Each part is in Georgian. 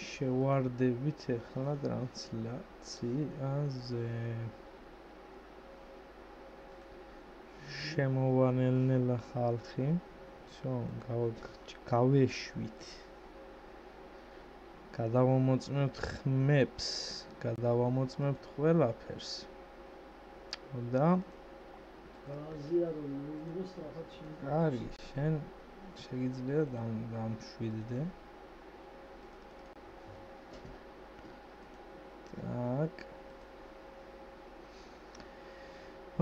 შევარდებით ახლა ტრანსლაციაზე შემოვანელნელა ხალხი всё გავეშვით გადავამოწმებთ ხმებს გადავამოწმებთ ყველაფერს და აზია რომ მიიღოს რაღაც შენ არის შენ შეიძლება დამშვიდდე так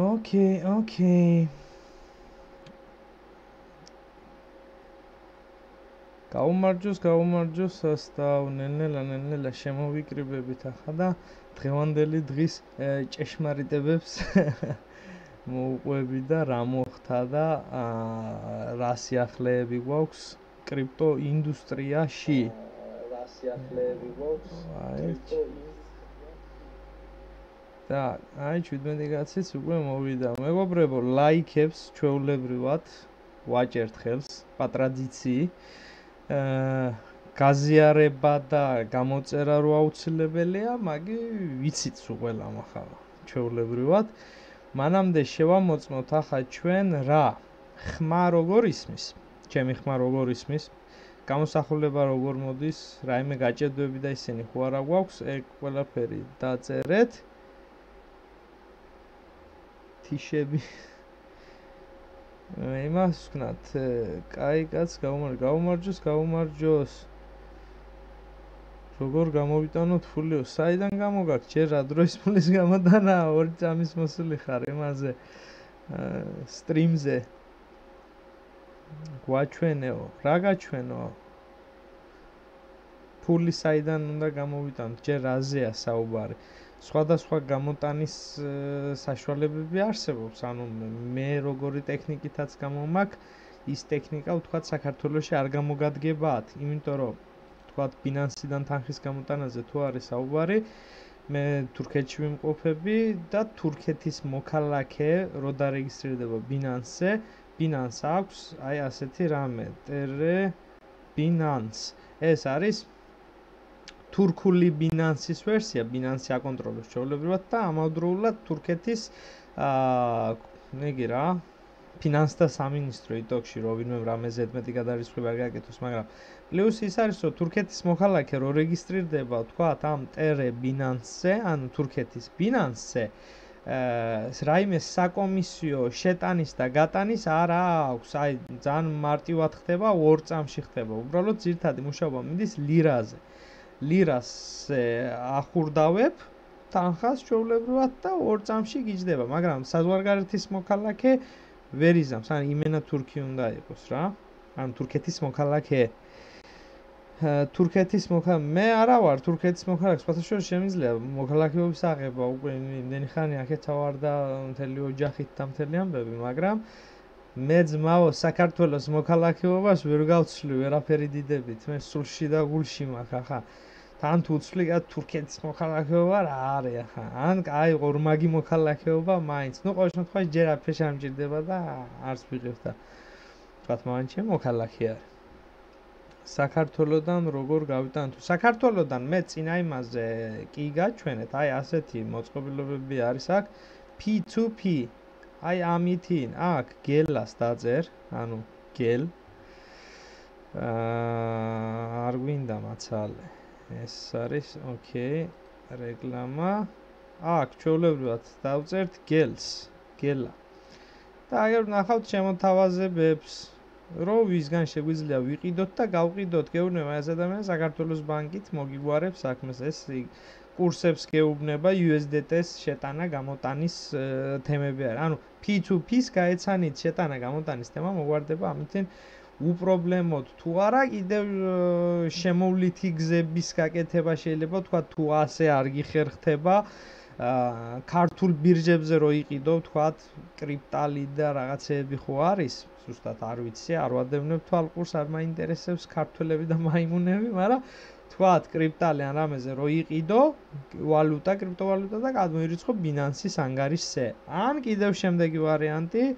окей окей გაუმარჯოს, გაუმარჯოს ასტავ ნენელა ნენელა შემოვიკრიბებით ახლა და დღევანდელი დღის ჭეშმარიტებებს მოუყვები და რა მოხდა და რა სიახლეები გვაქვს კრიპტო ინდუსტრიაში. რა სიახლეები გვაქვს კრიპტო და აი 17 კაციც უკვე მოვიდა. მეგობრებო, ლაიქებს ჩვეულებრივად ვაჭერთ ხელს, პატრადიცია. გაზიარება და გამოწერა რო აუცილებელია, მაგი ვიცით სულ ყველა מחალა. ჩვეულებრივად, მანამდე შევამოწმოთ ახლა ჩვენ რა ხმა როგორ ისმის? ჩემი ხმა როგორ ისმის? გამოსახულება როგორ მოდის? რაიმე გაჭედვები და ისინი ხო არა გვაქვს? ეგ ყველაფერი დაწერეთ. თიშები იმას ვქნათ, კაი კაც გაუმარ გაუმარჯოს, გაუმარჯოს. როგორ გამოვიტანოთ ფულიო? საიდან გამოგაქ? ჯერ რა დროის ფულის გამოდანა? ორი წამის მოსული ხარ იმაზე. სტრიმზე. გვაჩვენეო, რა გაჩვენო? ფული საიდან უნდა გამოვიტანოთ? ჯერ რაზეა საუბარი? სხვადასხვა გამოტანის საშუალებები არსებობს. ანუ მე როგორი ტექნიკითაც გამომაქ, ის ტექნიკა ვთქვათ საქართველოსში არ გამოგადგებათ, იმიტომ რომ ვთქვათ ბინანსიდან თანხის გამოტანაზე თუ არის საუბარი, მე თურქეთში ვიმყოფები და თურქეთის მოქალაქე რო დარეგისტრირდება ბინანსზე, ბინანს აქვს აი ასეთი რამე, ტერე ბინანს. ეს არის თურქული ბინანსის ვერსია, ბინანსი აკონტროლებს ჩვეულებრივად და ამავდროულად თურქეთის აა ნეგი რა ფინანსთა სამინისტრო იტოქში რო ვინმე რამეზე მეტი გადარიცხება არ გააკეთოს, მაგრამ პლუს ის არის, რომ თურქეთის მოხალხე რო რეგისტრირდება, თქვა ამ ტერე ბინანსზე, ანუ თურქეთის აა რაიმე საკომისიო შეტანის და გატანის არ აქვს. აი ძალიან მარტივად ხდება, ორ წამში ხდება. უბრალოდ ძირთადი მუშაობა მიდის ლირაზე. ლირას ახურდავებ თანხას ჩვეულებრივად და ორ წამში გიждდება, მაგრამ საზღვარგარეთის მოქალაქე ვერ იზამს, ან იმენა თურქი უნდა იყოს რა. ან თურქეთის მოქალაქე. თურქეთის მოქალაქე მე არა ვარ თურქეთის მოქალაქე, სპეციალურად შემიძლია მოქალაქეობის აღება უკვე იმდენი ხანი აქეთა ვარ და მთელი ოჯახით და მთელი ამბები, მაგრამ მე ძმაო საქართველოს მოქალაქეობას ვერ გავცვლი ვერაფერი დიდებით. მე სულში და გულში მაქვს ახლა. თან თუ უცვლია თურქეთის მოქალაქეობა რა არის ახლა ან კაი ორმაგი მოქალაქეობა მაინც. ნუ ყოველ შემთხვევაში ჯერ აფეშ ამჭირდება და არც ვიღებ და თქვათ მაინც ჩემ მოქალაქე არის საქართველოსდან როგორ გავიტან თუ? საქართველოსდან მე წინა იმაზე კი გაჩვენეთ აი ასეთი მოწყობილობები არის აქ. P2P აი ამითინ აქ გელას დაძერ ანუ გელ. აა არ გვინდა მაცალე. ეს არის ოკეი რეკლამა. აქ ჩვეულებრივად დავწერთ გელს გელა. და აგერ ნახავთ შემოთავაზებებს რო ვისგან შეგვიძლია ვიყიდოთ და გავყიდოთ გეუბნება ეს ადამიანი საქართველოს ბანკით მოგიგვარებს საქმეს. ეს კურსებს გეუბნება USDT-ს შეტანა გამოტანის თემები არის ანუ P2P-ს გაეცანით შეტანა გამოტანის თემა მოგვარდება ამიტომ უპრობლემოდ თუ არა კიდევ შემოვლითი გზების გაკეთება შეიძლება თქვა თუ ასე არ გიხერხდება ქართულ ბირჟებზე რო იყიდო თქვა კრიპტალი და რაღაცეები ხო არის? ზუსტად არ ვიცი არ ვადევნებ თვალყურს არ მაინტერესებს ქართველები და მაიმუნები მაგრამ თქვა კრიპტალი ან რამეზე რო იყიდო ვალუტა კრიპტოვალუტა და გადმოირიცხო ბინანსის ანგარიშზე ან კიდევ შემდეგი ვარიანტი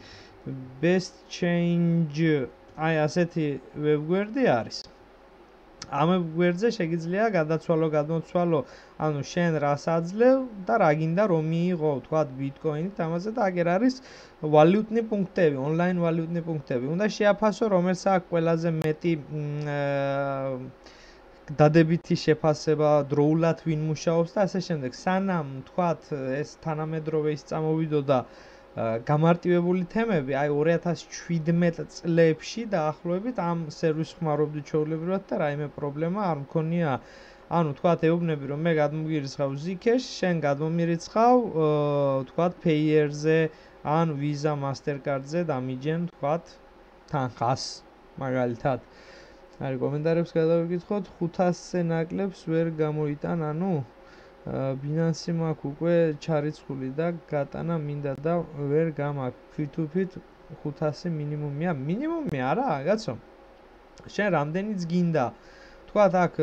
best change აი ასეთი ვებგვერდი არის ამ ვებგვერდზე შეგიძლია გადაცვალო გადმოცვალო ანუ შენ რას აძლევ და რა გინდა რომ მიიღო თქვა ბიტკოინით ამაზე და აგერ არის ვალუტნი პუნქტები ონლაინ ვალუტნი პუნქტები. უნდა შეაფასო რომელს აქვს ყველაზე მეტი დადებითი შეფასება დროულად ვინ მუშაობს და ასე შემდეგ. სანამ თქვა ეს თანამედროვე ის წამოვიდოდა გამარტივებული თემები აი 2017 წლებში დაახლოებით ამ სერვის ხმარობდი ჩაოლებრივად და რაიმე პრობლემა არ მქონია. ანუ თქვა ეუბნები რომ მე გადმოგირიცხავ ზიქეშ შენ გადმომირიცხავ თქვა Payer-ზე ან Visa Mastercard-ზე დამიჯენ თქვა თანხას მაგალითად. არის კომენტარებს გადავიკითხოთ. 500-ზე ნაკლებს ვერ გამოიტან ანუ ბინანსი მაქვს უკვე ჩარიცხული და გატანა მინდა და ვერ გამაქვს ფიტუფით 500 მინიმუმია. მინიმუმი არა კაცო შენ რამდენიც გინდა? თქვა აქ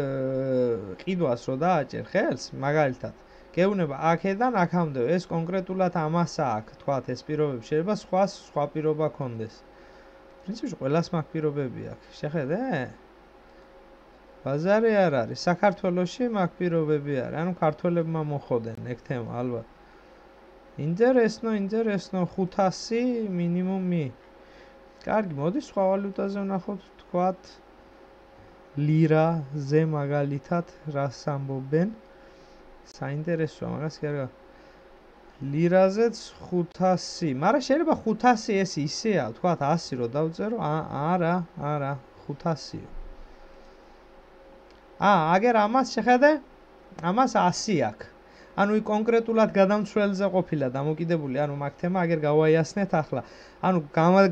ყიდვას რო დააჭერ ხელს მაგალითად. გეუბნება აქედან აქამდე ეს კონკრეტულად ამასა აქვს თქვა ეს პირობები. შეიძლება სხვა სხვა პირობა კონდეს პრინციპში ყველას მაგ პირობები აქვს შეხედე ბაზარი არ არის. საქართველოსში მაგ პირობები არის. ანუ ქართველებმა მოხოდენ ეგ თემა ალბათ. ინტერესნო ინტერესნო 500 მინიმუმი. კარგი მოდი სხვა ვალუტაზე ვნახოთ თქვათ. ლირა ზე მაგალითად რას ამბობენ? საინტერესოა მაგას კი არა ლირაზეც 500 მაგრამ შეიძლება 500 ეს ისეა თქვათ 100 რო დავწერო. არა არა 500-ია აა აგერ ამას შეხედე? ამას 100 აქვს ანუ ი კონკრეტულად გადამცველზე ყოფილა დამოკიდებული ანუ მაგ თემა აგერ გავაიასნეთ ახლა. ანუ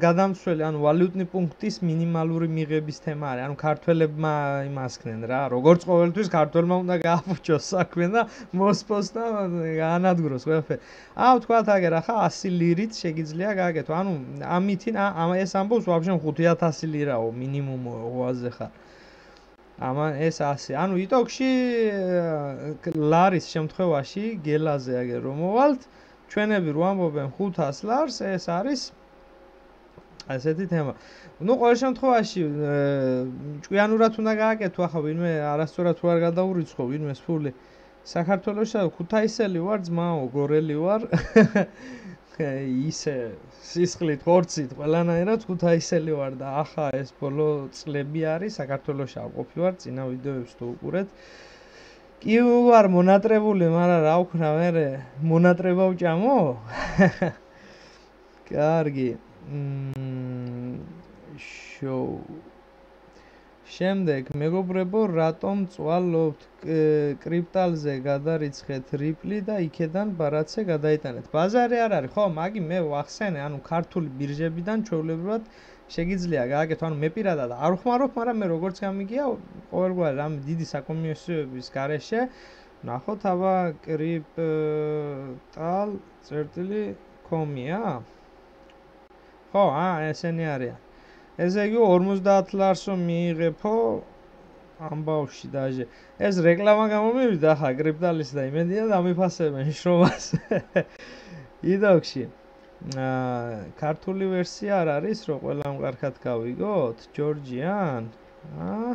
გადამცველი ანუ ვალუტნი პუნქტის მინიმალური მიღების თემა არის. ანუ ქართველებმა იმასქნენ რა როგორც ყოველთვის ქართველმა უნდა გააფუჭოს საქმე და მოსპოს და განადგუროს ყველაფერი. აუ თქვა აგერ ახლა 100 ლირით შეგიძლია გააკეთო. ანუ ამითი ამ ეს ამბობს ვაფშე 5000 ლირაო მინიმუმ ოაზე ხარ ამა ეს ასე. ანუ იტოქში ლარის შემთხვევაში გელაზე აგერ რომ მოვალთ, ჩვენები რო ამბობენ 500 ლარს, ეს არის ასეთი თემა. ну, ყოველ შემთხვევაში ჭკვიანურად უნდა გააკეთო, ახლა ვინმე არასწორად თუ არ გადაურიცხო, ვინმე სფული საქართველოსა ქუთაისელი ვარ, ძმაო, გორელი ვარ. ისე სისხლით ხორცით ყველანაირად ქუთაისელი ვარ და ახლა ეს ბოლო წლები არის საქართველოსში ავყოფი ვარ წინა ვიდეოებს თუ უყურეთ კი ვარ მონატრებული მაგრამ რა ვქნა მე მონატრება ვჭამო? კარგი. მმ შოუ შემდეგ მეგობრებო რატომ წვალობთ კრიპტალზე გადარიცხეთ რიპლი და იქედან ბარაცე გადაიტანეთ? ბაზარი არ არის ხო მაგი მე ვახსენე ანუ ქართული ბირჟებიდან ჩვეულებრივად შეგიძლია გააკეთო ანუ მე პირადად არ ვხმარობ მაგრამ მე როგორც გამიგია ყოველგვარი რამე დიდი საკომისიოების გარეშე ნახოთ აბა კრიპტალ წერტილი კომია ხო აა ესენი არიან ესე იგი 50 ლარსო მიიღებო ამბავში დაჟე ეს რეკლამა გამომივიდა ხა კრიპტალის და იმედია დამიფასებენ შრომას იდოქში აა ქართული ვერსია არ არის რომ ყველა მყარხად გავიგოთ ჯორჯიან აა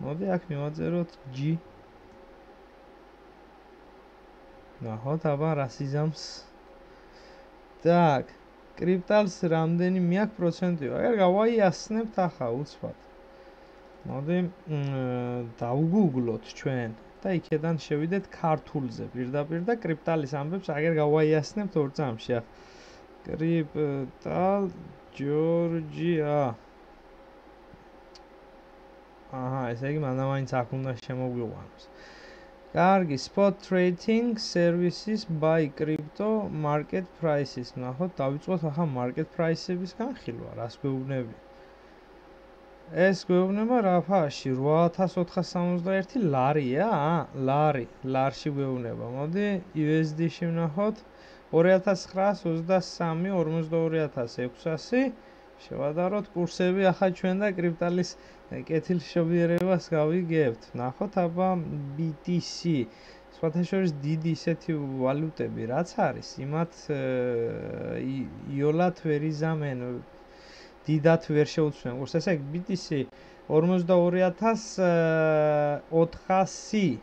მოდი აქ მივაწეროთ G ნახოთ აბა რასიზამს так კრიპტალს რამდენი მეაქ პროცენტი? აგერ გავაიასნებთ ახლა უცბად. მოდი დავგუგლოთ ჩვენ და იქედან შევიდეთ ქართულზე პირდაპირ და კრიპტალის ამბებს აგერ გავაიასნებთ ორ წამში. კრიპტალ ჯორჯია. აჰა, ესე იგი მანდა მაინც აქ უნდა შემოგვიყვანოს. კარგი spot trading services by crypto market prices. ნახოთ დავიწყოთ ახლა market price-ების განხილვა რას გვეუბნები? ეს გვეუბნება რა ფაში 8461 ლარია ლარი ლარში გვეუბნება. მოდი USD-ში ვნახოთ 2923 42600 შევადაროთ კურსები ახლა ჩვენ და კრიპტალის კეთილშობიერებას გავიგებთ. ნახოთ აბა BTC სხვათა შორის დიდი ისეთი ვალუტები რაც არის, იმათ იოლად ვერ იზამენ დიდათ ვერ შეუცვლენ ყურს. ესე BTC 42400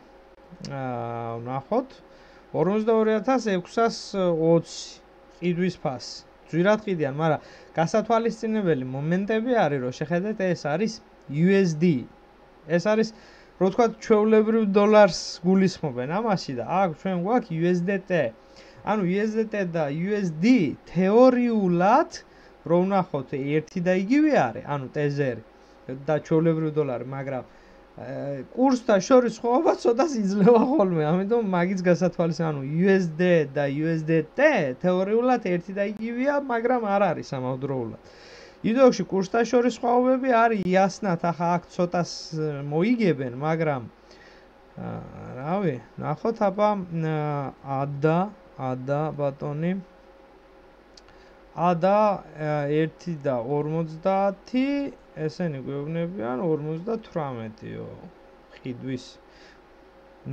აა ნახოთ 42620 ყიდვის ფასი. ძვირად ყიდიან, მაგრამ გასათვალისწინებელი მომენტები არის, რომ შეხედეთ, ეს არის USD. ეს არის რო თქვა ჩვეულებრივ დოლარს გულისხმობენ ამაში და აქ ჩვენ გვაქვს USDT. ანუ USDT და USD თეორიულად რო ვნახოთ ერთი და იგივე არის, ანუ ტეზერი და ჩვეულებრივ დოლარი, მაგრამ კურსთან შორის ხოვობა ცოტა იძლევა ხოლმე, ამიტომ მაგის გასათვალის, ანუ USD და USDT თეორიულად ერთი და იგივეა, მაგრამ არ არის ამავდროულად. იდეაში კურსთან შორის ხოვობები არის იასნად, ახლა აქ ცოტას მოიგებენ, მაგრამ რავი, ნახოთ აბა ადა, ადა ბატონი ადა 1 და 50 ესენი გვეუბნებიან 58-ო ყიდვის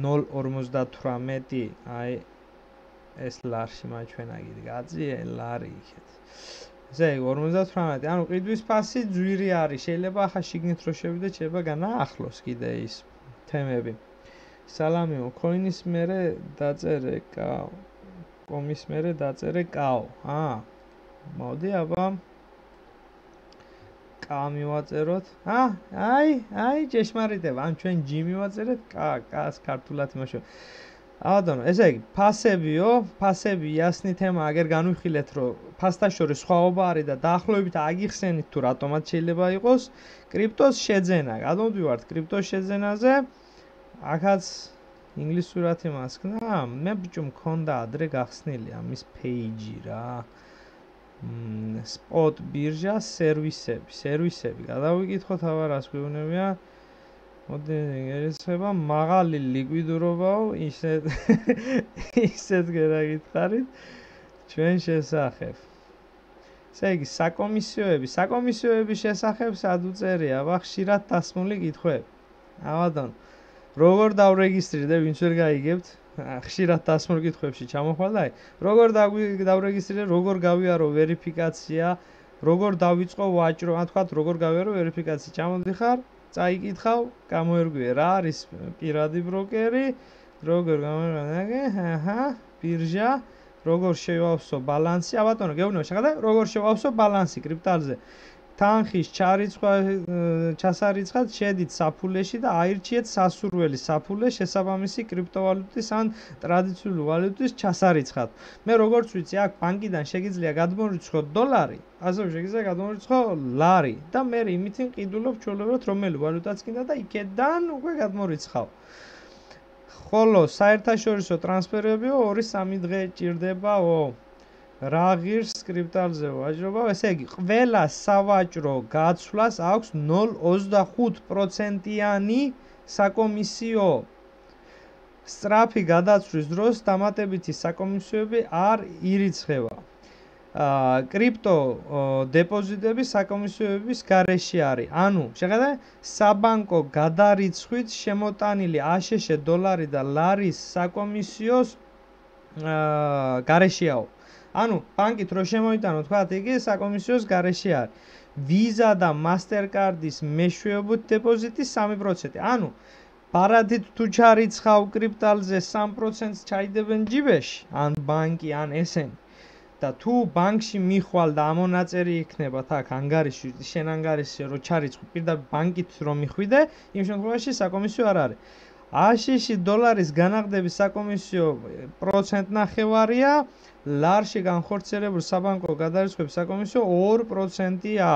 0.58 აი ეს ლარში მაჩვენა გიდი გაძიე ლარი იქეთ. ესე 58 ანუ ყიდვის ფასი ძვირი არის. შეიძლება ახლა შიგნით რო შევიდე შეიძლება განაახლოს კიდე ის თემები. სალამიო კოინის მერე დაწერე კაო. კომის მერე დაწერე კაო. აა მოდი აბა კა მივაწეროთ. ა, აი, აი, ჭეშმარიტება. ან ჩვენ ჯი მივაწერეთ, კა, კას ქართულად იმაშო. აბადონო, ესე იგი, ფასებიო, ფასები იასნი თემა, აგერ განვიხილეთ, რომ ფასთა შორის სხვაობა არის და დაახლოებით აგიხსენით თუ რატომაც შეიძლება იყოს კრიპტოს შეძენა. გადმოვდივართ კრიპტოს შეძენაზე. ახაც ინგლისურად იმას ქნა, მე ბიჭო მქონდა ადრე გახსნილი ამის პეიჯი რა. სპოტ ბირჟა სერვისები, სერვისები. გადავიკითხოთ აბა რას გვეუბნებია. მოდი ერეცხება მაღალი ლიკვიდურობაო, ისეთ ისეთ გერაგითხარით ჩვენ შესახებ. ესე იგი, საკომისიოები, საკომისიოების შესახებ სად უწერია? აბა ხშირად დასმული კითხვები. აბადონ. როგორ დავრეგისტრირდე, ვინც ვერ გაიგებთ? ხშირად დასმულ კითხვებში ჩამოხვალ და აი როგორ დავრეგისტრირე როგორ გავიარო ვერიფიკაცია როგორ დავიწყო ვაჭრო ან თქვა როგორ გავიარო ვერიფიკაცია. ჩამოდიხარ წაიკითხავ გამოერგვიე რა არის პირადი ბროკერი? როგორ გამოერგვიე აჰა ბირჟა. როგორ შევავსო ბალანსი? ა ბატონო გეუბნები შეგადა როგორ შევავსო ბალანსი კრიპტალზე თანხის ჩარიცხვა ჩასარიცხად შედით საფულეში და აირჩიეთ სასურველი საფულე შესაბამისი კრიპტოვალუტის ან ტრადიციული ვალუტის ჩასარიცხად. მე როგორც ვიცი, აქ ბანკიდან შეგიძლია გადმორიცხო დოლარი, ასევე შეგიძლია გადმორიცხო ლარი და მე იმითი მყიდულობ ჩვეულებრივად რომელი ვალუტაც კიდე და იქედან უკვე გადმორიცხავ. ხოლო საერთაშორისო ტრანსფერებიო 2-3 დღე ჭირდებაო. რა ღირს სკრიპტალზე ვაჭრობა, ესე იგი, ყველა სავაჭრო გაცვლას აქვს 0.25%-იანი საკომისიო. სტრაფი გადაცვლის დროს დამატებითი საკომისიოები არ ირიცხება. აა კრიპტო დეპოზიტები საკომისიოების გარეშე არის. ანუ, შეხედე, საბანკო გადარიცხვით შემოტანილი აშშ დოლარი და ლარის საკომისიოს აა გარეშეაო. ანუ ბანკით რო შემოიტანო თქვა იგი საკომისიოს გარეშე არის ვიზა და მასტერკარდის მეშვეობით დეპოზიტი 3%. ანუ პარადით თუ ჩარიცხავ კრიპტალზე 3%-ს ჩაიდებენ ჯიბეში, ან ბანკი, ან ესენი. და თუ ბანკში მიხვალ და ამონაწერი იქნება თაკ ანგარიში, შენ ანგარიში რო ჩარიცხო პირდაპირ ბანკით რო მიხვიდე, იმ შემთხვევაში საკომისიო არ არის. აშიში დოლარის განაღდების საკომისიო პროცენტ ნახევარია, ლარში განხორციელებულ საბანკო გადარიცხვის საკომისიო 2%-ია.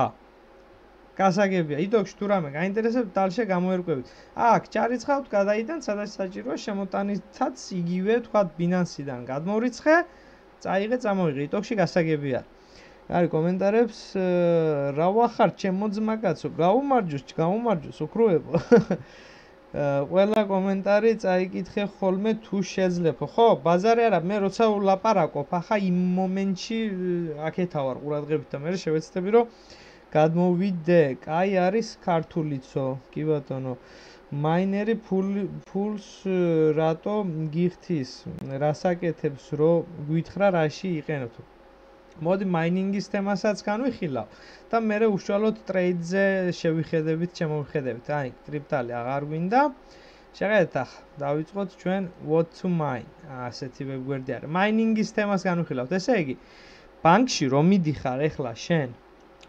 გასაგებია, იდოქში თუ რამე გაინტერესებს, დალშე გამოერკვევით. აქ ჩარიცხავთ, გადაიდან, სადაც საჭიროა შემოტანითაც იგივე, თქვა ბინანსიდან გადმორიცხე, წაიღე, წამოიღე, იდოქში გასაგებია. არის კომენტარებს, რა ვახარ, ჩემო ძმაკაცო, გაუმარჯოს, გაუმარჯოს, უკროებო. ყველა კომენტარი წაიკითხე ხოლმე თუ შეძლებ. ხო, ბაზარი არა, მე როცა ვლაპარაკობ, ახლა იმ მომენტში აქეთა ვარ ყურადღებით და მე შევეცდები რომ გადმოვიდე. კაი არის ქართულიცო. კი ბატონო. მაინერი ფულს რატო გიხთის? რასაკეთებს რო გვითხრა რაში იყენებთ? მოდი მაინინგის თემასაც განვიხილავ და მე უშუალოდ ტრეიდზე შევიხედებით, შემოვიხედებით. აი, კრიპტალი აღარ გვინდა. შეხედეთ ახლა, დავიწყოთ ჩვენ what to mine. ასეთი ვებგვერდი არის. მაინინგის თემას განვიხილავთ. ესე იგი, ბანკში რომ მიდიხარ ახლა შენ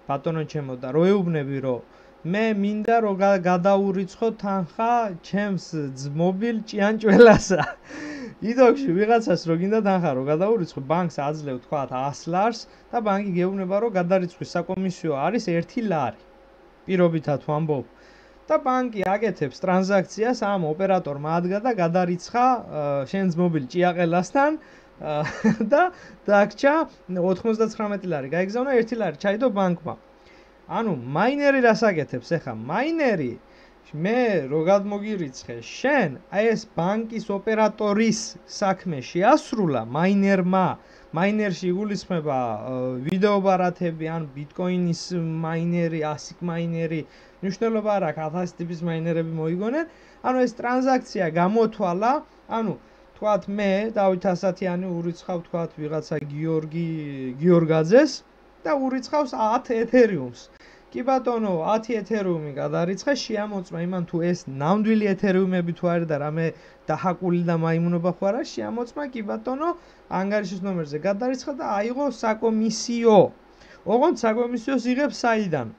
ბატონო ჩემო და რო ეუბნები რომ მე მინდა რომ გადაურიცხო თანხა ჩემს მობილ ჭიანჭველასა. იდოქში ვიღაცას რო გინდა თანხა რო გადაურიცხო ბანკს აძლევ თქვა 100 ლარს და ბანკი გეუბნება რომ გადარიცხვის საკომისიო არის 1 ლარი. პირობითად ვამბობ. და ბანკი აკეთებს ტრანზაქციას ამ ოპერატორმა ადგა და გადარიცხა შენს მობილ ჭიაყელასთან და დაგჭა 99 ლარი. გაიგზავნა 1 ლარი, ჩაიდო ბანკმა. ანუ მაინერი რასაკეთებს ახლა? მაინერი. მე რო გადმოგირიცხე შენ აი ეს ბანკის ოპერატორის საქმე შეასრულა მაინერმა. მაინერში იგულისხმება ვიდეო ბარათები ან ბიტკოინის მაინერი ასიკ მაინერი. მნიშვნელობა არ აქვს 1000 ტიპის მაინერები მოიგონენ. ანუ ეს ტრანზაქცია გამოთვალა. ანუ თქვათ მე დავით ასათიანი ურიცხავ თქვათ ვიღაცა გიორგი გიორგაძეს და ურიცხავს 10 ეთერიუმს. კი ბატონო 10 ეთერიუმი გადარიცხე შეამოწმა იმან თუ ეს ნამდვილი ეთერიუმები თუ არის და რამე დაჰაკული და მაიმუნობა ხო არა შეამოწმა კი ბატონო ანგარიშის ნომერზე გადარიცხა და აიღო საკომისიო. ოღონდ საკომისიოს იღებს საიდან?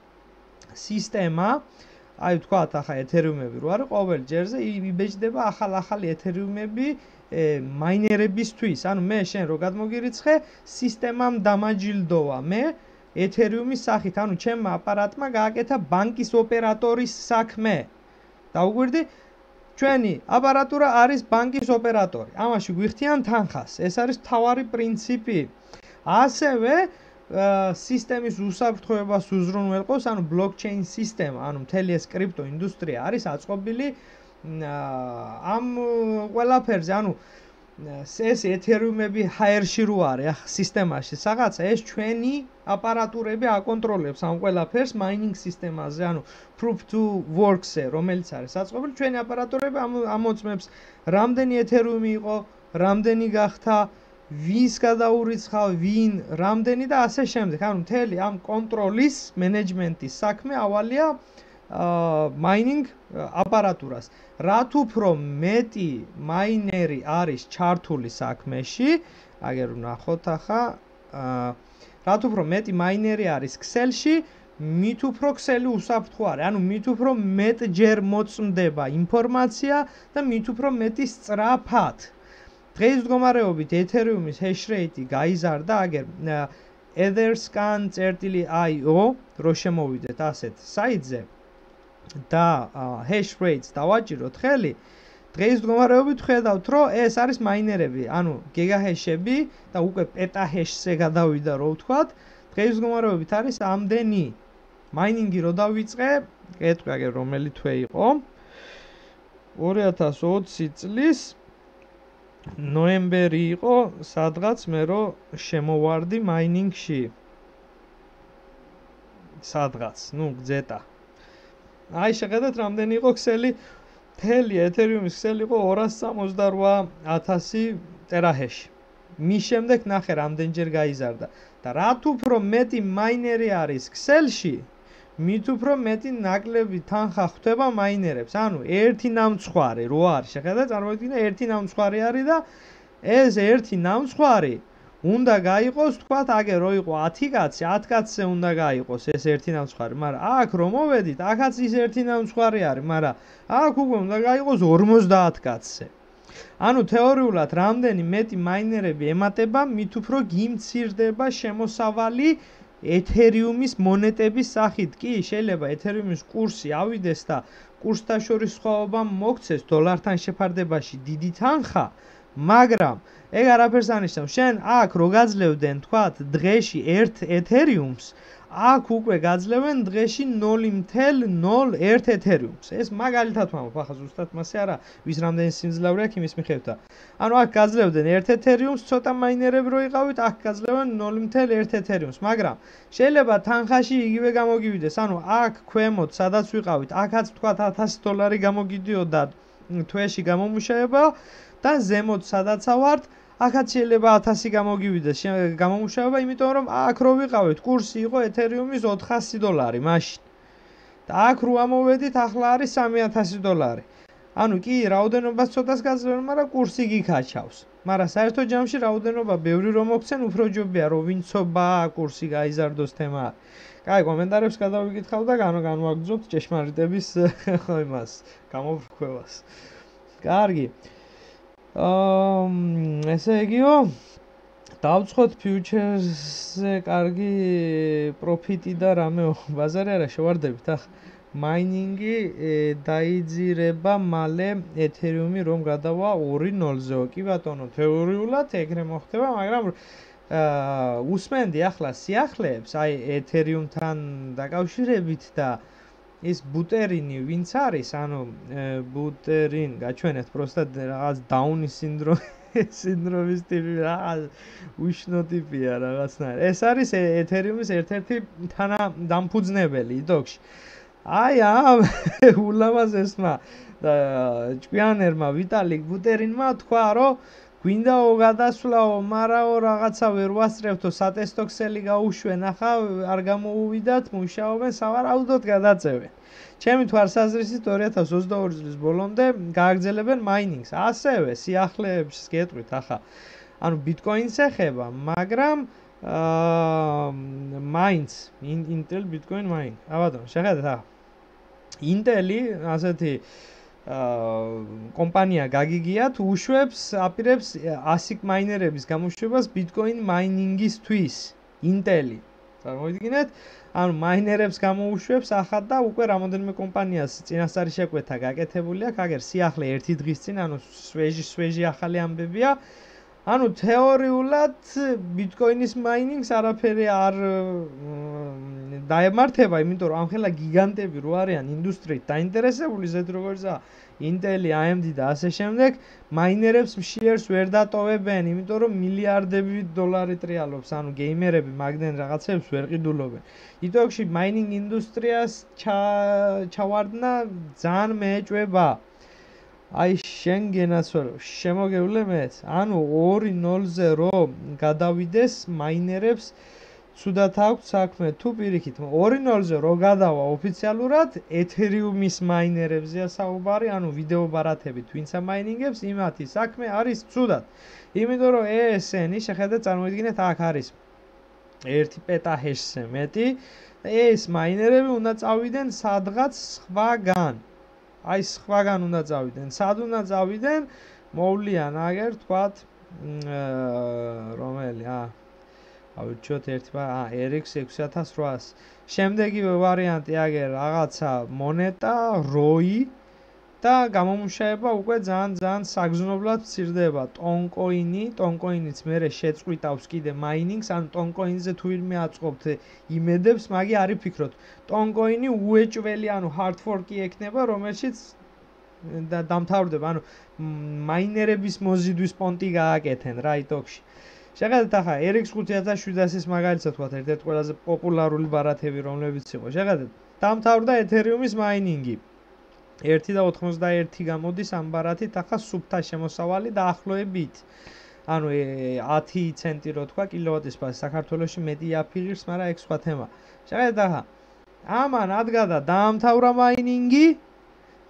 სისტემა აი ვთქვათ ახლა ეთერიუმები რო არის ყოველ ჯერზე იბეჭდება ახალ-ახალი ეთერიუმები მაინერებისთვის ანუ მე შენ რო გადმოგირიცხე სისტემამ დამაჯილდოა მე ეთერიუმის სახით, ანუ ჩემმა აპარატმა გააკეთა ბანკის ოპერატორის საქმე. დაუგვირდი? ჩვენი აპარატურა არის ბანკის ოპერატორი. ამაში გვიხდიან თანხას. ეს არის თავარი პრინციპი. ასევე სისტემის უსაფრთხოებას უზრუნველყოს, ანუ ბლოკჩეინ სისტემა, ანუ მთელი ეს კრიპტო ინდუსტრია არის აწყობილი ამ ყველაფერზე, ანუ ეს ეთერიუმები ჰაერში რო არის ახ სისტემაში რაღაცა ეს ჩვენი აპარატურები აკონტროლებს ამ ყველაფერს მაინინგ სისტემაზე ანუ proof to works-ე რომელიც არის საწყობილი ჩვენი აპარატურები ამოწმებს რამდენი ეთერიუმი იყო რამდენი გახთა ვის გადაურიცხავ ვინ რამდენი და ასე შემდეგ. ანუ მთელი ამ კონტროლის მენეჯმენტის საქმე ავალია მაინინგ აპარატურას. რაც უფრო მეტი მაინერი არის ჩართული საქმეში, აგერ ვნახოთ ახლა, რაც უფრო მეტი მაინერი არის ქსელში, მით უფრო ქსელი უსაფრთხო არის. ანუ მით უფრო მეტჯერ მოწმდება ინფორმაცია და მით უფრო მეტი სწრაფად. დღეს მდგომარეობით ეთერიუმის hash rate-ი გაიზარდა, აგერ etherscan.io რო შემოვიდეთ ასეთ საიტზე. და hash rates დავაჭიროთ ხელი? დღეს მდგომარეობით ხედავთ რომ ეს არის მაინერები ანუ გიგაჰეშები და უკვე პეტაჰეშზე გადავიდა რო ვთქვათ. დღეს მდგომარეობით არის ამდენი მაინინგი რო დავიწყე. ეთქვი აგერ რომელი თვე იყო. 2020 წლის ნოემბერი იყო სადღაც მე რო შემოვარდი მაინინგში. სადღაც ნუ გძეტა აი შეხედეთ რამდენი იყო ქსელი? თელი ეთერიუმის ქსელი იყო 268000 ტერაჰეში. მის შემდეგ ნახე რამდენჯერ გაიზარდა. და რაც უფრო მეტი მაინერი არის ქსელში მით უფრო მეტი ნაკლები თანხა ხვდება მაინერებს. ანუ ერთი ნამცხვარი რო არის შეხედეთ წარმოიდგინე ერთი ნამცხვარი არის და ეს ერთი ნამცხვარი უნდა გაიყოს თქვათ აგერ რო იყო 10 კაცი 10 კაცზე უნდა გაიყოს ეს ერთი ნამსხარი მაგრამ აქ რომ მოვედით აქაც ის ერთი ნამსხარი არის მაგრამ აქ უკვე უნდა გაიყოს 50 კაცზე. ანუ თეორიულად რამდენი მეტი მაინერები ემატება მით უფრო გიმცირდება შემოსავალი ეთერიუმის მონეტების სახით. კი შეიძლება ეთერიუმის კურსი ავიდეს და კურსთან შორის სხვაობა მოგცეს დოლართან შეფარდებაში დიდი თანხა მაგრამ ეგ არაფერს ანიშნავს. შენ აქ რო გაძლევდნენ, თქვათ, დღეში 1 ეთერიუმს, აქ უკვე გაძლევენ დღეში 0.01 ეთერიუმს. ეს მაგალითად ვამბობ, ახლა ზუსტად მასე არა, ვის რამდენი სიმძლავრე აქვს იმის მიხედვით. ანუ აქ გაძლევდნენ 1 ეთერიუმს, ცოტა მაინერები რო იყავით, აქ გაძლევენ 0.1 ეთერიუმს, მაგრამ შეიძლება თანხაში იგივე გამოგივიდეს. ანუ აქ ქვემოთ, სადაც ვიყავით, აქაც თქვა 1000 დოლარი გამოგიდიოდა თვეში გამომუშავება და ზემოთ სადაცა ვართ, ახაც შეიძლება 1000 გამოგივიდეს გამომუშავება, იმიტომ რომ აქ რო ვიყავით, კურსი იყო ეთერიუმის 400 დოლარი მაშინ. და აქ რო ამოვედით, ახლა არის 3000 დოლარი. ანუ კი, რაოდენობას ცოტას გაძლევენ, მაგრამ კურსი გიქაჩავს. მაგრამ საერთო ჯამში რაოდენობა ბევრი რომ მოგცენ, უფრო ჯობია რომ ვინცობა კურსი გაიზარდოს თემა. კაი, კომენტარებს გადავიკითხავ და განო განვაგრძობთ ჭეშმარიტების ხო იმას, გამოფრქვევას. კარგი. ესე იგიო დავწხოთ ფიუჩერსზე კარგი პროფიტი და რამე ბაზარი არა შევარდებით ახ. მაინინგი დაიძირება მალე ეთერიუმი რომ გადავა 2.0-ზე კი ბატონო თეორიულად ეგრე მოხდება მაგრამ აა უსმენდი ახლა სიახლეებს აი ეთერიუმთან დაკავშირებით და აა ის ბუტერინი ვინც არის, ანუ ბუტერინ, გაჩვენეთ პროსტად რაღაც დაუნის სინდრომი სინდრომის ტიპი რა უშნო ტიპია რაღაცნაირ. ეს არის ეთერიუმის ერთ-ერთი თანა დამფუძნებელი დოქში. აი ამ ულამაზესმა ჭკვიანერმა ვიტალიკ ბუტერინმა თქვა, რომ გვინდაო გადასვლაო, მარაო რაღაცა ვერ ვასწრებთო, სატესტო ქსელი გაუშვენ, ახლა არ გამოუვიდათ, მუშაობენ, სავარაუდოდ გადაწევენ. ჩემი თვალსაზრისით 2022 წლის ბოლომდე გააგრძელებენ მაინინგს. ასევე სიახლეებს გეტყვით ახლა. ანუ ბიტკოინს ეხება, მაგრამ აა მაინც ინტელ ბიტკოინ მაინ. აბადო, შეხედეთ ახლა. ინტელი ასეთი აა კომპანია გაგიგიათ უშვებს აპირებს ASIC მაინერების გამოშვებას ბიტკოინ მაინინგისთვის ინტელი წარმოიდგინეთ ანუ მაინერებს გამოუშვებს ახად და უკვე რამოდენიმე კომპანიას წინასწარი შეკვეთა გაკეთებული აქვს აგერ სიახლე ერთი დღის წინ ანუ სვეჟი სვეჟი ახალი ამბებია ანუ თეორიულად ბიტკოინის მაინინგს არაფერი არ დაემართება, იმიტომ რომ ამხელა გიგანტები რო არიან ინდუსტრიით დაინტერესებული, ზედ როგორცა Intel-ი, AMD და ასე შემდეგ, მაინერებს მშიერს ვერ დატოვებენ, იმიტომ რომ მილიარდები დოლარი ტრიალობს, ანუ გეიმერები მაგდენ რაღაცებს ვერ ყიდულობენ. იტოქში მაინინგ ინდუსტრიას ჩავარდნა ძალიან მეეჭვება. აი შენ გენაცვალო, შემოგევლემეთ, ანუ 2.0-ზე რომ გადავიდეს მაინერებს სუდათ აქვს საქმე თუ პირიქით 2.0-ზე რო გადავა ოფიციალურად ეთერიუმის მაინერებზეა საუბარი, ანუ ვიდეო ბარათებით ვინცა მაინინგებს, იმათი საქმე არის სუდათ. იმიტომ რომ ESN-ი შეხედეთ წარმოიდგინეთ აქ არის 1 პეტაჰეშზე მეტი. ეს მაინერები უნდა წავიდნენ სადღაც სხვაგან. აი სხვაგან უნდა წავიდნენ. სად უნდა წავიდნენ? მოვლიან აგერ თქვათ რომელი აა ავირჩიოთ ერთმა ა RX 6800. შემდეგივე ვარიანტი აგერ რაღაცა მონეტა, ROI და გამომუშავება უკვე ძალიან ძალიან საგზნობლად ცირდება. ტონკოინი, ტონკოინიც მეორე შეწყვიტავს კიდე მაინინგს, ან ტონკოინზე თუ ვინმე აწყობთ იმედებს, მაგი არის ფიქრობთ. ტონკოინი უეჭველი, ანუ hard fork-ი ექნება, რომელშიც და დამთავრდება, ანუ მაინერების მოზიდვის პონტი გააკეთენ რაიტოქში. შეხედეთ ახლა RX 5700-ის მაგალითად ვთქვათ, ერთ-ერთი ყველაზე პოპულარული ბარათები რომლებიც იყო. შეხედეთ, დამთავრდა ეთერიუმის მაინინგი. 1.91 გამოდის ამ ბარათით ახლა სუფთა შემოსავალი დაახლოებით. ანუ 10 ცენტი რო თქვა კილოვატის ფასი საქართველოსში მეტი აფიღირს, მაგრამ ეგ სხვა თემა. შეხედეთ ახლა ამან ადგადა დაამთავრა მაინინგი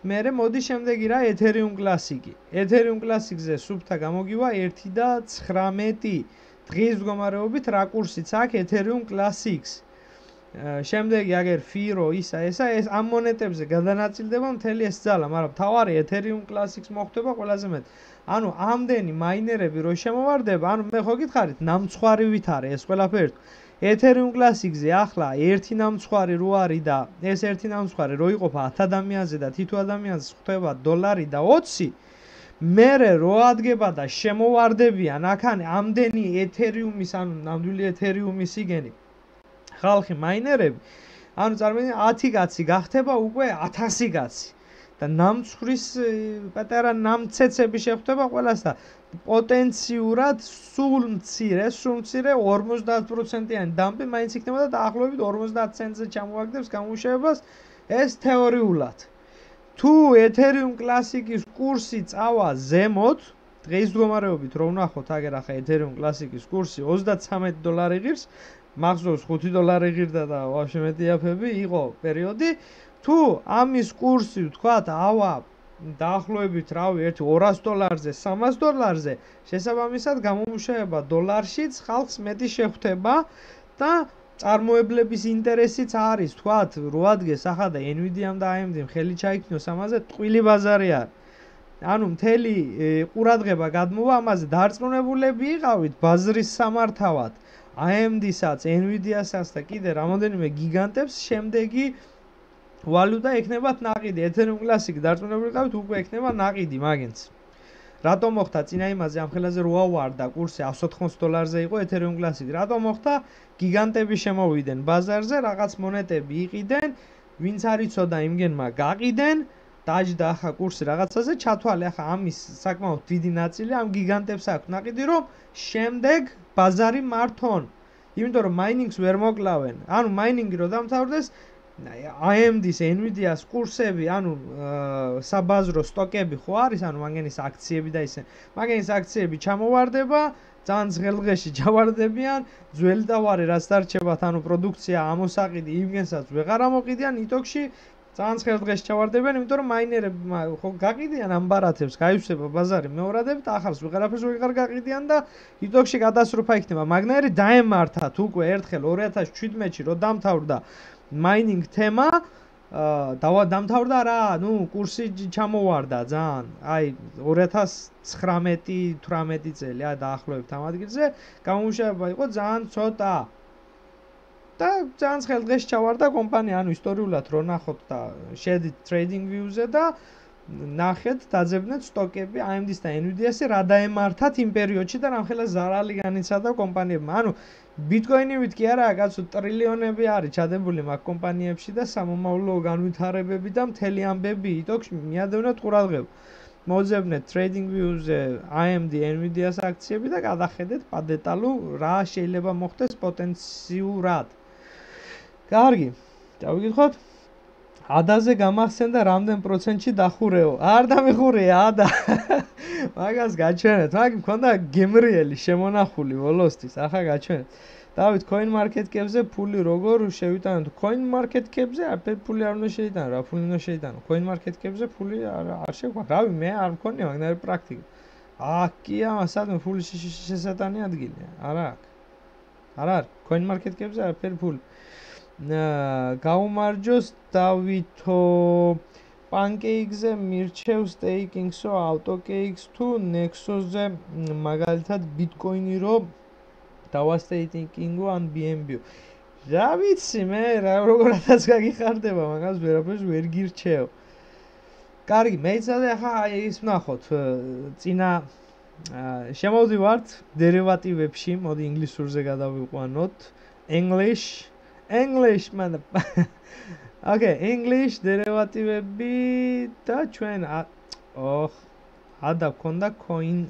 მერე მოდი შემდეგი რა ეთერიუმ კლასიკი. ეთერიუმ კლასიკზე სუფთა გამოგივა 1.19. დღის მდგომარეობით რა კურსიც აქვს ეთერიუმ კლასიკს. შემდეგი აგერ ფირო ისა ესა ეს ამ მონეტებზე გადანაწილდება მთელი ეს ძალა, მაგრამ თავარი ეთერიუმ კლასიკს მოხდება ყველაზე მეტ. ანუ ამდენი მაინერები რო შემოვარდება, ანუ მე ხო გითხარით, ნამცხვარი ვითარე ეს ყველაფერი. ეთერიუმ კლასიკზე ახლა ერთი ნამცხვარი რო არის და ეს ერთი ნამცხვარი რო იყოფა 10 ადამიანზე და თითო ადამიანს ხდება დოლარი და 20 მერე რო ადგება და შემოვარდებიან აქან ამდენი ეთერიუმის ანუ ნამდვილი ეთერიუმის იგენი ხალხი მაინერები ანუ წარმოიდგინე 10 კაცი გახდება უკვე 1000 კაცი და ნამცხვრის პატარა ნამცეცები შეხვდება ყველას და პოტენციურად სულ მცირე, სულ მცირე 50%-იანი დამპი მაინც იქნება და დაახლოებით 50 ცენტზე ჩამოაგდებს გამუშავებას ეს თეორიულად. თუ ეთერიუმ კლასიკის კურსი წავა ზემოთ, დღეს მდგომარეობით რომ ვნახოთ აგერ ახლა ეთერიუმ კლასიკის კურსი 33 დოლარი ღირს, მახსოვს 5 დოლარი ღირდა და ვაფშე მეტი აფები იყო პერიოდი. თუ ამის კურსი ვთქვათ, ავა დაახლოებით რავი 1 200 დოლარზე, 300 დოლარზე, შესაბამისად გამომუშავება დოლარშიც ხალხს მეტი შეხვდება და წარმოებლების ინტერესიც არის, თქვათ, რო ადგეს ახლა და Nvidia-მ და AMD-მ ხელი ჩაიქნიოს ამაზე, ტყვილი ბაზარი არის. ანუ მთელი ყურადღება გადმოვა ამაზე დარწმუნებულები იყავით ბაზრის სამართავად AMD-საც, Nvidia-საც და კიდე რამოდენიმე გიგანტებს შემდეგი ვალუტა ექნებათ ناقიდი. Ethereum Classic დარწმუნებულიყავით, უკვე ექნება ناقიდი მაგენც. რატომ მოხდა წინა იმაზე ამ ხელაზე 8 ვარ და კურსი 180 დოლარზე იყო Ethereum Classic. რატომ მოხდა? გიგანტები შემოვიდნენ ბაზარზე, რაღაც მონეტები იყიდენ, ვინც არ იცოდა იმგენმა გაყიდენ. დაჯდა ახლა კურსი რაღაცაზე ჩათვალე ახლა ამის საკმაოდ დიდი ნაწილი ამ გიგანტებს აქვს. ნაყიდი რომ შემდეგ ბაზარი მართონ. იმიტომ რომ მაინინგს ვერ მოკლავენ. ანუ მაინინგი რო დამთავრდეს AMD-ს Nvidia-ს კურსები ანუ საბაზრო სტოკები ხო არის? ანუ მაგენის აქციები და ისე. მაგენის აქციები ჩამოვარდება ძალიან ძლღეში ჩავარდებიან ძველი ტავარი რაც დარჩებათ ანუ პროდუქცია ამოსაყიდი იმგენსაც ვეღარ ამოყიდიან იტოქში ძალიან ცხელ დღეს ჩავარდებიან, იმიტომ რომ მაინერები ხო გაყიდიან ამ ბარათებს, გაიშვება ბაზარი მეორადები და ახალს ვეღარაფერს ვეღარ გაყიდიან და იტოქში გადასრუფა იქნება. მაგნაირი დაემართათ უკვე ერთხელ 2017-ში რო დამთავრდა მაინინგ თემა აა დამთავრდა რა, ნუ კურსი ჩამოვარდა ძალიან. აი 2019-18 წელი, აი დაახლოებით ამ ადგილზე გამომუშავება იყო ძალიან ცოტა. და ძალიან ხელ დღეს ჩავარდა კომპანია, ანუ ისტორიულად რო ნახოთ და შედით trading view-ზე და ნახეთ, დაძებნეთ სტოკები AMD-ს და Nvidia-ს რა დაემართათ იმ პერიოდში და რამხელა ზარალი განიცადა კომპანიებმა. ანუ Bitcoin-ივით კი არა, კაცო, ტრილიონები არის ჩადებული მაგ კომპანიებში და სამომავლო განვითარებები და მთელი ამბები იტოქში მიადევნეთ ყურადღება. მოძებნეთ trading view-ზე AMD Nvidia-ს აქციები და გადახედეთ პადეტალუ რა შეიძლება მოხდეს პოტენციურად. კარგი. დავიკითხოთ. ადაზე გამახსენდა რამდენ პროცენტში დახურეო? არ დამიხურია ადა. მაგას გაჩვენეთ. მაგ მქონდა გემრიელი შემონახული ბოლოსთვის. ახლა გაჩვენეთ. დავით coin market cap-ზე ფული როგორ შევიტანოთ? coin market cap-ზე აფერ ფული არ უნდა შეიტანო, რა ფული უნდა შეიტანო? coin market cap-ზე ფული არ არ შეგვაქვს. რავი, მე არ მქონია მაგნარი პრაქტიკა. აკია, სადმე ფული შესატანი ადგილია. არა აქვს. არა coin market cap-ზე აფერ ფული. გაუმარჯოს დავითო პანკეიკზე მირჩევ სტეიკინგსო ავტოკეიქს თუ ნექსოზე მაგალითად ბიტკოინი რო დავასტეიტინგო ან BNB რა ვიცი მე რა როგორადაც გაგიხარდება მაგას ვერაფერს ვერ გირჩევ კარგი მეიცადე ახლა ის ვნახოთ წინა შემოვდივართ დერივატივებში მოდი ინგლისურზე გადავიყვანოთ. English english man okay english დერივატივები და ჩვენ ოხ ადა ქონდა coin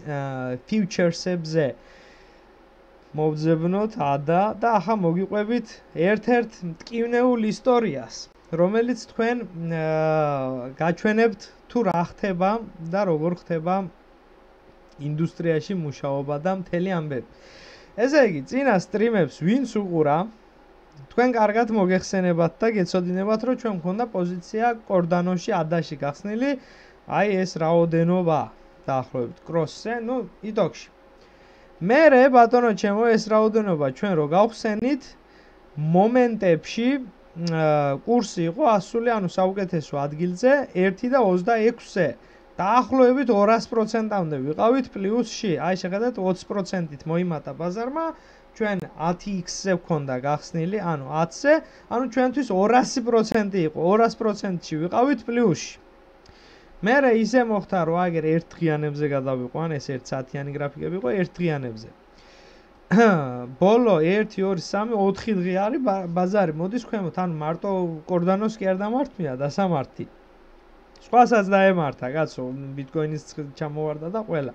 futures-ებზე მოვძებნოთ ადა და ახლა მოგიყვებით ერთ-ერთ მტკივნეულ ისტორიას რომელიც თქვენ გაჩვენებთ თუ რა ხდება და როგორ ხდება ინდუსტრიაში მუშაობა და მთელი ამბები. ესე იგი წინა სტრიმებს ვინც უყურა თქვენ კარგად მოგეხსენებათ და გეცოდინებათ, რომ ჩვენ მქონდა პოზიცია კორდანოში ადაში გახსნილი, აი ეს რაოდენობა დაახლოებით კროსზე, ну, იდოქში. მე რე ბატონო ჩემო ეს რაოდენობა ჩვენ რო გავხსენით მომენტებში კურსი იყო ასული, ანუ საუკეთესო ადგილზე 1 და 26-ზე. დაახლოებით 200%-ამდე ვიყავით პლუსში. აი შეხედეთ 20%-ით მოიმატა ბაზარმა. ჩვენ 10x-ზე ვქონდა გახსნილი, ანუ 10-ზე, ანუ ჩვენთვის 200% იყო, 200%-ში ვიყავით პლუსში. მე რა ისე მოხდა, რომ აგერ ერთ დღიანებზე გადავიყვან, ეს ერთ საათიანი გრაფიკები იყო ერთ დღიანებზე. ბოლო 1 2 3 4 დღე არის ბაზარი მოდის ქვემოთ ანუ მარტო კორდანოს კი არ დამართმია დასამართი სხვასაც დაემართა კაცო ბიტკოინის ჩამოვარდა და ყველა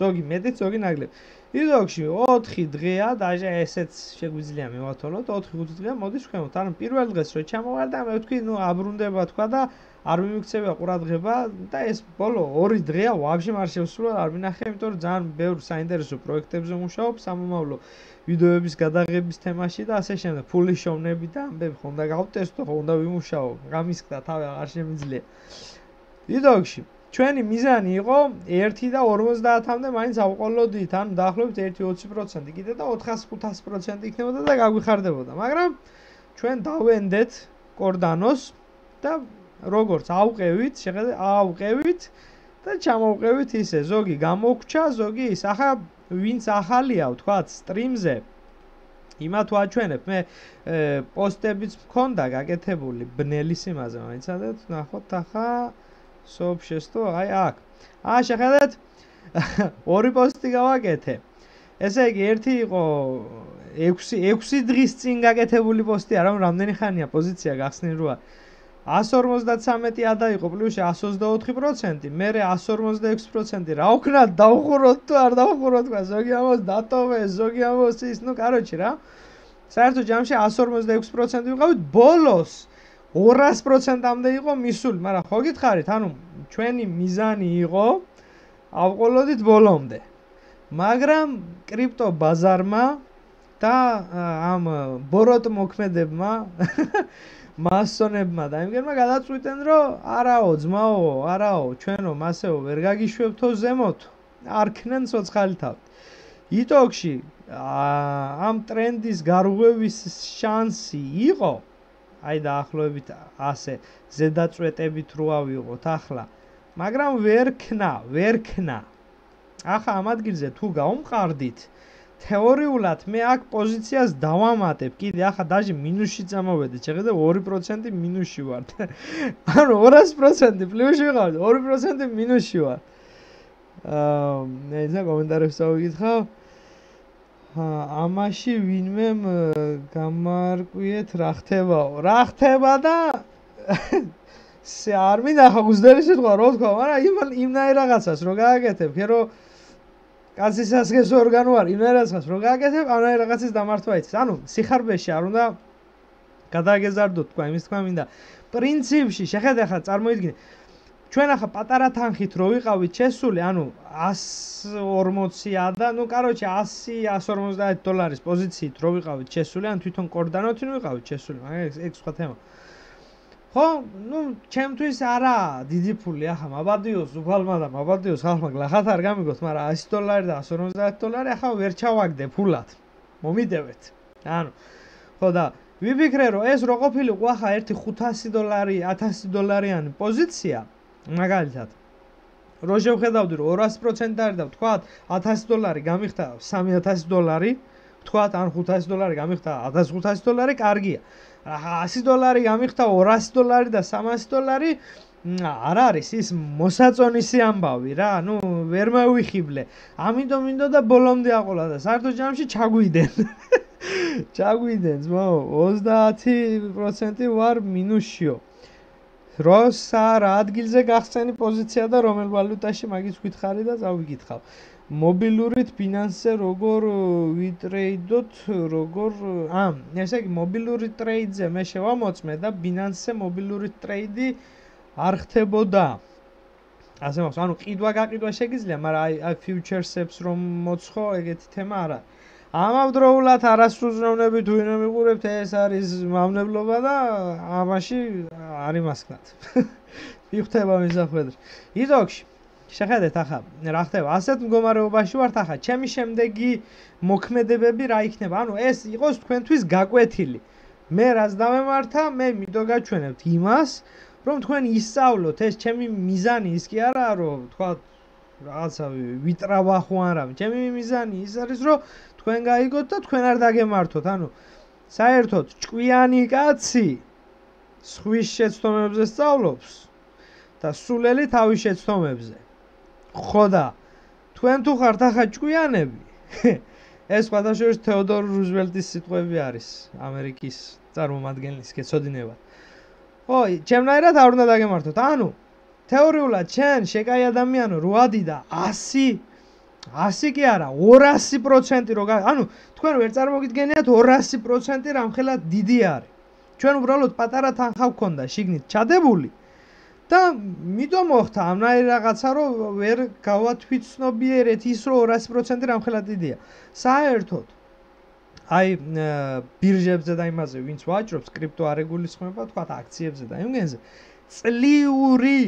ზოგი მეტი ზოგი ნაკლები იზოგში 4 დღეა დაჟე ესეც შეგვიძლია მივათვალოთ. 4-5 დღეა მოდის ქვემოთ ანუ პირველ დღეს რო ჩამოვარდა მე ვთქვი ნუ აბრუნდება თქვა და არ მიმიქცევია ყურადღება და ეს ბოლო 2 დღეა ვაფშე არ შევსრულა არ მინახე იმიტომ რომ ძალიან ბევრ საინტერესო პროექტებზე მუშაობ სამომავლო ვიდეოების გადაღების თემაში და ასე შემდეგ. ფული შოვნები და ამბები. ხონდა გავტესტო ხონდა ვიმუშაო. გამისკდა თავი არ შემიძლია. ვიდეოში ჩვენი მიზანი იყო 1 და 50-მდე მაინც ავყოლოდით ანუ დაახლოებით 1-20% კიდე და 400-500% იქნებოდა და გაგვიხარდებოდა. მაგრამ ჩვენ დავენდეთ კორდანოს და როგორც ავყევით, შეხედე ავყევით და ჩამოვყევით ისე, ზოგი გამოგჩა, ზოგი ის. ახლა ვინც ახალია, ვთქვათ, სტრიმზე იმათ ვაჩვენებ, მე პოსტებიც მქონდა გაკეთებული ბნელი სიმაზე, მაინც ადეთ, ნახოთ ახლა სოფშესტო აი აქ. აა შეხედეთ. ორი პოსტი გავაკეთე. ესე იგი ერთი იყო 6 6 დღის წინ გაკეთებული პოსტი არა რამდენი ხანია პოზიცია გახსნილ როა. 153 ადა იყო პლუში 124% მე 156% რა ვქნა დავხუროთ თუ არ დავხუროთ თქვა ზოგი ამას დატოვეს ზოგი ამას ის ნუ კაროჩი რა. საერთო ჯამში 156% ვიყავით ბოლოს. 1 200%-ამდე იყო მისული, მაგრამ ხო გითხარით, ანუ ჩვენი მიზანი იყო ავყოლოდით ბოლომდე. მაგრამ კრიპტო ბაზარმა და ამ ბოროტ მოქმედებმა მასონებმა და იმგერმა გადაწყვიტენ რომ არაო ძმაო არაო ჩვენო მასეო ვერ გაგიშვებთო ზემოთ. არქნენ სოცხალი თავი. იტოქში ამ ტრენდის გარღვევის შანსი იყო აი დაახლოებით ასე ზედაწვეტებით რო ავიღოთ ახლა მაგრამ ვერ ქნა ვერ ქნა ახლა ამ ადგილზე თუ გაუმყარდით თეორიულად მე აქ პოზიციას დავამატებ. კიდე ახლა დაჟე მინუსში წამოვედი. შეხედე 2% მინუსში ვარ. ანუ 200% პლუსში ვიყავ, 2% მინუსში ვარ. აა ისა კომენტარებს წავიკითხავ. აა ამაში ვინმე გამარკვიეთ რა ხდებაო. რა ხდება და არ მინდა ხო გუძდელი სიტყვა რო თქვა, მაგრამ იმ იმნაირ რაღაცას რო გააკეთებ, ხე რომ კაცის ასგეს ორგანო არ იმერაცხას რო გააკეთებ ანა რაღაცის დამართვა იცის. ანუ სიხარბეში არ უნდა გადაგეზარდოთ თქვა იმის თქვა მინდა. პრინციპში შეხედე ხა წარმოიდგინე ჩვენ ახლა პატარა თანხით რო ვიყავით შესული ანუ 140-ა და ნუ კაროჩე 100 150 დოლარის პოზიციით რო ვიყავით შესული ან თვითონ კორდანოთი ვიყავით შესული მაგრამ ეგ სხვა თემა ხო, ну, ჩემთვის არა დიდი ფული, ახლა მაბადიოს უფალმა და მაბადიოს ხალხმა გლახათ არ გამიგოთ, მაგრამ 100 დოლარი და 150 დოლარი ახლა ვერ ჩავაგდე ფულად. მომიდევეთ. ანუ ხო და ვიფიქრე რომ ეს რო ყოფილიყო ახლა ერთი 500 დოლარი, 1000 დოლარიანი პოზიცია, მაგალითად. რო შევხედავდი რომ 200% არის და ვთქვა 1000 დოლარი გამიხდა 3000 დოლარი, ვთქვა ან 500 დოლარი გამიხდა 1500 დოლარი, კარგია. 100 დოლარი გამიხდა 200 დოლარი და 300 დოლარი არ არის ის მოსაწონისი ამბავი რა ნუ ვერ მოვიხიბლე ამიტომ მინდო და ბოლომდე აყოლა და საერთო ჯამში ჩაგვიდენ ჩაგვიდენ ძმო 30% ვარ მინუსშიო როსა რა ადგილზე გახსენი პოზიცია და რომელ ვალუტაში მაგის გითხარი და წავიგითხავ მობილურით ფინანსზე როგორ ვიტრეიდოთ, როგორ ა, ესე იგი მობილური ტრეიდზე მე შევამოწმე და ფინანსზე მობილური ტრეიდი არ ხდებოდა. ასე მოხდა, ანუ ყიდვა გაყიდვა შეგიძლია, მაგრამ აი ფიუჩერსებს რომ მოცხო, ეგეთი თემა არა. ამავდროულად არასრულზროვნები თუ ვინმე მიყურებთ, ეს არის მავნებლობა და ამაში არ იმასქნათ. მიხვდება მისახვედრ. იზოქში შეხედეთ ახლა რა ხდება? ასეთ მდგომარეობაში ვართ ახლა ჩემი შემდეგი მოქმედებები რა იქნება? ანუ ეს იყოს თქვენთვის გაკვეთილი. მე რაც დავემართა მე მიდო გაჩვენებთ იმას რომ თქვენ ისწავლოთ. ეს ჩემი მიზანი ის კი არაა რომ თქვა რაღაცა ვიტრავა ხო არა ჩემი მიზანი ის არის რომ თქვენ გაიგოთ და თქვენ არ დაგემართოთ ანუ საერთოდ ჭკვიანი კაცი სხვის შეცდომებზე სწავლობს და სულელი თავის შეცდომებზე ხო და თქვენ თუ ხართ ახლა ჭკვიანები ეს სხვადასხვა თეოდორ რუზველტის სიტყვები არის ამერიკის წარმომადგენლის გეცოდინება. ხო, ჩემნაირად არ უნდა დაგემართოთ. ანუ თეორიულად ჩვენ შეკაი ადამიანო 8 და 100 100 კი არა 200% რო ანუ თქვენ ვერ წარმოგიდგენიათ 200% რამხელა დიდი არის. ჩვენ უბრალოდ პატარა თანხა გქონდა შიგნით ჩადებული და მიტომ მოხდა ამნაირ რაღაცა რომ ვერ გავათვითცნობიერეთ ის რომ 200% რამხელა დიდია. საერთოდ აი ბირჟებზე და იმაზე ვინც ვაჭრობს კრიპტო არეგულირება თქვა აქციებზე და იმგენზე წლიური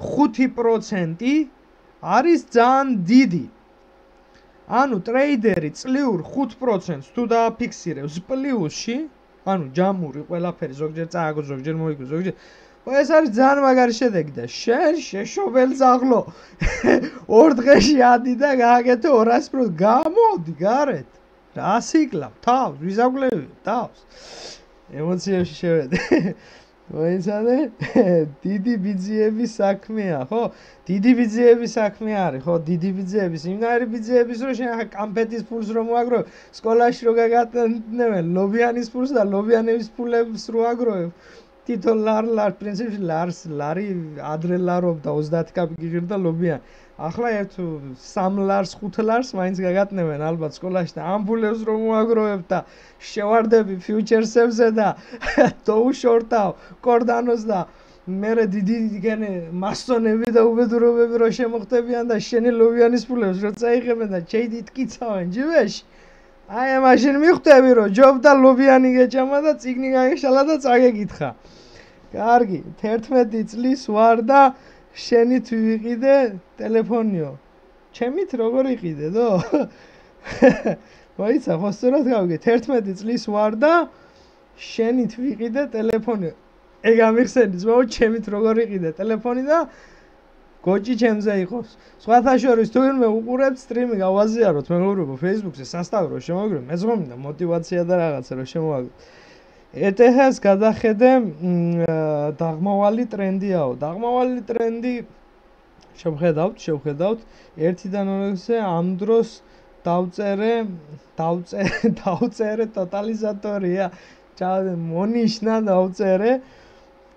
5% არის ძალიან დიდი. ანუ ტრეიდერი წლიურ 5%-ს თუ დააფიქსირებს პლუსში, ანუ ჯამური ყველაფერი ზოგჯერ წააგო, ზოგჯერ მოიგო, ზოგჯერ ეს არის ძალიან მაგარი შედეგი და შენ შეშობელ ზაღლო ორ დღეში ადი და გააკეთე 200% გამოდი გარეთ. რა სიკლავ თავს ვიზაგლები თავს. ემოციებში შევედე მოიცადე დიდი ბიძიების საქმეა ხო? დიდი ბიძიების საქმე არის ხო? დიდი ბიძიების იმნაირი ბიძიების რომ შენ ახლა კამპეტის ფულს რომ მოაგრო სკოლაში რო გაგატნევენ ლობიანის ფულს და ლობიანების ფულებს რო აგროვებ. თითო ლარ ლარ პრინციპში ლარს ლარი ადრე ლარობდა 30 კაპი გიღირდა ლობიან ახლა ერთ სამ ლარს ხუთ ლარს მაინც გაგატნევენ ალბათ სკოლაში და ამბულებს რომ მოაგროვებ და შევარდები ფიუჩერსებზე და დოუშორტავ კორდანოს და მე დიდი გენე მასონები და უბედურობები რომ შემოხდებიან და შენი ლოვიანის ფულებს რო წაიღებენ და ჩეიდი თკიცავენ ჯიბეში. აი მაშინ მიხვდები რომ ჯობ და ლოვიანი გეჭამა და ციგნი გაგეშალა და წაგეკითხა. კარგი 11 წლის ვარ და შენით ვიყიდე ტელეფონიო. ჩემით როგორ იყიდე დო? მოიცა ხო სწორად გავიგეთ 11 წლის ვარ და შენით ვიყიდე ტელეფონი ეგ ამიხსენი ძმაო ჩემით როგორ იყიდე ტელეფონი და გოჭი ჩემზე იყოს. სხვათა შორის თუ ვინმე უყურებ სტრიმი გავაზიაროთ მეგობრებო Facebook-ზე სასტავრო შემოგვიყვება მეც გომინდა мотивация და რაღაცა რომ შემოვაგოთ ETH-ს გადახედე დაღმავალი ტრენდიაო. დაღმავალი ტრენდი შევხედავთ, შევხედავთ. ერთიდან ორზე ამ დროს დავწერე, დავწერე, დავწერე ტოტალიზატორია. ჩავდე მონიშნა დავწერე.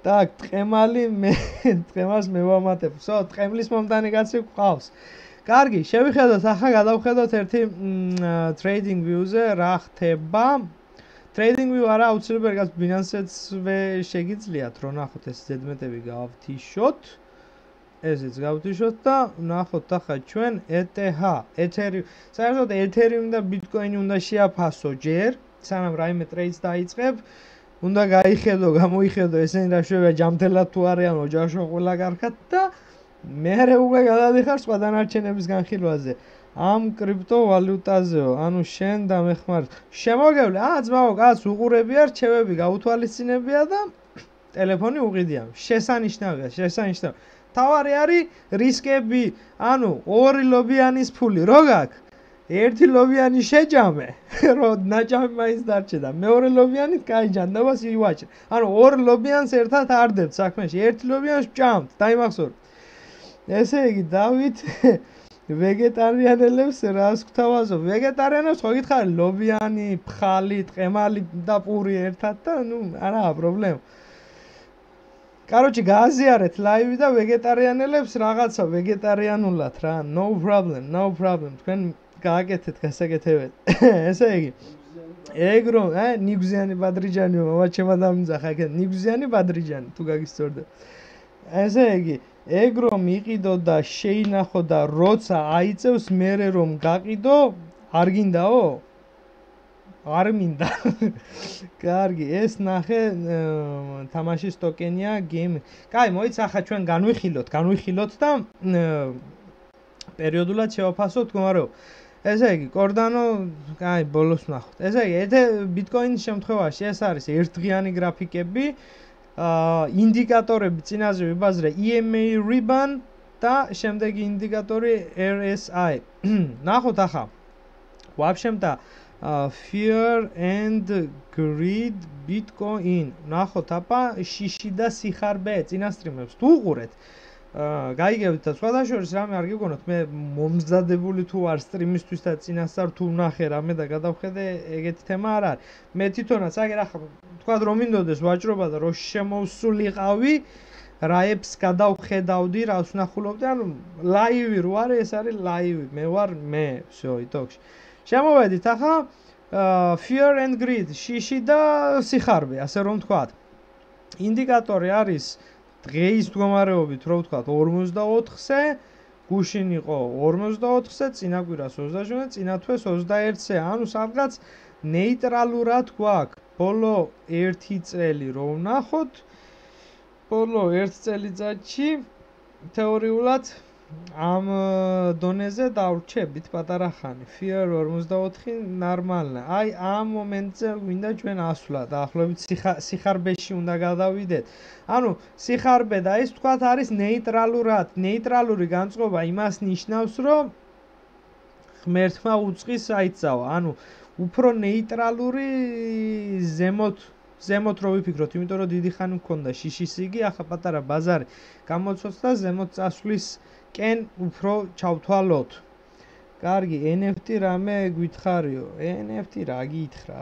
так, ტყემალი მე ტყემას მევამატებ. всё, ტყემლის მომდანი კაცი გყავს. კარგი, შევიხედოთ, ახლა გადავხედოთ ერთი trading view-ზე რა ხდება. Trading view არა აუცილებლად რაღაც Binance-ზე შეგიძლიათ რომ ნახოთ ეს ზედმეტები გავთიშოთ. ესეც გავთიშოთ და ნახოთ ახლა ჩვენ ETH, Ethereum. საერთოდ Ethereum და Bitcoin-ი უნდა შეაფასო ჯერ, სანამ რაიმე ტრეიდს დაიწყებ. უნდა გაიხედო, გამოიხედო ესენი რა შევა ჯამთელად თუ არიან ოჯახში ყველა კარგად და მეરે უკვე გადადიხარ სხვა დანარჩენების განხილვაზე. ამ კრიპტოვალუტაზეო, ანუ შენ დამეხმარ. შემოგევლე, აა ძმაო, კაც უყურებია, რჩევები გაუთვალისწინებია და ტელეფონი უყიდია. შესანიშნავია, შესანიშნავია. თავარი არის რისკები, ანუ ორი ლობიანის ფული რო გაქვს? ერთი ლობიანი შეჯამე, რო ნაჭამი მაინც დარჩე და მეორე ლობიანი კაი ჯანდაბას ივაჭრე. ანუ ორ ლობიანს ერთად არდებთ საქმეში. ერთი ლობიანს ჭამთ, დაიმახსოვრე. ესე იგი, დავით ვეგეტარიანელებს რას გვთავაზობ? ვეგეტარიანებს ხო გითხარი ლობიანი, ფხალი, ტყემალი და პური ერთად და ნუ არაა პრობლემა. კაროჩი გააზიარეთ ლაივი და ვეგეტარიანელებს რაღაცა ვეგეტარიანულად რა, no problem, no problem. თქვენ გააკეთეთ გასაკეთებად. ესე იგი. ეგრო, ა, ნიგზიანი ბადრიჯანიო, მამაჩემა დამძახა, ეგ ნიგზიანი ბადრიჯანი თუ გაგისწორდა. ესე იგი, ეგ რომ იყიდო და შეინახო და როცა აიწევს მერე რომ გაყიდო არ გინდაო? არ მინდა. კარგი ეს ნახე თამაშის ტოკენია გეიმ კაი მოიცა ხა ჩვენ განვიხილოთ განვიხილოთ და პერიოდულად შევაფასოთ გომარო ესე იგი კორდანო კაი ბოლოს ნახოთ. ესე იგი ეთე ბიტკოინის შემთხვევაში ეს არის ერთდღიანი გრაფიკები ინდიკატორები წინაზე ვიბაზრე EMA ribbon და შემდეგი ინდიკატორი RSI. ნახოთ ახლა. ვაფშემ და fear and greed bitcoin. ნახოთ აპა შიში და სიხარბე წინასტრიმებს თუ უყურეთ. გაიგებთ და სხვადასხვა რამე არ გიგონოთ მე მომზადებული თუ არ სტრიმისთვის და წინასწარ თუ ნახე რამე და გადავხედე ეგეთი თემა არ არის მე თვითონაც აგერ ახლა თქვა რომ მინდოდეს ვაჭრობა და რო შემოვსულიყავი რაებს გადავხედავდი რას ვნახულობდი ანუ ლაივი რო არის ეს არის ლაივი მე ვარ მე всё იტოქში შემოვედით ახლა fear and greed შიში და სიხარბე ასე რომ ვთქვათ ინდიკატორი არის დღეის მდგომარეობით რო ვთქვათ 44-ზე გუშინ იყო 44-ზე წინაკვირას 27-ზე წინათვეს 21-ზე ანუ სადღაც ნეიტრალურად გვაქვს. ბოლო 1 წელი რო ვნახოთ ბოლო 1 წელიწადში თეორიულად ამ დონეზე დავრჩებით პატარა ხანი. Fear 44 ნორმალია. აი ამ მომენტზე გვინდა ჩვენ ასვლა და ახლობით სიხარბეში უნდა გადავიდეთ. ანუ სიხარბე და ის თქვათ არის ნეიტრალურად, ნეიტრალური განწყობა იმას ნიშნავს, რომ ღმერთმა უצყის აიწავა. ანუ უფრო ნეიტრალური ზემოთ ზემოთ რო ვიფიქროთ, იმიტომ რომ დიდი ხანი მქონდა შიშის იგი, ახლა პატარა ბაზარი გამოცოცხლა ზემოთ წასვლის კენ უფრო ჩავთვალოთ. კარგი, NFT რამე გითხარიო? NFT რა გითხრა?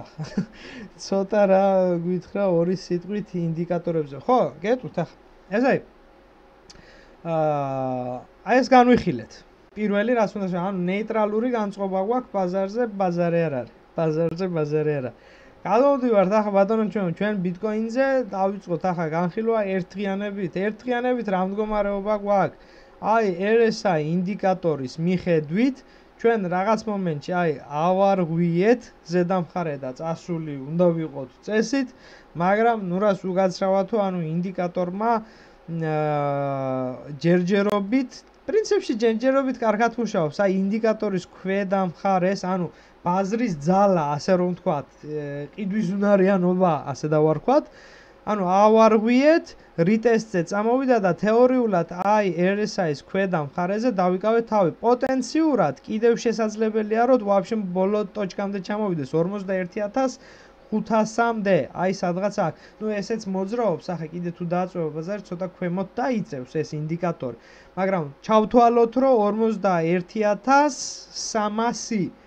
ცოტა რა გითხრა ორი სიტყვით ინდიკატორებზე. ხო, გეტყვით ახლა. ესე აა აი ეს განვიხილეთ. პირველი რას უნდა შე, ანუ ნეიტრალური განწყობა გვაქვს ბაზარზე, ბაზარი არ არის. ბაზარზე ბაზარი არ არის. გადავდივართ ახლა ბატონო ჩვენ ჩვენ ბიტკოინზე დავიწყოთ ახლა განხილვა ერთღიანებით. ერთღიანებით რა მდგომარეობა გვაქვს? აი RSI ინდიკატორის მიხედვით ჩვენ რაღაც მომენტში აი ავარღვიეთ ზედამხარე და წასული უნდა ვიყოთ წესით, მაგრამ ნუ რას უგაცრავა თუ ანუ ინდიკატორმა ჯერჯერობით პრინციპში ჯერჯერობით კარგად მუშაობს. აი ინდიკატორის ქვედა მხარეს, ანუ ბაზრის ძალა, ასე რომ ვთქვათ, ყიდვის უნარიანობა, ასე დავარქვათ, ანუ ავარღვიეთ რიტესტზე წამოვიდა და თეორიულად აი RSI-ის ქვედა მხარეზე დავიკავეთ თავი. პოტენციურად კიდევ შესაძლებელია რომ ვაფშე ბოლო ტოჩკამდე ჩამოვიდეს 41500-მდე. აი სადღაც აქ. ნუ ესეც მოძრაობს, ახლა კიდე თუ დააწევა ბაზარი ცოტა ქვემოთ დაიწევს ეს ინდიკატორი. მაგრამ ჩავთვალოთ რომ 41300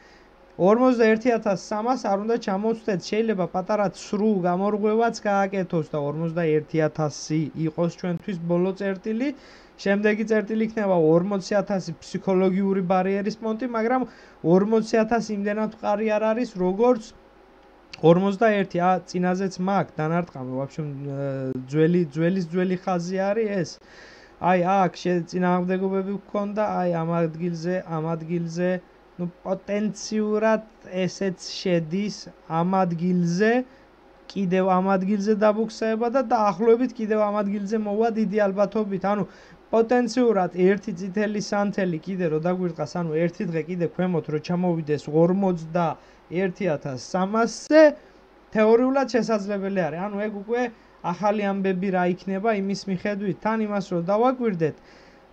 41300 არ უნდა ჩამოვწდეთ, შეიძლება პატარა ცრუ გამორღვევაც გააკეთოს და 41000 იყოს ჩვენთვის ბოლო წერტილი. შემდეგი წერტილი იქნება 40000 ფსიქოლოგიური ბარიერის პონტი, მაგრამ 40000 იმდენად ყარი არ არის, როგორც 41 ა წინაზეც მაგ დანარტყამი, ვაფშე ძველი ძველის ძველი ხაზი არის ეს. აი აქ შეწინააღმდეგობები გქონდა, აი ამ ადგილზე, ამ ადგილზე ну პოტენციურად ესეც შედის ამ ადგილზე კიდევ ამ ადგილზე დაბუქსება და დაახლოებით კიდევ ამ ადგილზე მოვა დიდი ალბათობით. ანუ პოტენციურად ერთი წითელი სანთელი კიდე რო დაგვირყას ანუ ერთი დღე კიდე ქვემოთ რო ჩამოვიდეს 41300-ზე თეორიულად შესაძლებელი არის. ანუ ეგ უკვე ახალი ამბები რა იქნება იმის მიხედვით. თან იმას რო დავაკვირდეთ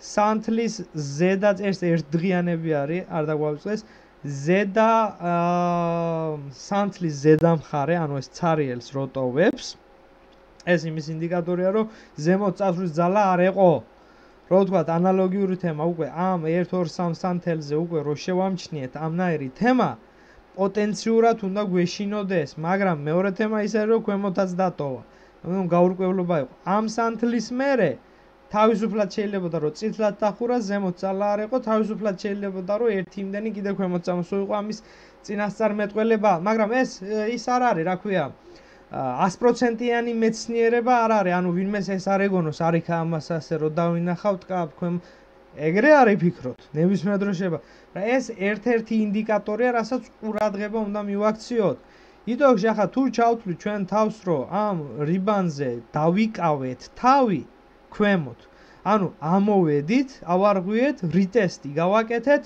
სანთლის ზედა წერს ერთდღიანები არის, არ დაგვაწყდეს. ზედა სანთლის ზედა მხარე, ანუ ეს цаრიელს როტოვებს. ეს იმის ინდიკატორია, რომ ზემოთ წასვლის ძალა არ ეყო. რო ვთქვათ, ანალოგიური თემა უკვე ამ 1-2-3 სანთელზე უკვე რო შევამჩნიეთ ამნაირი თემა, პოტენციურად უნდა გვეშინოდეს, მაგრამ მეორე თემა ის არის, რომ ქვემოთაც დატოვა. ანუ გაურკვევლობა იყო. ამ სანთლის მერე თავისუფლად შეიძლება რომ წითლად დახურა ზემოთ ძალა არ იყო თავისუფლად შეიძლება რომ ერთი იმდენი კიდე ქვემოთ წამოსულიყო ამის წინასწარ მეტყველება მაგრამ ეს ის არ არის რა ქვია 100%-იანი მეცნიერება არ არის ანუ ვინმეს ეს არ ეგონოს არიქა ამას ასე რომ დავინახავთ კაფქვემ ეგრე არის ფიქრობთ ნებისმიერ დროს შეიძლება რა ეს ერთ-ერთი ინდიკატორია რასაც ყურადღება უნდა მივაქციოთ. იდოქში ახლა თუ ჩავთვლი ჩვენ თავს რომ ამ რიბანზე დავიკავეთ თავი ქვემოთ. ანუ ამოვედით, ავარღვიეთ, რიტესტი გავაკეთეთ,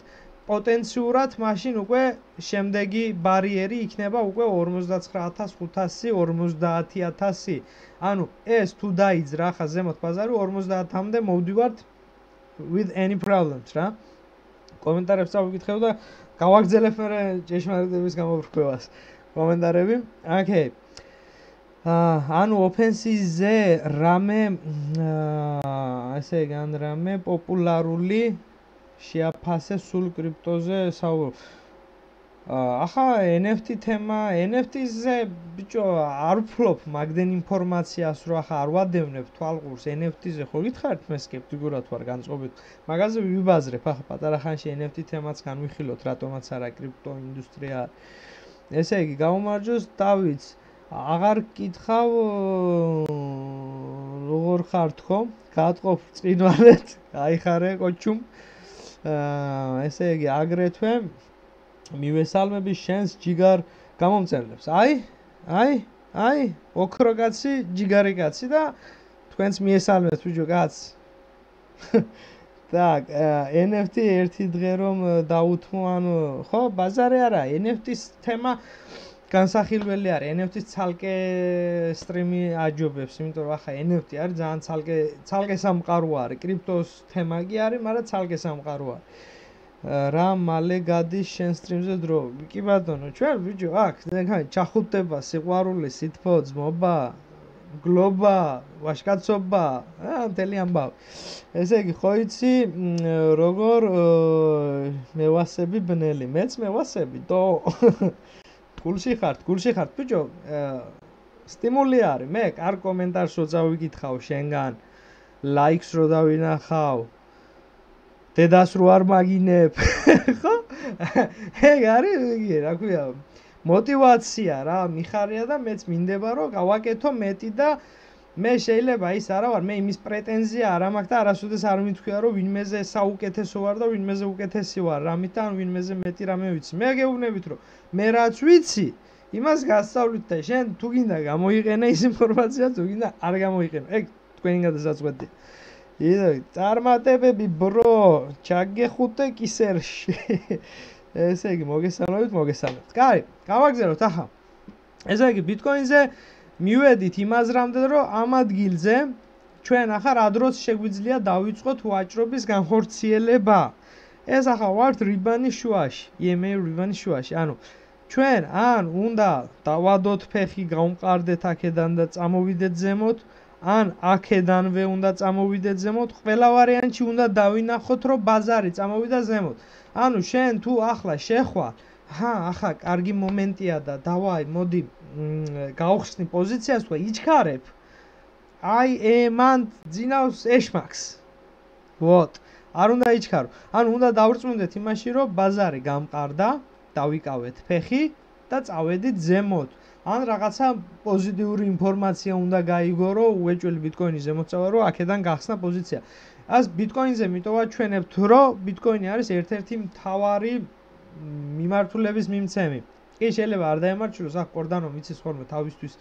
პოტენციურად მაშინ უკვე შემდეგი ბარიერი იქნება უკვე 59500, 50000. ანუ ეს თუ დაიძრა ხა ზემოთ ბაზარი 50-მდე მოვდივართ with any problems რა. კომენტარებს წავიკითხებ და გავაგზელებ მე ჭეშმარიტების გამობრკვევას. კომენტარები. Okay. ანუ ოფენსიზე რამე ესე იგი ან რამე პოპულარული შეაფასე სულ კრიპტოზე საუბრობ. ახლა NFT თემა, NFT-ზე ბიჭო არ ვფლობ მაგდენ ინფორმაციას, რომ ახლა არ ვადევნებ თვალყურს NFT-ზე, ხო გითხარით მე скеპტიკურად ვარ განწყობით. მაგაზე ვიბაზრებ ახლა პატარა ხანში NFT თემაც განვიხილოთ, რატომაც არა კრიპტო ინდუსტრია. ესე იგი, გაუმარჯოს დავით აღარ კითხავ როგორ ხარ თქო? გაატყობ წინვალეთ. აიხარე კოჩუმ. აა ესე იგი, აგრეთვე მივესალმები შენს ჯიგარ გამომწერლებს. აი, აი, აი, ოქრო კაცი, ჯიგარი კაცი და თქვენს მიესალმეთ ბიჭო კაც. так, NFT ერთი დღე რომ დაუთმო, ანუ ხო, ბაზარი არა, NFT-ს თემა განსახილველი არის. NFT-ს ცალკე სტრიმი აჯობებს, იმიტომ რომ ახლა NFT არის ძალიან ცალკე ცალკე სამყარო არის. კრიპტოს თემა კი არის, მაგრამ ცალკე სამყარო არის. რა მალე გადის შენ სტრიმზე დრო? კი ბატონო, ჩვენ ვიჯო, აქ ზეგან ჩახუტება, სიყვარული, სითფო, ძმობა, გლობა, ვაშკაცობა, აა მთელი ამბავი. ესე იგი, ხო იცი, როგორ მევასები ბნელი, მეც მევასები, დო. გულში ხართ, გულში ხართ ბიჭო, სტიმული არის. მე კარ კომენტარს რო წავიკითხავ შენგან, ლაიქს რო დავინახავ, დედას რო არ მაგინებ, ხო? ეგ არის იგი, რა ქვია, мотивация რა, მიხარია და მეც მინდება რომ გავაკეთო მეტი და აა მე შეიძლება ის არა ვარ მე იმის პრეტენზია არ მაქვს და არასოდეს არ მithქვია რომ ვინმეზე საუკეთესო ვარ და ვინმეზე უკეთესი ვარ. რამით ან ვინმეზე მეტი რამე ვიცი. მე გეუბნებით რომ მე რაც ვიცი იმას გასწავლით და შენ თუ გინდა გამოიყენე ის ინფორმაცია თუ გინდა არ გამოიყენე. ეგ თქვენი გადასაწყვეტია იდე წარმატებები ბრო ჩაგეხუტე კისერში. ესე იგი მოგესალმებით მოგესალმებით. კაი გავაგზავნოთ ახლა ესე იგი ბიტკოინზე მივედით იმაზრამდე რომ ამ ადგილზე ჩვენ ახლა რა დროს შეგვიძლია დავიწყოთ ვაჭრობის განხორციელება ეს ახლა ვართ რიბანის შუაში EMA რიბანის შუაში. ანუ ჩვენ ან უნდა დავადოთ ფეხი გავმყარდეთ აქედან და წამოვიდეთ ზემოთ ან აქედანვე უნდა წამოვიდეთ ზემოთ, ყველა ვარიანტი უნდა დავინახოთ, რომ ბაზარი წამოვიდა ზემოთ. ანუ შენ თუ ახლა შეხვალ, ჰა, ახლა კარგი მომენტია და დავაი, მოდი გავხსნი პოზიციას, თუ იჩქარებ. აი, ემან ძინავს ეშმაკს. ვოთ. არ უნდა იჩქარო. ანუ უნდა დავრწმუნდეთ იმაში, რომ ბაზარი გამყარდა, დავიკავეთ ფეხი და წავედით ზემოთ. ან რაღაცა პოზიტიური ინფორმაცია უნდა გაიგო, რომ უეჭველი ბიტკოინის ზემოწევა, რომ აქედან გახსნა პოზიცია. ას ბიტკოინზე მიტოვა ჩვენებთ, რომ ბიტკოინი არის ერთ-ერთი მთავარი მიმართულების მიმცემი. კი, შეიძლება არ დაემარჩილოს, აქ კორდანო მიცის ხოლმე თავისთვის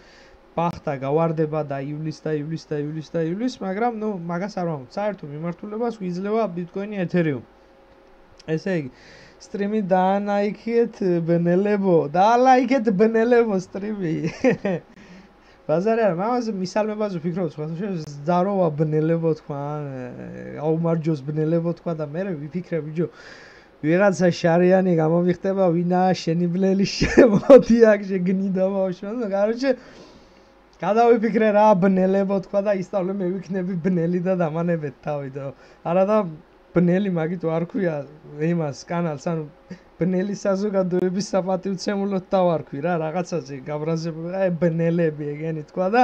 ბახტა გავარდება და ივლის და ივლის და ივლის და ივლის, მაგრამ ნუ მაგას არ ვამბობ. საერთო მიმართულებას ვიძლევა ბიტკოინი ეთერიუმ. ესე იგი, სტრიმი დაანაიქეთ ბნელებო დაალაიქეთ ბნელებო სტრიმი ბაზარი არა მაგას მისალმებაზე ვფიქრობ სხვა შეიძლება ზაროვა ბნელებო თქვა აუმარჯოს ბნელებო თქვა და მე ვიფიქრე ბიჭო ვიღაცა შარიანი გამომიხდება, ვინაა შენიblელი შემოდი აქ შეგნიდა ბავშვო. короче გადავიფიქრე რა ბნელებო თქვა და ისწავლე მე ვიქნები ბნელი და დამანებეთ თავი და არა და ბნელი მაგით არ ქვია იმას კანალს ანუ ბნელი საზოგადოების საპატივცემულოდ დავარქვი რა რაღაცაზე გაბრაზებულიყა ე ბნელები ეგენი თქვა და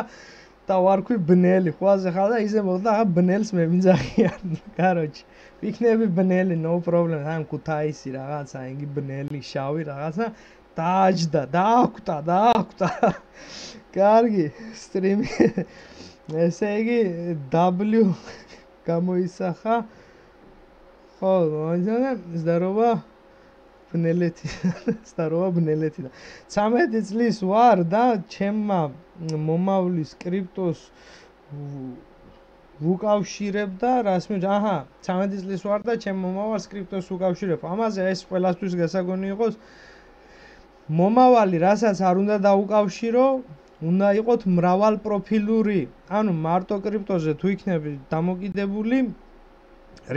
დავარქვი ბნელი ხوازე ხარ და ისე მოხდა ბნელს მე მიძახიან короче იქნები ბნელი no problem ან ქუთაისი რაღაცა იგი ბნელი შავი რაღაცა დააჯდა დააგვტა დააგვტა კარგი სტრიმი ესე იგი w გამოისახა. ხო მოიძანა ზდარობა ბნელეთი ზდარობა ბნელეთიდან 13 წლის ვარ და ჩემმა მომავლის კრიპტოს ვუკავშირებ და რას მე აჰა 13 წლის ვარ და ჩემ მომავალს კრიპტოს ვუკავშირებ. ამაზე ეს ყველასთვის გასაგონი იყოს. მომავალი, რასაც არ უნდა დაუკავშირო, უნდა იყოს მრავალ პროფილური. ანუ მარტო კრიპტოზე თუ იქნები დამოკიდებული,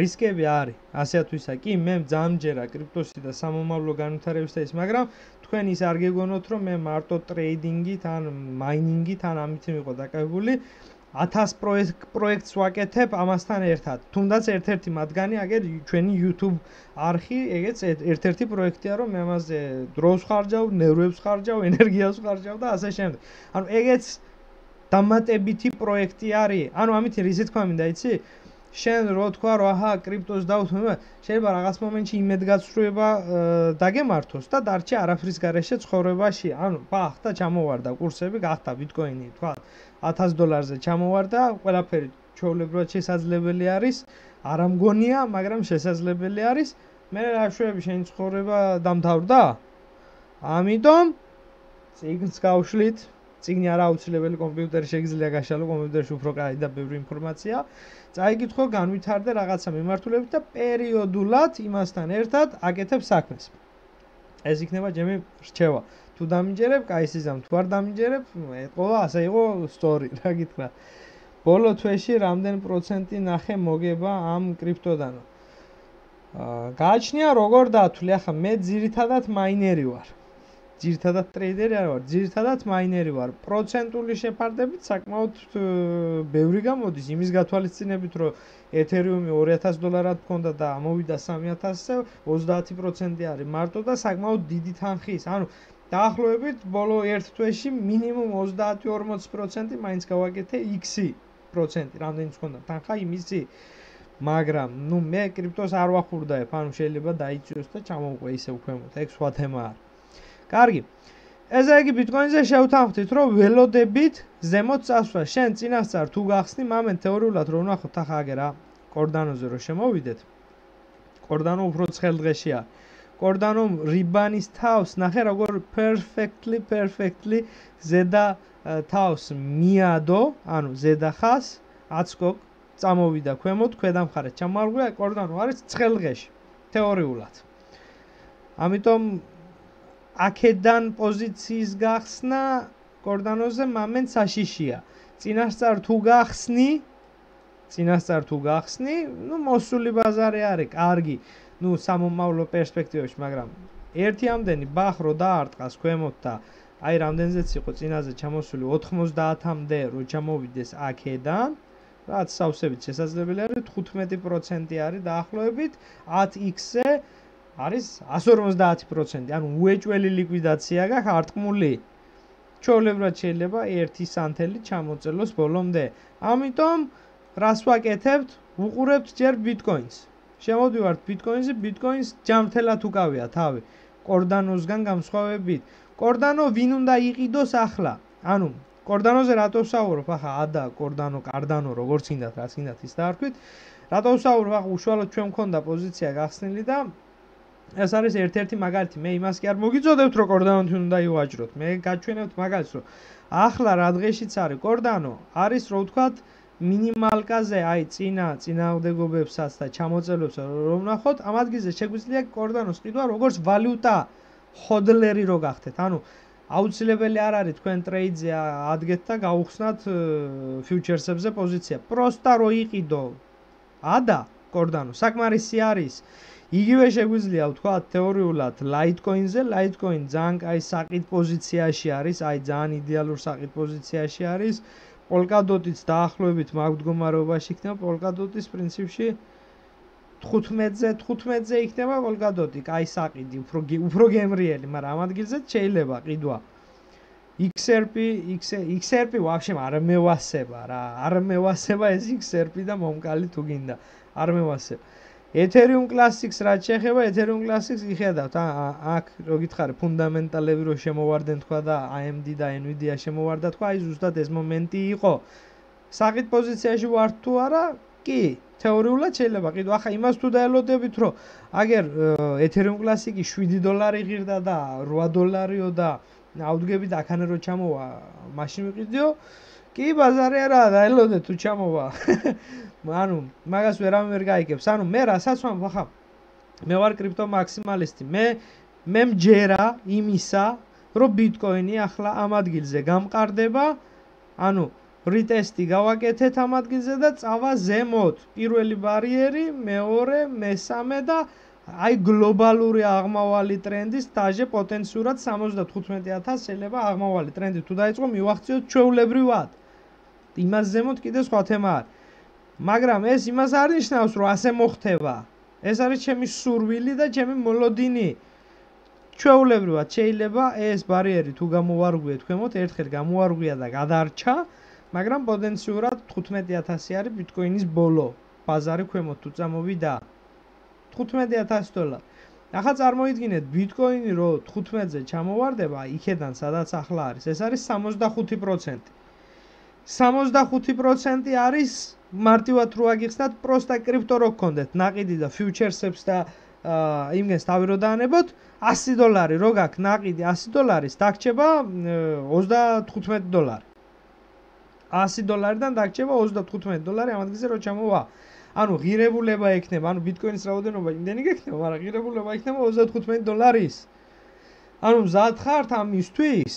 რისკები არის. ასე თუ ისა კი მე ძალიან მჯერა კრიპტოსი და სამომავლო განვითარებისა ის, მაგრამ თქვენ ის არ გეგონოთ რომ მე მარტო ტრეიდინგით ან მაინინგით ან ამით მიყო დაკავებული 1000 პროექტ პროექტს ვაკეთებ ამასთან ერთად. თუნდაც ერთ-ერთი მათგანი აგერ ჩვენი YouTube არხი, ეგეც ერთ-ერთი პროექტია, რომ მე ამაზე დროს ხარჯავ, ნერვებს ხარჯავ, ენერგიას ხარჯავ და ასე შემდეგ. ანუ ეგეც დამატებითი პროექტი არის. ანუ ამით რისი თქვა მინდა, იცი? შენ რო თქვა რომ აჰა კრიპტოს დავთმე, შეიძლება რაღაც მომენტში იმედგაცრუება დაგემართოს და დარჩე არაფრის garaშე ცხოვრებაში. ანუ ბახტა ჩამოვარდა კურსები, გახდა ბიტკოინი, თქვა 1000 დოლარზე ჩამოვარდა, ყველაფერი ჩვეულებრივად შესაძლებელი არის. არ ამგონია, მაგრამ შესაძლებელი არის. მე რა შვები შენ ცხოვრება დამთავრდა? ამიტომ ციგნს გავშლით. ციგნი არა აუცილებელი კომპიუტერი შეგიძლია გაშალო კომპიუტერში უფრო კაი და ბევრი ინფორმაცია. წაიგითხო, განვითარდე რაღაცა მიმართულებით და პერიოდულად იმასთან ერთად აკეთებ საქმეს. ეს იქნება ჩემი რჩევა. თუ დამიჯერებ, კაი სიზამ, თუ არ დამიჯერებ, ეთყობა, ასე იყო სტორი, რა გითხრა. ბოლო თვეში რამდენ პროცენტი ნახე მოგება ამ კრიპტოდანო? აა, გააჩნია როგორ დათვლი, ახლა მე ძირითადად მაინერი ვარ. ძირითადად ტრეიდერი არ ვარ, ძირითადად მაინერი ვარ. პროცენტული შეფარდებით საკმაოდ ბევრი გამოდის იმის გათვალისწინებით, რომ ეთერიუმი 2000 დოლარად მქონდა და ამოვიდა 3000-ზე, 30% არის მარტო და საკმაოდ დიდი თანხის. ანუ დაახლოებით ბოლო ერთ თვეში მინიმუმ 30-40% მაინც გავაკეთე X-ი პროცენტი, რამდენიც მქონდა თანხა იმისი. მაგრამ, ну, მე კრიპტოს არ ვახურდაებ, ანუ შეიძლება დაიწიოს და ჩამოვყვე ისე უქვემოთ. ეგ სხვა თემაა. კარგი. ესე იგი ბიტკოინზე შევთანხმდით, რომ ველოდებით ზემოთ წასვლა. შენ წინასწარ თუ გახსნი, მამენ თეორიულად რომ ნახოთ ახლა აგერა კორდანოზე რომ შემოვიდეთ. კორდანო უფრო ცხელ დღეშია. კორდანომ რიბანის თავს ნახე როგორ perfectly perfectly ზედა თავს მიადო, ანუ ზედა ხას აცკო წამოვიდა ქვემოთ, ქვედა მხარე ჩამარღვია კორდანო არის ცხელ დღეში. თეორიულად. ამიტომ აქედან პოზიციის გახსნა კორდანოზე მომენტ საშიშია. წინასწარ თუ გახსნი, წინასწარ თუ გახსნი, ну მოსული ბაზარი არის, კარგი. ну სამომავლო პერსპექტივაში, მაგრამ ერთი ამდენი ბახრო დაარტყას ქვემოთ და აი რამდენზეც იყო წინაზე ჩამოსული 90-მდე რო ჩამოვიდეს აქედან, რაც სავსებით შესაძლებელი არის 15% არის დაახლოებით 10x-ზე არის 150%, ანუ უეჭველი ლიკვიდაცია გაქვს არტყმული. ჩოლებრად შეიძლება 1 სანთელი ჩამოწელოს ბოლომდე. ამიტომ რას ვაკეთებთ? უყურებთ ჯერ ბიტკოინს. შემოდივართ ბიტკოინზე, ბიტკოინს ჯამთელად უკავია თავი. კორდანოსგან გამსხვავებით. კორდანო ვინ უნდა იყიდოს ახლა? ანუ კორდანოზე რატო ვსაუბრობ? ახლა ადა კორდანო, კარდანო, როგორც ინდათ, რაც ინდათ ის დაარქვით. რატო ვსაუბრობ? ახლა უშუალოდ ჩვენ მქონდა პოზიცია გახსნილი და ეს არის ერთ-ერთი მაგალითი. მე იმას კი არ მოგიწოდებთ, რომ კორდანო თუნ უნდა ივაჭროთ. მე გაჩვენებთ მაგალითს, რომ ახლა რა დღეშიც არის კორდანო, არის რო ვთქვათ მინიმალკაზე, აი წინა წინააღმდეგობებსაც და ჩამოწელებებს რომ ნახოთ, ამ ადგილზე შეგვიძლია კორდანოს ყიდვა როგორც ვალუტა ჰოდლერი რო გახდეთ. ანუ აუცილებელი არ არის თქვენ ტრეიდზე ადგეთ და გაუხსნათ ფიუჩერსებზე პოზიცია. პროსტა რო იყიდო ადა კორდანო, საკმარისი არის. იგივე შეგვიძლია ვთქვა თეორიულად Litecoin-ზე, Litecoin ძალიან კაი საკით პოზიციაში არის, აი ძალიან იდეალურ საკით პოზიციაში არის. Polkadot-იც დაახლოებით მაგ მდგომარეობაში იქნება, Polkadot-ის პრინციპში 15-ზე 15-ზე იქნება Polkadot-ი, კაი საკიდი, უფრო უფრო გემრიელი, მაგრამ ამ ადგილზე შეიძლება ყიდვა. XRP, XRP ვაფშე არ მევასება რა, არ მევასება ეს XRP და მომკალი თუ გინდა. არ მევასება. Ethereum Classics რაც შეეხება Ethereum Classics იხედავთ აქ რო გითხარი ფუნდამენტალები რო შემოვარდნენ თქვა და AMD და Nvidia შემოვარდა თქვა აი ზუსტად ეს მომენტი იყო. საკით პოზიციაში ვარ თუ არა? კი თეორიულად შეიძლება. კიდო ახლა იმას თუ დაელოდებით რომ აგერ Ethereum Classic-ი 7 დოლარი ღირდა და 8 დოლარიო და აუდგები და აქანე რო ჩამოვა მაშინ ვიყიდიო? კი ბაზარი არა დაელოდე თუ ჩამოვა ანუ მაგას ვერ გაიგებს. ანუ მე რასაც ვამბობ ხა მე ვარ კრიპტო მაქსიმალისტი. მე მე მჯერა იმისა, რომ ბიტკოინი ახლა ამ ადგილზე გამყარდება. ანუ რიტესტი გავაკეთეთ ამ ადგილზე და წავა ზემოთ. პირველი ბარიერი, მეორე, მესამე და აი გლობალური აღმავალი ტრენდის დაჟე პოტენციურად 75000 შეიძლება აღმავალი ტრენდი თუ დაიწყო მივახციოთ ჩვეულებრივად. იმას ზემოთ კიდე სხვა თემა არის. მაგრამ ეს იმას არ ნიშნავს, რომ ასე მოხდება. ეს არის ჩემი სურვილი და ჩემი მოლოდინი. ჩვეულებრივად შეიძლება ეს ბარიერი თუ გამოვარგვიეთ ქვემოთ, ერთხელ გამოვარგვია და გადარჩა, მაგრამ პოტენციურად 15000 არის ბიტკოინის ბოლო. ბაზარი ქვემოთ თუ წამოვიდა 15000 დოლარი. ახლა წარმოიდგინეთ ბიტკოინი რო 15-ზე ჩამოვარდება, იქედან სადაც ახლა არის, ეს არის 65%. 65% არის მარტივად რო აგიხსნათ პროსტა კრიპტო რო გქონდეთ, ნაყიდი და ფიუჩერსებს და იმგენს თავი რო დაანებოთ 100 დოლარი რო გაქვს ნაყიდი 100 დოლარის დაგჭება 35 დოლარი 100 დოლარიდან დაგჭება 35 დოლარი ამ ადგილზე რო ჩამოვა ანუ ღირებულება ექნება, ანუ ბიტკოინის რაოდენობა იმდენი გექნება, მაგრამ ღირებულება იქნება 35 დოლარის. ანუ მზად ხართ ამისთვის?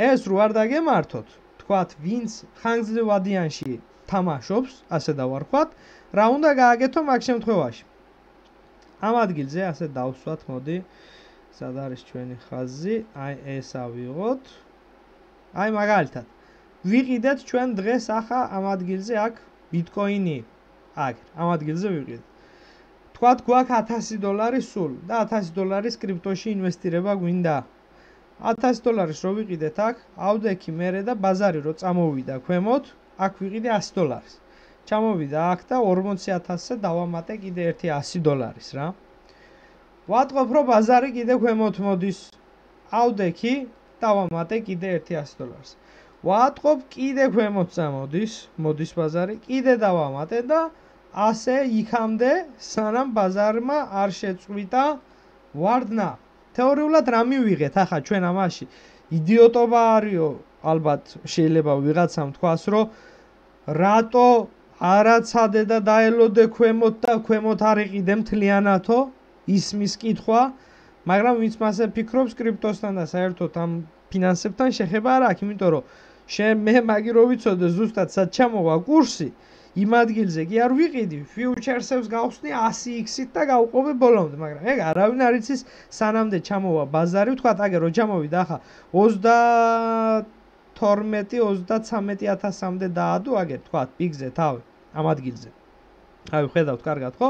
ეს რო არ დაგემართოთ, თქვათ, ვინც ხანგრძლივადიანში თამაშობს, ასე დავარქვათ, რა უნდა გააკეთო მაგ შემთხვევაში? ამ ადგილზე ასე დავსვათ, მოდი. სად არის ჩვენი ხაზი? აი ეს ავიღოთ. აი მაგალითად. ვიყიდეთ ჩვენ დღეს ახლა ამ ადგილზე აქ ბიტკოინი აქ ამ ადგილზე ვიყიდეთ. თქვათ გვაქვს 1000 დოლარი სულ და 1000 დოლარის კრიპტოში ინვესტირება გვინდა. 1000 დოლარის რო ვიყიდეთ აქ, აუდექი მერე და ბაზარი რო წამოვიდა ქვემოთ, აქ ვიყიდე 100 დოლარის. ჩამოვიდა აქ და 40000-ზე დავამატე კიდე ერთი 100 დოლარის რა. ვატყობ რომ ბაზარი კიდე ქვემოთ მოდის. აუდექი დავამატე კიდე ერთი 100 დოლარს. ვატყობ კიდე ქვემოთ წამოდის, მოდის ბაზარი, კიდე დავამატე და ასე იქამდე სანამ ბაზარმა არ შეწყვიტა ვარდნა. თეორიულად რა მივიღეთ ახლა ჩვენ ამაში? იდიოტობა არისო, ალბათ შეიძლება ვიღაცამ თქვას, რომ რატო არაცადე და დაელოდე ქვემოთ და ქვემოთ არ იყიდე მთლიანათო? ისმის კითხვა, მაგრამ ვინც მასე ფიქრობს კრიპტოსთან და საერთოდ ამ ფინანსებთან შეხება არ აქვს, იმიტომ რომ შენ მე მაგი რო ვიცოდე ზუსტად სად ჩამოვა კურსი იმ ადგილზე კი არ ვიყიდი. ფიუჩერსებს გავხსნი 100x-ით და გავყობე ბოლომდე მაგრამ ეგ არავინ არ იცის სანამდე ჩამოვა ბაზარი. ვთქვა აგე რო ჩამოვიდა ახლა 32-33000-მდე დაადო აგე თქვა პიგზე თავი ამ ადგილზე აი ხედავთ კარგად ხო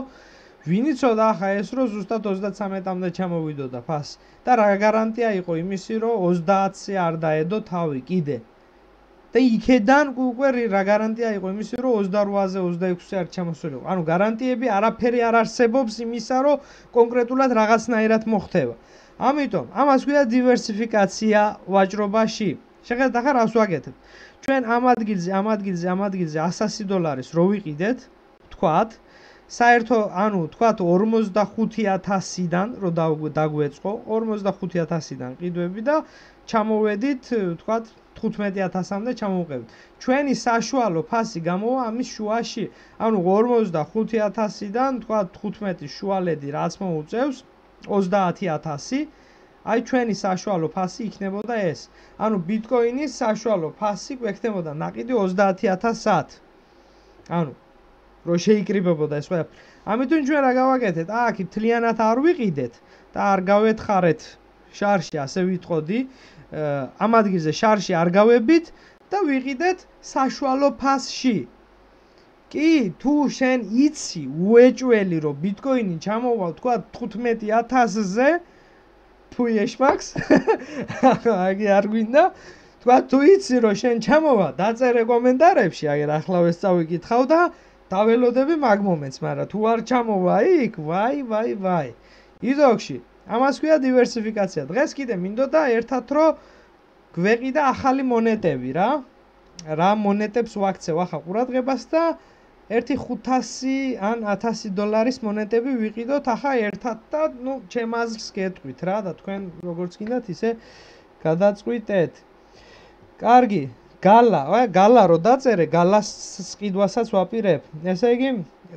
ვინ იცოდა ახლა ეს რომ ზუსტად 33-მდე ჩამოვიდოდა ფას და რა გარანტია იყო იმისი რომ 30-ზე არ დაედო თავი კიდე და იქედან უკვე რა გარანტია იყო იმისი რომ 28-ზე 26-ზე არ ჩამოსულიყო. ანუ გარანტიები არაფერი არ არსებობს იმისა რომ კონკრეტულად რაღაცნაირად მოხდება. ამიტომ ამას ქვია დივერსიფიკაცია ვაჭრობაში. შეხედეთ ახლა რას ვაკეთებ. ჩვენ ამ ადგილზე, ამ ადგილზე, ამ ადგილზე 100 დოლარის რო ვიყიდეთ, თქვათ, საერთო, ანუ თქვათ 45000-დან რო დაგვეწყო, 45000-დან ყიდვები და ჩამოვედით, თქვათ 15000-მდე ჩამოვყევთ. ჩვენი საშუალო ფასი გამოვა ამის შუაში. ანუ 45000-დან თქვა 15 შუალედი რაც მოუწევს 30000. აი ჩვენი საშუალო ფასი იქნებოდა ეს. ანუ ბიტკოინის საშუალო ფასი გვექნებოდა ნაკიდი 30000-ად. ანუ რო შეიკრიბებოდა ეს ყველა. ამიტომ ჩვენ რა გავაკეთეთ? აქ თლიანად არ ვიყიდეთ და არ გავეთხარეთ შარში, ასე ვიტყოდი. ამ ადგილზე შარში არ გავებით და ვიყიდეთ საშუალო ფასში. კი, თუ შენ იცი უეჭველი რომ ბიტკოინი ჩამოვა თქვა 15000-ზე თუ ეშმაკს აგი არ გვინდა თქვა თუ იცი რომ შენ ჩამოვა დაწერე კომენტარებში აგერ ახლავე წავიკითხავ და დაველოდები მაგ მომენტს მაგრამ თუ არ ჩამოვა იქ ვაი ვაი ვაი იზოქში ამას ქვია დივერსიფიკაცია. დღეს კიდე მინდოდა ერთად რომ გვეყიდა ახალი მონეტები რა. რა მონეტებს ვაქცევ ახლა ყურადღებას და 1500 ან 1000 დოლარის მონეტები ვიყიდოთ ახლა ერთად და ნუ ჩემ აზრს გეტყვით რა და თქვენ როგორც გინდათ ისე გადაწყვიტეთ. კარგი, გალა, აი გალა რო დაწერე, გალას ყიდვასაც ვაპირებ. ესე იგი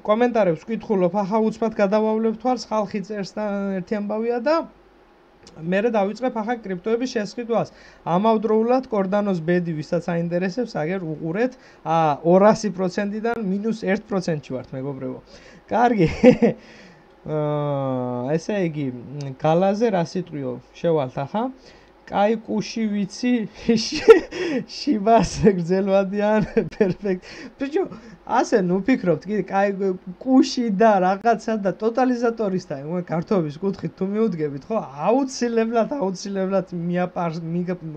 კომენტარებს ვკითხულობ, ახლა უცბად გადავავლებ თვალს, ხალხი წერს და ერთი ამბავია და მე რა დავიწყებ ახლა კრიპტოების შესყიდვას. ამავდროულად კორდანოს ბედი ვისაც აინტერესებს, აგერ უყურეთ, ა 200%-დან -1%-ში ვართ, მეგობრებო. კარგი. აა ესე იგი გალაზე რა სიტყვიო შევალთ ახლა კაი კუში ვიცი შიბას გრძელვადიან პერფექტ ბიჭო ასე ნუ ფიქრობთ კი კაი კუში და რაღაცა და ტოტალიზატორის და მე კარტობის კუთხით თუ მიუდგებით ხო აუცილებლად აუცილებლად მიაპარ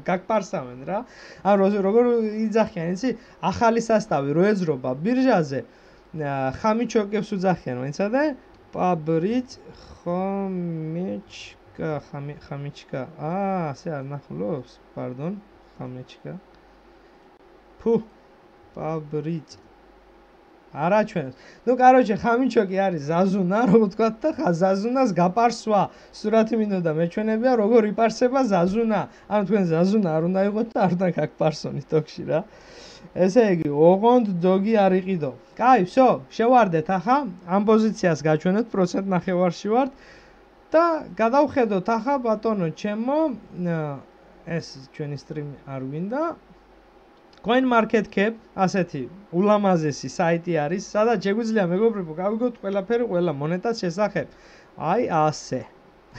გაგპარსავენ რა ან როგორ იძახიან იცი ახალი სასტავი რო ეძრობა ბირჟაზე ხამიჩოკებს უძახიან ვინცა და პაბრიც ხომიჩ ხამიჩკა, ხამი ხამიჩკა. აა, ასე არ ნახულობს? პარდონ, ხამიჩკა. ფუ, პაბრიც. არა ჩვენ. ნუ, კაროჩე, ხამიჩოკი არის ზაზუნა, როგორ თქვა და ხა ზაზუნას გაპარსვა. სურათი მინდოდა მეჩვენებია, როგორ იპარსება ზაზუნა. ანუ თქვენ ზაზუნა არ უნდა იყოთ და არ უნდა გაგპარსონი თოქში რა. ესე იგი, ოღონდ დოგი არ იყიდო. კაი, всё, შევარდეთ ახლა. ამ პოზიციას გაჩვენოთ პროცენტ ნახევარში ვართ. და გადავხედოთ ახლა ბატონო ჩემო ეს ჩვენი სტრიმი არ ვინდა Coin market cap ასეთი ულამაზესი საიტი არის სადაც შეგვიძლია მეგობრებო გავიგოთ ყველაფერი ყველა მონეტას შესახებ. აი ასე.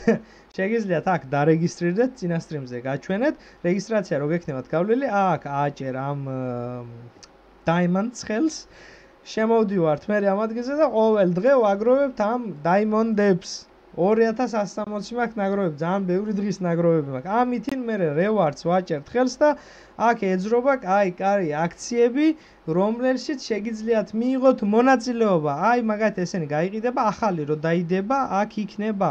შეგიძლიათ აქ დარეგისტრირდეთ წინა სტრიმზე გაჩვენეთ. რეგისტრაცია რო გექნებათ გავლილი აქ ააჭერ ამ diamond ხელს შემოვდივართ მე ამ ადგილზე და ყოველ დღე ვაგროვებთ ამ diamond-ებს 2160-ში მაქვს ნაგროვები, ძალიან ბევრი დღის ნაგროვები მაქვს. ამითინ მე რევარდს ვაჭერთ ხელს და აქ ეძრობა, აი, კარი აქციები, რომლებშიც შეგიძლიათ მიიღოთ მონაწილეობა. აი, მაგათ ესენი გაიყიდება, ახალი რო დაიდება, აქ იქნება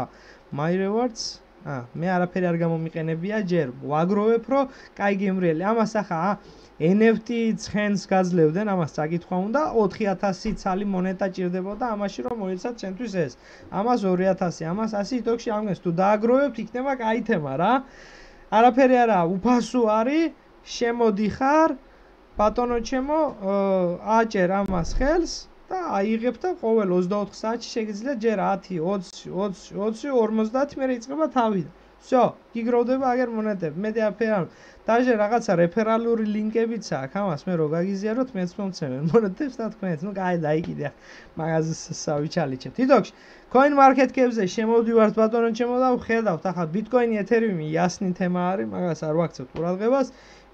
my rewards. აა, მე არაფერი არ გამომიყენებია ჯერ. ვაგროვებ, რომ კაი გემრიელი. ამას ახლა აა NFT ცხენს გაძლევდნენ, ამას წაკითხვა უნდა 4000 ცალი მონეტა ჭირდებოდა ამაში რომ მოიცათ ჩვენთვის ეს. ამას 2000, ამას 100 თოქში ამგენს თუ დააგროვებთ, იქნება კაი თემა რა. არაფერი არა, უფასო არის, შემოდიხარ ბატონო ჩემო, აჭერ ამას ხელს და აიღებ და ყოველ 24 საათში შეგიძლია ჯერ 10, 20, 20, 20, 50 მე რიწყება თავიდან. всё, გიგროვდება აგერ მონეტები. მე დაფერან დაჟე რაღაცა რეფერალური ლინკებიც აქვს. ამას მე რო გაგიზიაროთ მეც მომცემენ მონოთებს და თქვენც ნუ კაი და იკიდე მაღაზიას სავიჩალიჩებ თითოეში coin market cap-ზე შემოვდივართ ბატონო ჩემო და ვხედავთ ახლა bitcoin-ი ethereum-ი იასნი თემა არის მაგას არ ვაქცევთ ყურადღებას.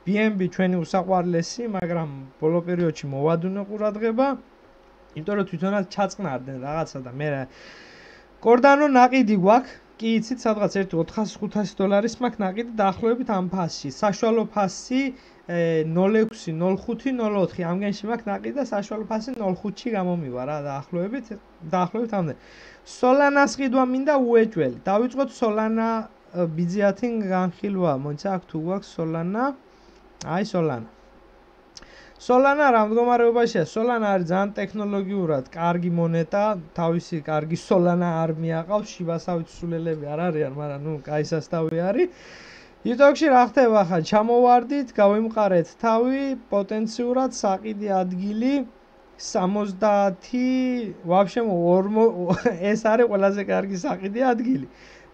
BNB ჩვენი უსაყვარლესი, მაგრამ ბოლო პერიოდში მოვადუნე ყურადღება, იმიტომ რომ თვითონაც ჩაწყნარდნენ რაღაცა და მე კორდანო ناقიდი გვაქვს. კი იცით სადღაც 1-400-500 დოლარის მაქვს ნაკიდი დაახლოებით ამ ფასში. საშუალო ფასი 06-05-04 ამგენში მაქვს ნაკიდი და საშუალო ფასი 05-ში გამომივა რა დაახლოებით დაახლოებით ამდე. სოლანას ყიდვა მინდა უეჭველი. დავიწყოთ სოლანა ბიზიათინ განხილვა. მოიცა აქ თუ გვაქვს სოლანა. აი სოლანა. Solana რა მდგომარეობაშია? Solana არის ძალიან ტექნოლოგიურად კარგი მონეტა, თავისი კარგი Solana არმია ყავს, შიბასავით სულელები არ არიან, მაგრამ ნუ კაი სასტავი არის. YouTube-ში რა ხდება ხა? ჩამოვარდით, გავიმყარეთ თავი, პოტენციურად საყიდი ადგილი 70 ვაფშე ეს არის ყველაზე კარგი საყიდი ადგილი.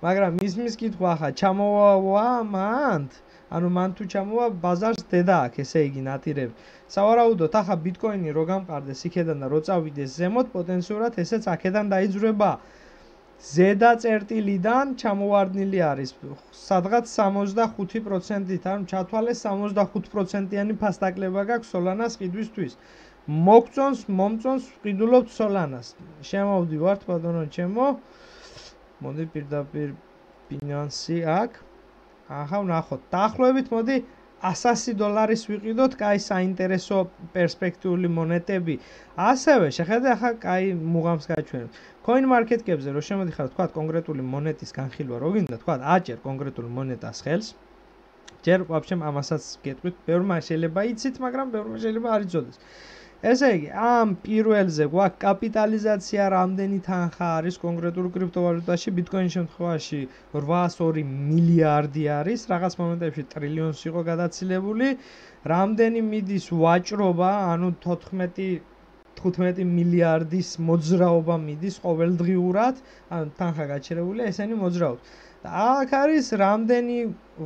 მაგრამ ის მის კითხვა ხა, ჩამოვა მანდ? ანუ მან თუ ჩამოვა ბაზარს დედა აქვს, ესე იგი ნატირები. სავარაუდოდ ახლა ბიტკოინი რო გამყარდეს იქედან და რო წავიდეს ზემოთ, პოტენციურად ესეც აქედან დაიძრება. ზედა წერტილიდან ჩამოვარდნილი არის სადღაც 65%-ით, ანუ ჩათვალეს 65%-იანი ფასტაკლება გაქვს Solana-ს ყიდვისთვის. მოგწონს, მომწონს, ყიდულობთ Solana-ს. შემოვდივართ ბატონო ჩემო. მოდი პირდაპირ ბინანსი აქ. ახლა ვნახოთ. დაახლოებით მოდი 100 დოლარის ვიყიდოთ, კაი საინტერესო პერსპექტიული მონეტები. ასევე შეხედე ახლა კაი მუღამს გაჩვენებ. coin market cap-ზე რო შემოდიხარ, თქვა კონკრეტული მონეტის განხილვა რო გინდა, თქვა აჭერ კონკრეტული მონეტას ხელს. ჯერ ვაფშე ამასაც გეტყვით, ბევრმა შეიძლება იცით, მაგრამ ბევრმა შეიძლება არ იცოდეს. ესე იგი, ამ პირველზე გვაქვს კაპიტალიზაცია რამდენი თანხა არის კონკრეტულ კრიპტოვალუტაში, ბიტკოინის შემთხვევაში 802 მილიარდი არის, რაღაც მომენტებში ტრილიონს იყო გადაცილებული. რამდენი მიდის ვაჭრობა, ანუ 14 15 მილიარდის მოძრაობა მიდის ყოველდღიურად, ანუ თანხა გაჩერებულია, ესენი მოძრაობს. აქ არის რამდენი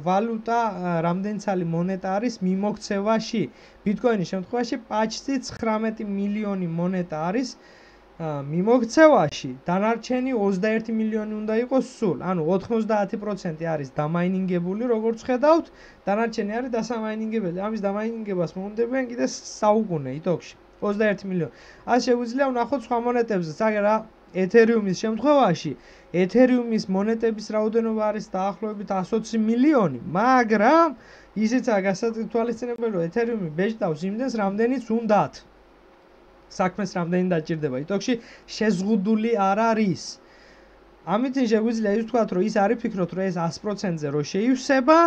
ვალუტა, რამდენი ცალი მონეტა არის მიმოქცევაში. ბიტკოინის შემთხვევაში პაჩცი 19 მილიონი მონეტა არის მიმოქცევაში დანარჩენი 21 მილიონი უნდა იყოს სულ. ანუ 90% არის დამაინინგებული, როგორც ხედავთ, დანარჩენი არის დასამაინინგებელი. ამის დამაინინგებას მოუნდებიან კიდე საუკუნე ითოქში. 21 მილიონი. ასე შეგვიძლია ვნახოთ სხვა მონეტებზეც, აგერა ეთერიუმის შემთხვევაში ეთერიუმის მონეტების რაოდენობა არის დაახლოებით 120 მილიონი, მაგრამ ისიც არის გასათვალისწინებელი, რომ ეთერიუმი ბეჭდავს იმდენს, რამდენიც უნდათ. საქმეს რამდენი დაჭirdება. იტოქში შეზღუდული არ არის. ამიტომ შეგვიძლია ის ვთქვათ, რომ ის არის ფიქრობთ, რომ ეს 100%-ზე რო შეივსება,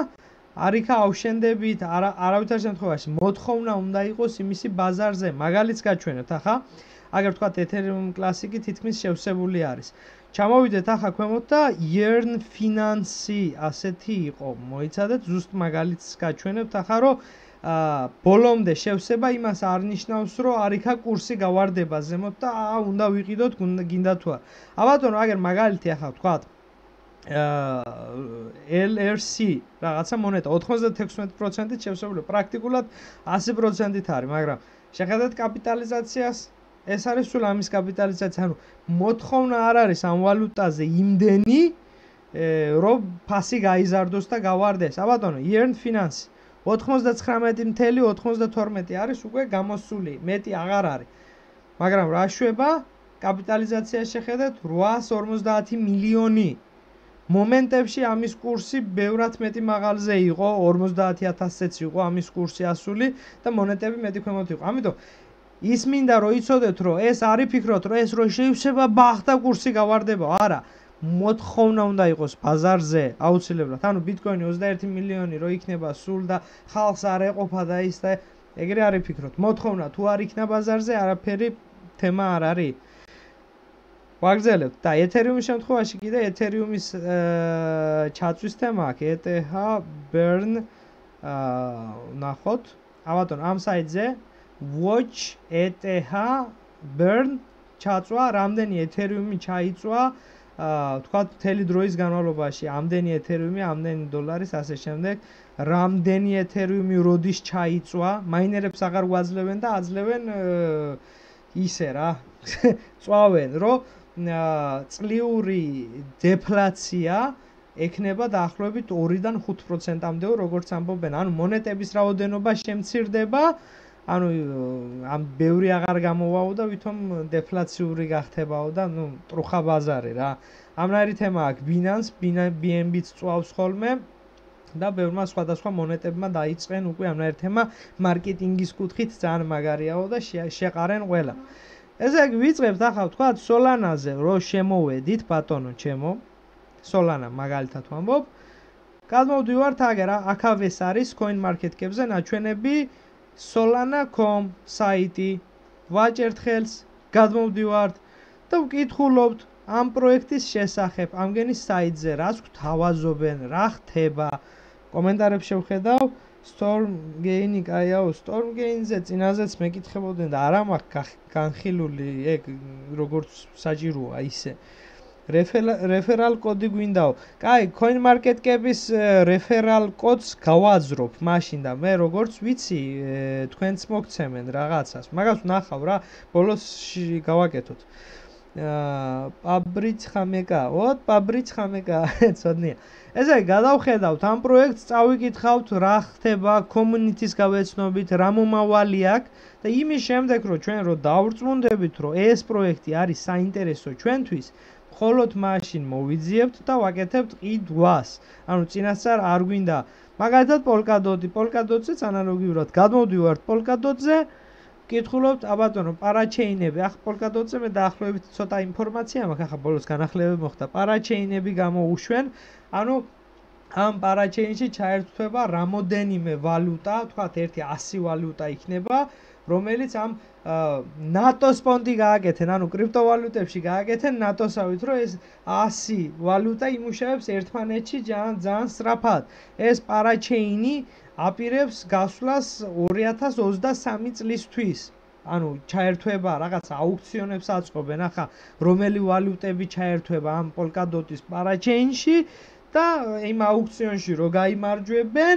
არიქა ავშენდებით, არა არავითარ შემთხვევაში მოთხოვნა უნდა იყოს იმისი ბაზარზე, მაგალითს გაჩვენოთ, ახლა აგერ ვთქვათ Ethereum Classic-ი თითქმის შევსებული არის. ჩამოვიდეთ ახლა ქვემოთ და Yearn Finance ასეთი იყო. მოიცადეთ ზუსტ მაგალითს გაჩვენებთ ახლა, რომ აა ბოლომდე შევსება იმას არნიშნავს, რომ არიქა კურსი გავარდება ზემოთ და აა უნდა ვიყიდოთ გინდა თუ არა. აბატონო, აგერ მაგალითი ახლა ვთქვათ აა LRC რაღაცა მონეტა 96%-ით შევსებული, პრაქტიკულად 100%-ით არის, მაგრამ შეხედეთ კაპიტალიზაციას, ეს არის სულ ამის კაპიტალიზაცია, ანუ მოთხოვნა არ არის ამ ვალუტაზე იმდენი, რომ ფასი გაიზარდოს და გავარდეს. აბატონო, Earn Finance 99.92 არის უკვე გამოსული, მეტი აღარ არის. მაგრამ რა შვება? კაპიტალიზაცია შეხედეთ 850 მილიონი. მომენტებში ამის კურსი ბევრად მეტი მაღალზე იყო, 50000-იც იყო ამის კურსი ასული და მონეტები მეტი ქვემოთ იყო. ამიტომ ის მინდა რომ იცოდეთ, რომ ეს არის ფიქრობთ, რომ ეს რო შეიძლება ბახტა კურსი გავარდება, არა. მოთხოვნა უნდა იყოს ბაზარზე აუცილებლად. ანუ ბიტკოინი 21 მილიონი რო იქნება სულ და ხალხს არ ეყოფა და ის და ეგრე არის ფიქრობთ. მოთხოვნა თუ არ იქნება ბაზარზე, არაფერი თემა არ არის. ვაგზელებთ და ეთერიუმის შემთხვევაში კიდე ეთერიუმის ჩაწვის თემა აქვს. ETH burn აა ნახოთ. აბატონ ამ საიტზე watch ETH burn ჩაწვა, რამდენი ეთერიუმი ჩაიწვა აა თქვა მთელი დროის განმავლობაში ამდენი ეთერიუმი, ამდენი დოლარის ასე შემდეგ, რამდენი ეთერიუმი როდის ჩაიწვა, მაინერებს აღარ გვაძლევენ და აძლევენ ისე რა. წვავენ, რომ წლიური დეფლაცია ექნება დაახლოებით 2-დან 5%-ამდე, როგორც ამბობენ, ანუ მონეტების რაოდენობა შემცირდება, ანუ ამ ბევრი აღარ გამოვაო და ვითომ დეფლაციური გახდებაო და ნუ ტრუხა ბაზარი რა. ამნაირი თემა აქვს Binance, BNB-ც წვავს ხოლმე და ბევრმა სხვადასხვა მონეტებმა დაიწყენ უკვე ამნაირი თემა მარკეტინგის კუთხით ძალიან მაგარიაო და შეყარენ ყველა. ესე იგი ვიწყებთ ახლა თქვა Solana-ზე რო შემოვედით ბატონო ჩემო Solana მაგალითად ვამბობ. გადმოვდივართ აგერ აქავეს არის coin market-cap-ზე ნაჩვენები solana.com საიტი ვაჭერთ ხელს გადმოვდივართ და ვკითხულობთ ამ პროექტის შესახებ ამგენის საიტზე რას გვთავაზობენ რა ხდება. კომენტარებს შევხედავ. Storm gain-ი კაიაო storm gain-ზე წინაზეც მეკითხებოდნენ და არა მაქვს განხილული ეგ როგორც საჭიროა ისე რეფერალ კოდი გვინდაო. კაი, coin market-cap-ის რეფერალ კოდს გავაძრობ მაშინ და მე როგორც ვიცი, თქვენც მოგცემენ რაღაცას. მაგას ვნახავ რა, ბოლოს გავაკეთოთ. აა, პაბრიც ხამეკა, ოთ პაბრიც ხამეკა, ცოდნია. ესე იგი, გადავხედავთ ამ პროექტს, წავიკითხავთ რა ხდება community-ს გავეცნობით, რა მომავალი აქვს და იმის შემდეგ, რომ ჩვენ რო დავრწმუნდებით, რომ ეს პროექტი არის საინტერესო ჩვენთვის, ხოლოდ მაშინ მოვიძიებთ და ვაკეთებთ ყიდვას. ანუ წინასწარ არ გვინდა მაგალითად პოლკადოტი, პოლკადოტზეც ანალოგიურად გადმოვდივართ პოლკადოტზე. კითხულობთ, აბატონო, პარაჩეინები, ახ პოლკადოტზე მე დაახლოებით ცოტა ინფორმაცია მაქვს, ახლა ბოლოს განახლებები მოხდა. პარაჩეინები გამოუშვენ, ანუ ამ პარაჩეინში ჩაერთვება რამოდენიმე ვალუტა, თქვათ ერთი 100 ვალუტა იქნება, რომელიც ამ ნატოს ფონდი გააკეთენ, ანუ კრიპტოვალუტებში გააკეთენ ნატოსავით, რომ ეს 100 ვალუტა იმუშავებს ერთმანეთში ძალიან ძალიან სწრაფად. ეს პარაჩეინი აპირებს გასვლას 2023 წლისთვის. ანუ ჩაერთვება რაღაც აუქციონებს აწყობენ, ახლა რომელი ვალუტები ჩაერთვება ამ პოლკადოტის პარაჩეინში და იმ აუქციონში რო გამოიმარჯვებენ,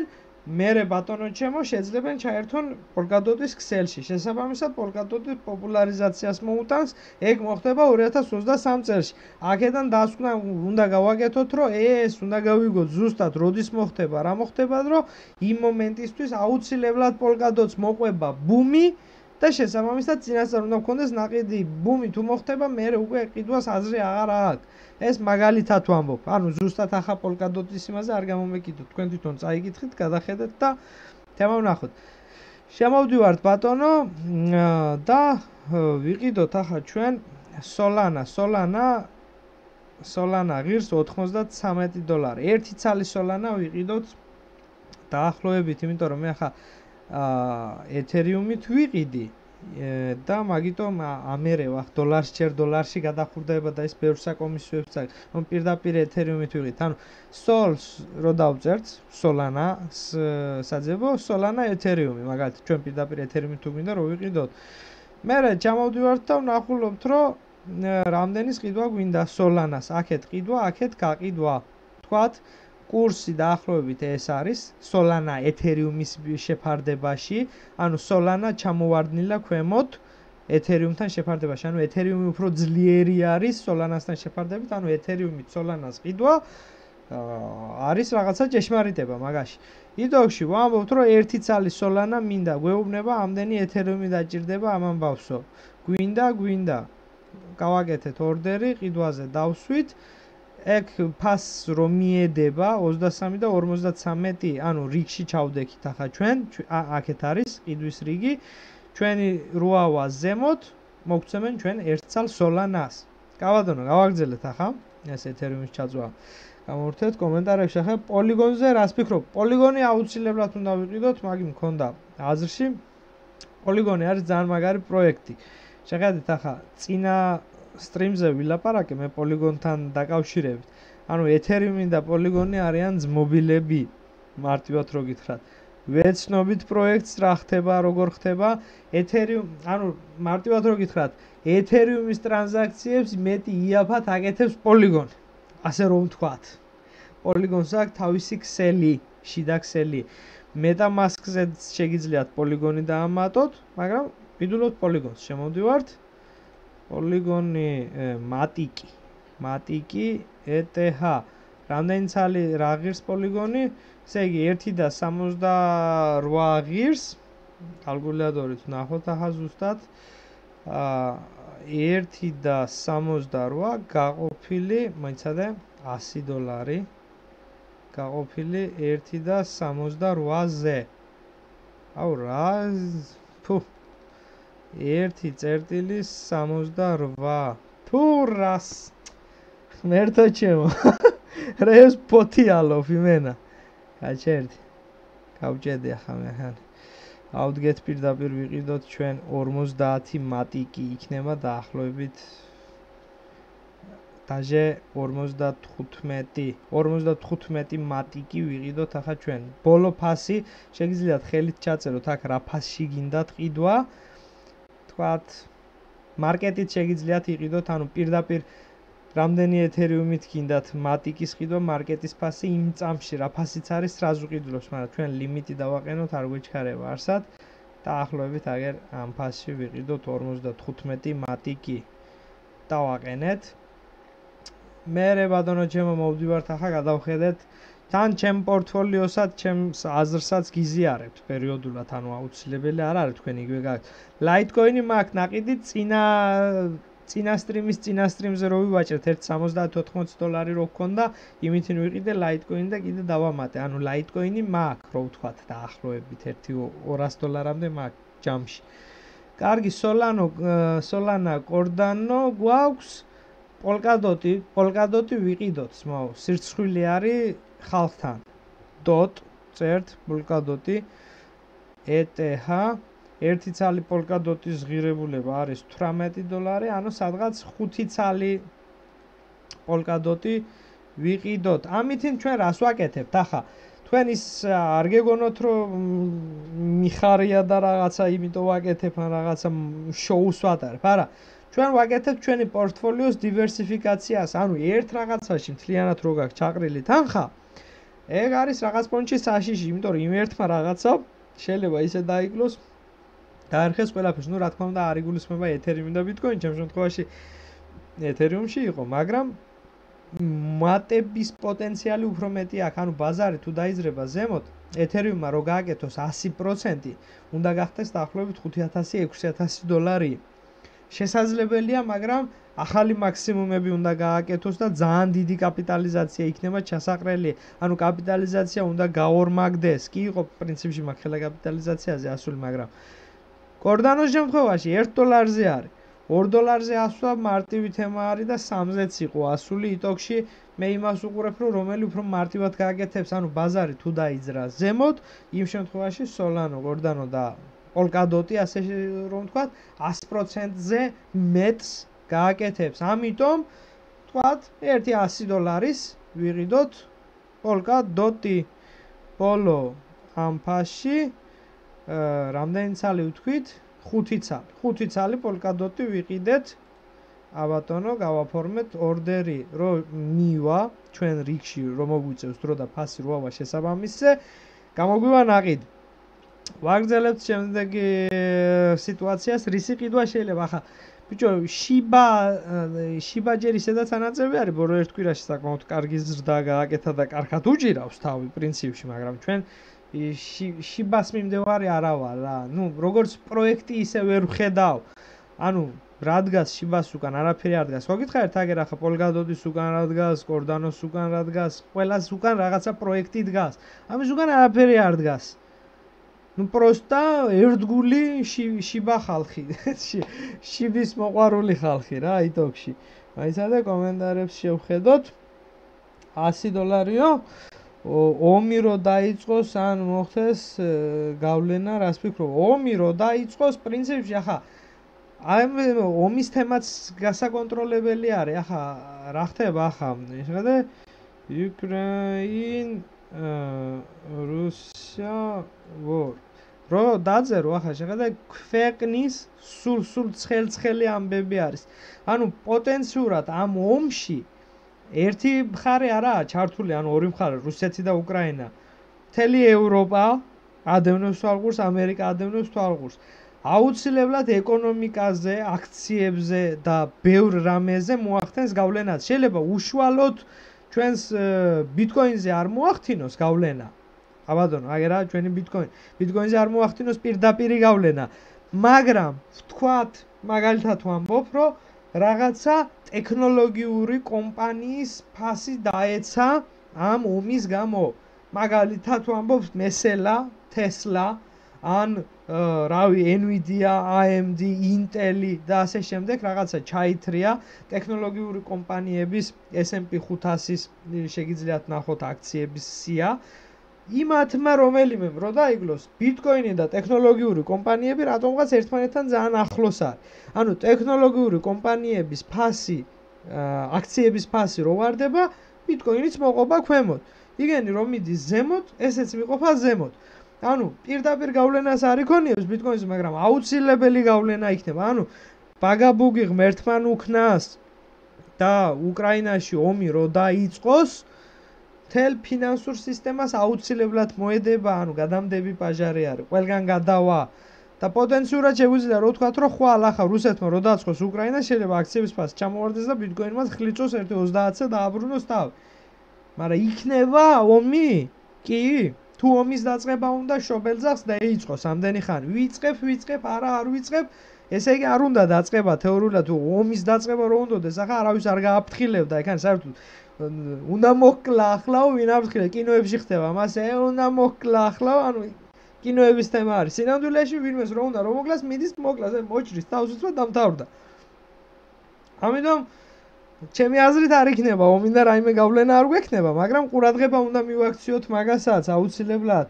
მერე ბატონო ჩემო შეძლებენ ჩაერთონ პოლკადოტის ქსელში. შესაბამისად პოლკადოტის პოპულარიზაციას მოუტანს, ეგ მოხდება 2023 წელს. აქედან დასკვნა უნდა გავაკეთოთ, რომ ეს უნდა გავიგოთ ზუსტად როდის მოხდება, რა მოხდება, რომ იმ მომენტისთვის აუცილებლად პოლკადოტს მოყვება ბუმი და შესაბამისად წინასწარ უნდა მქონდეს ნაყიდი. ბუმი თუ მოხდება მე უკვე ყიდვას აზრი აღარ აქვს ეს მაგალითად ვამბობ ანუ ზუსტად ახლა პოლკადოტის იმაზე არ გამომეკიდოთ თქვენ თვითონ წაიკითხეთ გადახედეთ და თემა ვნახოთ შემოვდივართ ბატონო და ვიყიდოთ ახლა ჩვენ სოლანა. სოლანა სოლანა ღირს 93 დოლარი. ერთი ცალი სოლანა ვიყიდოთ დაახლოებით, იმიტომ რომ მე ახლა ეთერიუმით ვიყიდი და მაგიტომ ამერე ვახ დოლარს ჩერ დოლარში გადახურდება და ეს ბევრ საკომისიოებს წაი. რომ პირდაპირ ეთერიუმით ვიყიდით. ანუ Sols რო დავწერთ, Solana საძებო Solana ეთერიუმი, მაგალითად ჩვენ პირდაპირ ეთერიუმით თუ გვინდა რომ ვიყიდოთ. მე ჩამოვდივართ და ვნახულობთ რომ რამდენის ყიდვა გვინდა Solana-ს. აქეთ ყიდვა, აქეთ გაყიდვა. თქვათ კურსი დაახლოებით ეს არის Solana Ethereum-ის შეფარდებაში, ანუ Solana ჩამოვარდნილა ქვემოთ Ethereum-თან შეფარდებაში, ანუ Ethereum-ი უფრო ძლიერი არის Solana-სთან შეფარდებით, ანუ Ethereum-ი Solana-ს ყიდვა არის რაღაცა ჭეშმარიტება მაგაში. იდოქში ვამბობთ, რომ ერთი ცალი Solana მინდა, გვეუბნება ამდენი Ethereum-ი დაჭirdება ამ ამბავსო. გვინდა, გვინდა. გავაკეთეთ ორდერი, ყიდვაზე დავსვით. ეგ ფასს რომ მიედება 23 და 53, ანუ რიგში ჩავდექით ახლა ჩვენ, აქეთ არის ყიდვის რიგი. ჩვენი როავა ზემოთ მოგცემენ ჩვენ ერთცალ სოლანას. გავადონო, გავაგზელეთ ახლა ეს ეთერიუმის ჩაძვა. გამოვერთეთ კომენტარებში ახლა პოლიგონზე რას ფიქრობ? პოლიგონი აუცილებლად უნდა ვიყიდოთ, მაგი მქონდა აზრში. პოლიგონი არის ძალიან მაგარი პროექტი. შეხედეთ ახლა წინა სტრიმზე ვილაპარაკე მე პოლიგონთან დაკავშირებით. ანუ ეთერიუმი და პოლიგონი არიან ძმობილები. მარტივად რო გითხრათ. ვეცნობით პროექტს რა ხდება, როგორ ხდება. ეთერიუმ, ანუ მარტივად რო გითხრათ, ეთერიუმის ტრანზაქციებს მეტი იაფად აკეთებს პოლიგონი. ასე რომ ვთქვათ. პოლიგონს აქვს თავისი ქსელი, შიდა ქსელი. მეტამასკზე შეგიძლიათ პოლიგონი დაამატოთ, მაგრამ ვიდულოთ პოლიგონს. შემოდივართ. პოლიგონი მატიკი. მატიკი ETH რამდენი ცალი რა ღირს პოლიგონი? ესე იგი 1 და 68 ღირს. კალკულატორით ნახოთ ახლა ზუსტად. აა 1 და 68 გაყოფილი მოიცადე 100 დოლარი. გაყოფილი 1 და 68-ზე აუ რა ფუ 1.68 თუ რას? მერტო ჩემო. რეს პოტიალოფ იმენა გაჩერდი გავჭედი ახლა მე ხან აუდგეთ პირდაპირ ვიყიდოთ ჩვენ 50 მატიკი. იქნება დაახლოებით დაჟე 55 55 მატიკი ვიყიდოთ ახლა ჩვენ. ბოლო ფასი შეგიძლიათ ხელით ჩაწეროთ. აქ რა ფასში გინდათ ყიდვა ვთქვათ, მარკეტით შეგიძლიათ იყიდოთ, ანუ პირდაპირ რამდენი ეთერიუმით გინდათ მატიკის ყიდვა მარკეტის ფასი იმ წამში რა ფასიც არის სრაზუ ყიდულობს, მაგრამ ჩვენ ლიმიტი დავაყენოთ, არ გვეჩქარება არსად. დაახლოებით აგერ ამ ფასში ვიყიდოთ 55 მატიკი. დავაყენეთ. მე რე ბადონო ჩემო მოვდივართ ახლა გადავხედეთ თან ჩემ პორტფოლიოსაც, ჩემს აზრსაც გიზიარებთ პერიოდულად, ანუ აუცილებელი არ არის თქვენ იგივე გაქვს. ლაიტკოინი მაქვს ناقიდი წინა წინა სტრიმის წინა სტრიმზე რო ვივაჭრეთ 1.70-80 დოლარი რო გქონდა, იმითინ ვიყიდე ლაიტკოინი და კიდე დავამატე. ანუ ლაიტკოინი მაქვს, რო ვთქვათ, დაახლოებით 1-200 დოლარამდე მაქვს ჯამში. კარგი, სოლანო, სოლანა, კორდანო გვაქვს. პოლკადოტი, პოლკადოტი ვიყიდოთ, ძმაო. სირცხვილი არის ხალხთან dot წერთ polkadot-ი ETH ერთი ცალი polkadot-ის ღირებულება არის 18 დოლარი, ანუ სადღაც 5 ცალი polkadot-ი ვიყიდოთ. ამითინ ჩვენ რას ვაკეთებთ? ახლა თქვენ ის არ გეგონოთ რომ მიხარია და რაღაცა იმიტომ ვაკეთებ ან რაღაცა შოუს ვატარებ. არა, ჩვენ ვაკეთებთ ჩვენი პორტფოლიოს დივერსიფიკაციას, ანუ ერთ რაღაცაში მთლიანად რო გაქვს ჩაყრილი თანხა, ეგ არის რაღაც პონჩი საშიში, იმიტომ რომ იმ ერთმა რაღაცა შეიძლება ისე დაიკლოს დაერხეს ყველაფერს. ნუ რა თქმა უნდა, არ იგულისხმება ეთერიუმი და ბიტკოინი, ჩემ შემთხვევაში ეთერიუმში იყო, მაგრამ მატების პოტენციალი უფრო მეტი აქვს. ანუ ბაზარი თუ დაიძრება ზემოთ, ეთერიუმმა რო გააკეთოს 100%, უნდა გახდეს დაახლოებით 5000-6000 დოლარი. შესაძლებელია, მაგრამ ახალი მაქსიმუმები უნდა გააკეთოს და ძალიან დიდი კაპიტალიზაცია იქნება ჩასაყრელი. ანუ კაპიტალიზაცია უნდა გაორმაგდეს. კი იყო პრინციპში მაგხელა კაპიტალიზაციაზე ასული, მაგრამ კორდანოს შემთხვევაში 1 დოლარზე არის. 2 დოლარზე ასვა მარტივი თემა არის და 3-ზეც იყო ასული იტოქში. მე იმას უყურებ, რომ რომელი უფრო მარტივად გააკეთებს, ანუ ბაზარი თუ დაიძრა ზემოთ, იმ შემთხვევაში Solano, Cardano და პოლკადოტი ასე რომ თქვა 100%-ზე მეტს გააკეთებს. ამიტომ თქვათ 1-100 დოლარის ვიღიდოთ პოლკადოტი ბოლო ამ ფასში რამდენი ცალი ვთქვით? 5 ცალი. 5 ცალი პოლკადოტი ვიყიდეთ. აბატონო, გავაფორმეთ ორდერი, რომ მივა ჩვენ რიგში, რომ მოგვიწევს დრო და ფასი როავა შესაბამისზე. გამოგვივა ნაყიდ. ვაგრძელებთ შემდეგი სიტუაციას, რისი ყიდვა შეიძლება? ახლა ბიჭო შიბა შიბა ჯერი სადაც ანაწები არის ბორო ერთ კვირაში საკმაოდ კარგი ზრდა გააკეთა და კარგად უჭირავს თავი პრინციპში მაგრამ ჩვენ შიბას მიმდევარი არა ვარ რა. ნუ როგორც პროექტი ისე ვერ ვხედავ ანუ რა დგას შიბას უკან არაფერი არ დგას? გოგითხარით აგერ ახლა პოლგადოდის უკან რა დგას კორდანოს უკან რა დგას ყველას უკან რაღაცა პროექტი დგას. ამის უკან არაფერი არ დგას ну просто ერთგული შიბა ხალხი შიბის მოყვარული ხალხი რა იტოქში აი სადა კომენტარებს შევხედოთ 100 დოლარიო ომი რო დაიწყოს ან მოხდეს გავლენა რას ფიქრობ ომი რო დაიწყოს პრინციპში ახლა აი ომის თემაც გასაკონტროლებელი არის ახლა რა ხდება ახლა შეხედე უკრაინ რუსია ვორ რო დაძერო ახლა შეხედე ქვეყნის სულ სულ ცხელ-ცხელი ამბები არის. ანუ პოტენციურად ამ ომში ერთი მხარე არაა ჩართული, ანუ ორი მხარე, რუსეთი და უკრაინა. მთელი ევროპა ადევნოს თვალყურს, ამერიკა ადევნოს თვალყურს. აუცილებლად ეკონომიკაზე, აქციებზე და ბევრ რამეზე მოახდენს გავლენას. შეიძლება უშუალოდ ჩვენს ბიტკოინზე არ მოახდინოს გავლენა, აბადონო, აი რა ჩვენი ბიტკოინი. ბიტკოინზე არ მოახდინოს პირდაპირი გავლენა, მაგრამ ვთქვათ, მაგალითად ვამბობ, რომ რაღაცა ტექნოლოგიური კომპანიის ფასი დაეცა ამ ომის გამო. მაგალითად ვამბობ, Tesla, Tesla, ან რავი, Nvidia, AMD, Intel და ასე შემდეგ რაღაცა ჩაითრია ტექნოლოგიური კომპანიების S&P 500-ის შეგიძლიათ ნახოთ აქციების სია. იმათმა რომელიმე რო დაიგლოს ბიტკოინი და ტექნოლოგიური კომპანიები რატომღაც ერთმანეთთან ძალიან ახლოს არის. ანუ ტექნოლოგიური კომპანიების ფასი, აქციების ფასი რო ვარდება, ბიტკოინიც მოყობა ქვემოთ. იგენი რომ მიდის ზემოთ, ესეც მიყოფა ზემოთ. ანუ პირდაპირ გავლენას არ იქონიებს ბიტკოინზე, მაგრამ აუცილებელი გავლენა იქნება. ანუ ბაგაბუგი ღმერთთან უქნას და უკრაინაში ომი რო დაიწყოს, თელ ფინანსურ სისტემას აუცილებლად მოედება, ანუ გადამდები პაჟარი არის, ყველგან გადავა და პოტენციურად შეგვიძლია რო ვთქვა, რომ ხვალ ახლა რუსეთმა რო დაწყოს უკრაინა, შეიძლება აქციების ფასი ჩამოვარდეს და ბიტკოინმაც ხლიწოს 1.30-ზე დააბრუნოს თავი. მაგრამ იქნება ომი? კი. თუ ომის დაწყება უნდა შობელძახს და ეიწყოს ამდენი ხანი. ვიწყებ, ვიწყებ, არა, არ ვიწყებ. ესე იგი არ უნდა დაწყება თეორიულად თუ ომის დაწყება რო უნდადეს, ახლა არავის არ გააფრთხილებდა, ეხან საერთოდ უნდა მოკლა ახლა ვინ აფრთხილე კინოებში ხდება მასე უნდა მოკლა ახლა ანუ კინოების თემა არის სინამდვილეში ვინმეს რო უნდა რომ მოკლას მიდის მოკლას აი მოჭრის თავზეც და დამთავრდა. ამიტომ ჩემი აზრით არ იქნება ომინდა რაიმე გავლენა არ გვექნება მაგრამ ყურადღება უნდა მივაქციოთ მაგასაც აუცილებლად.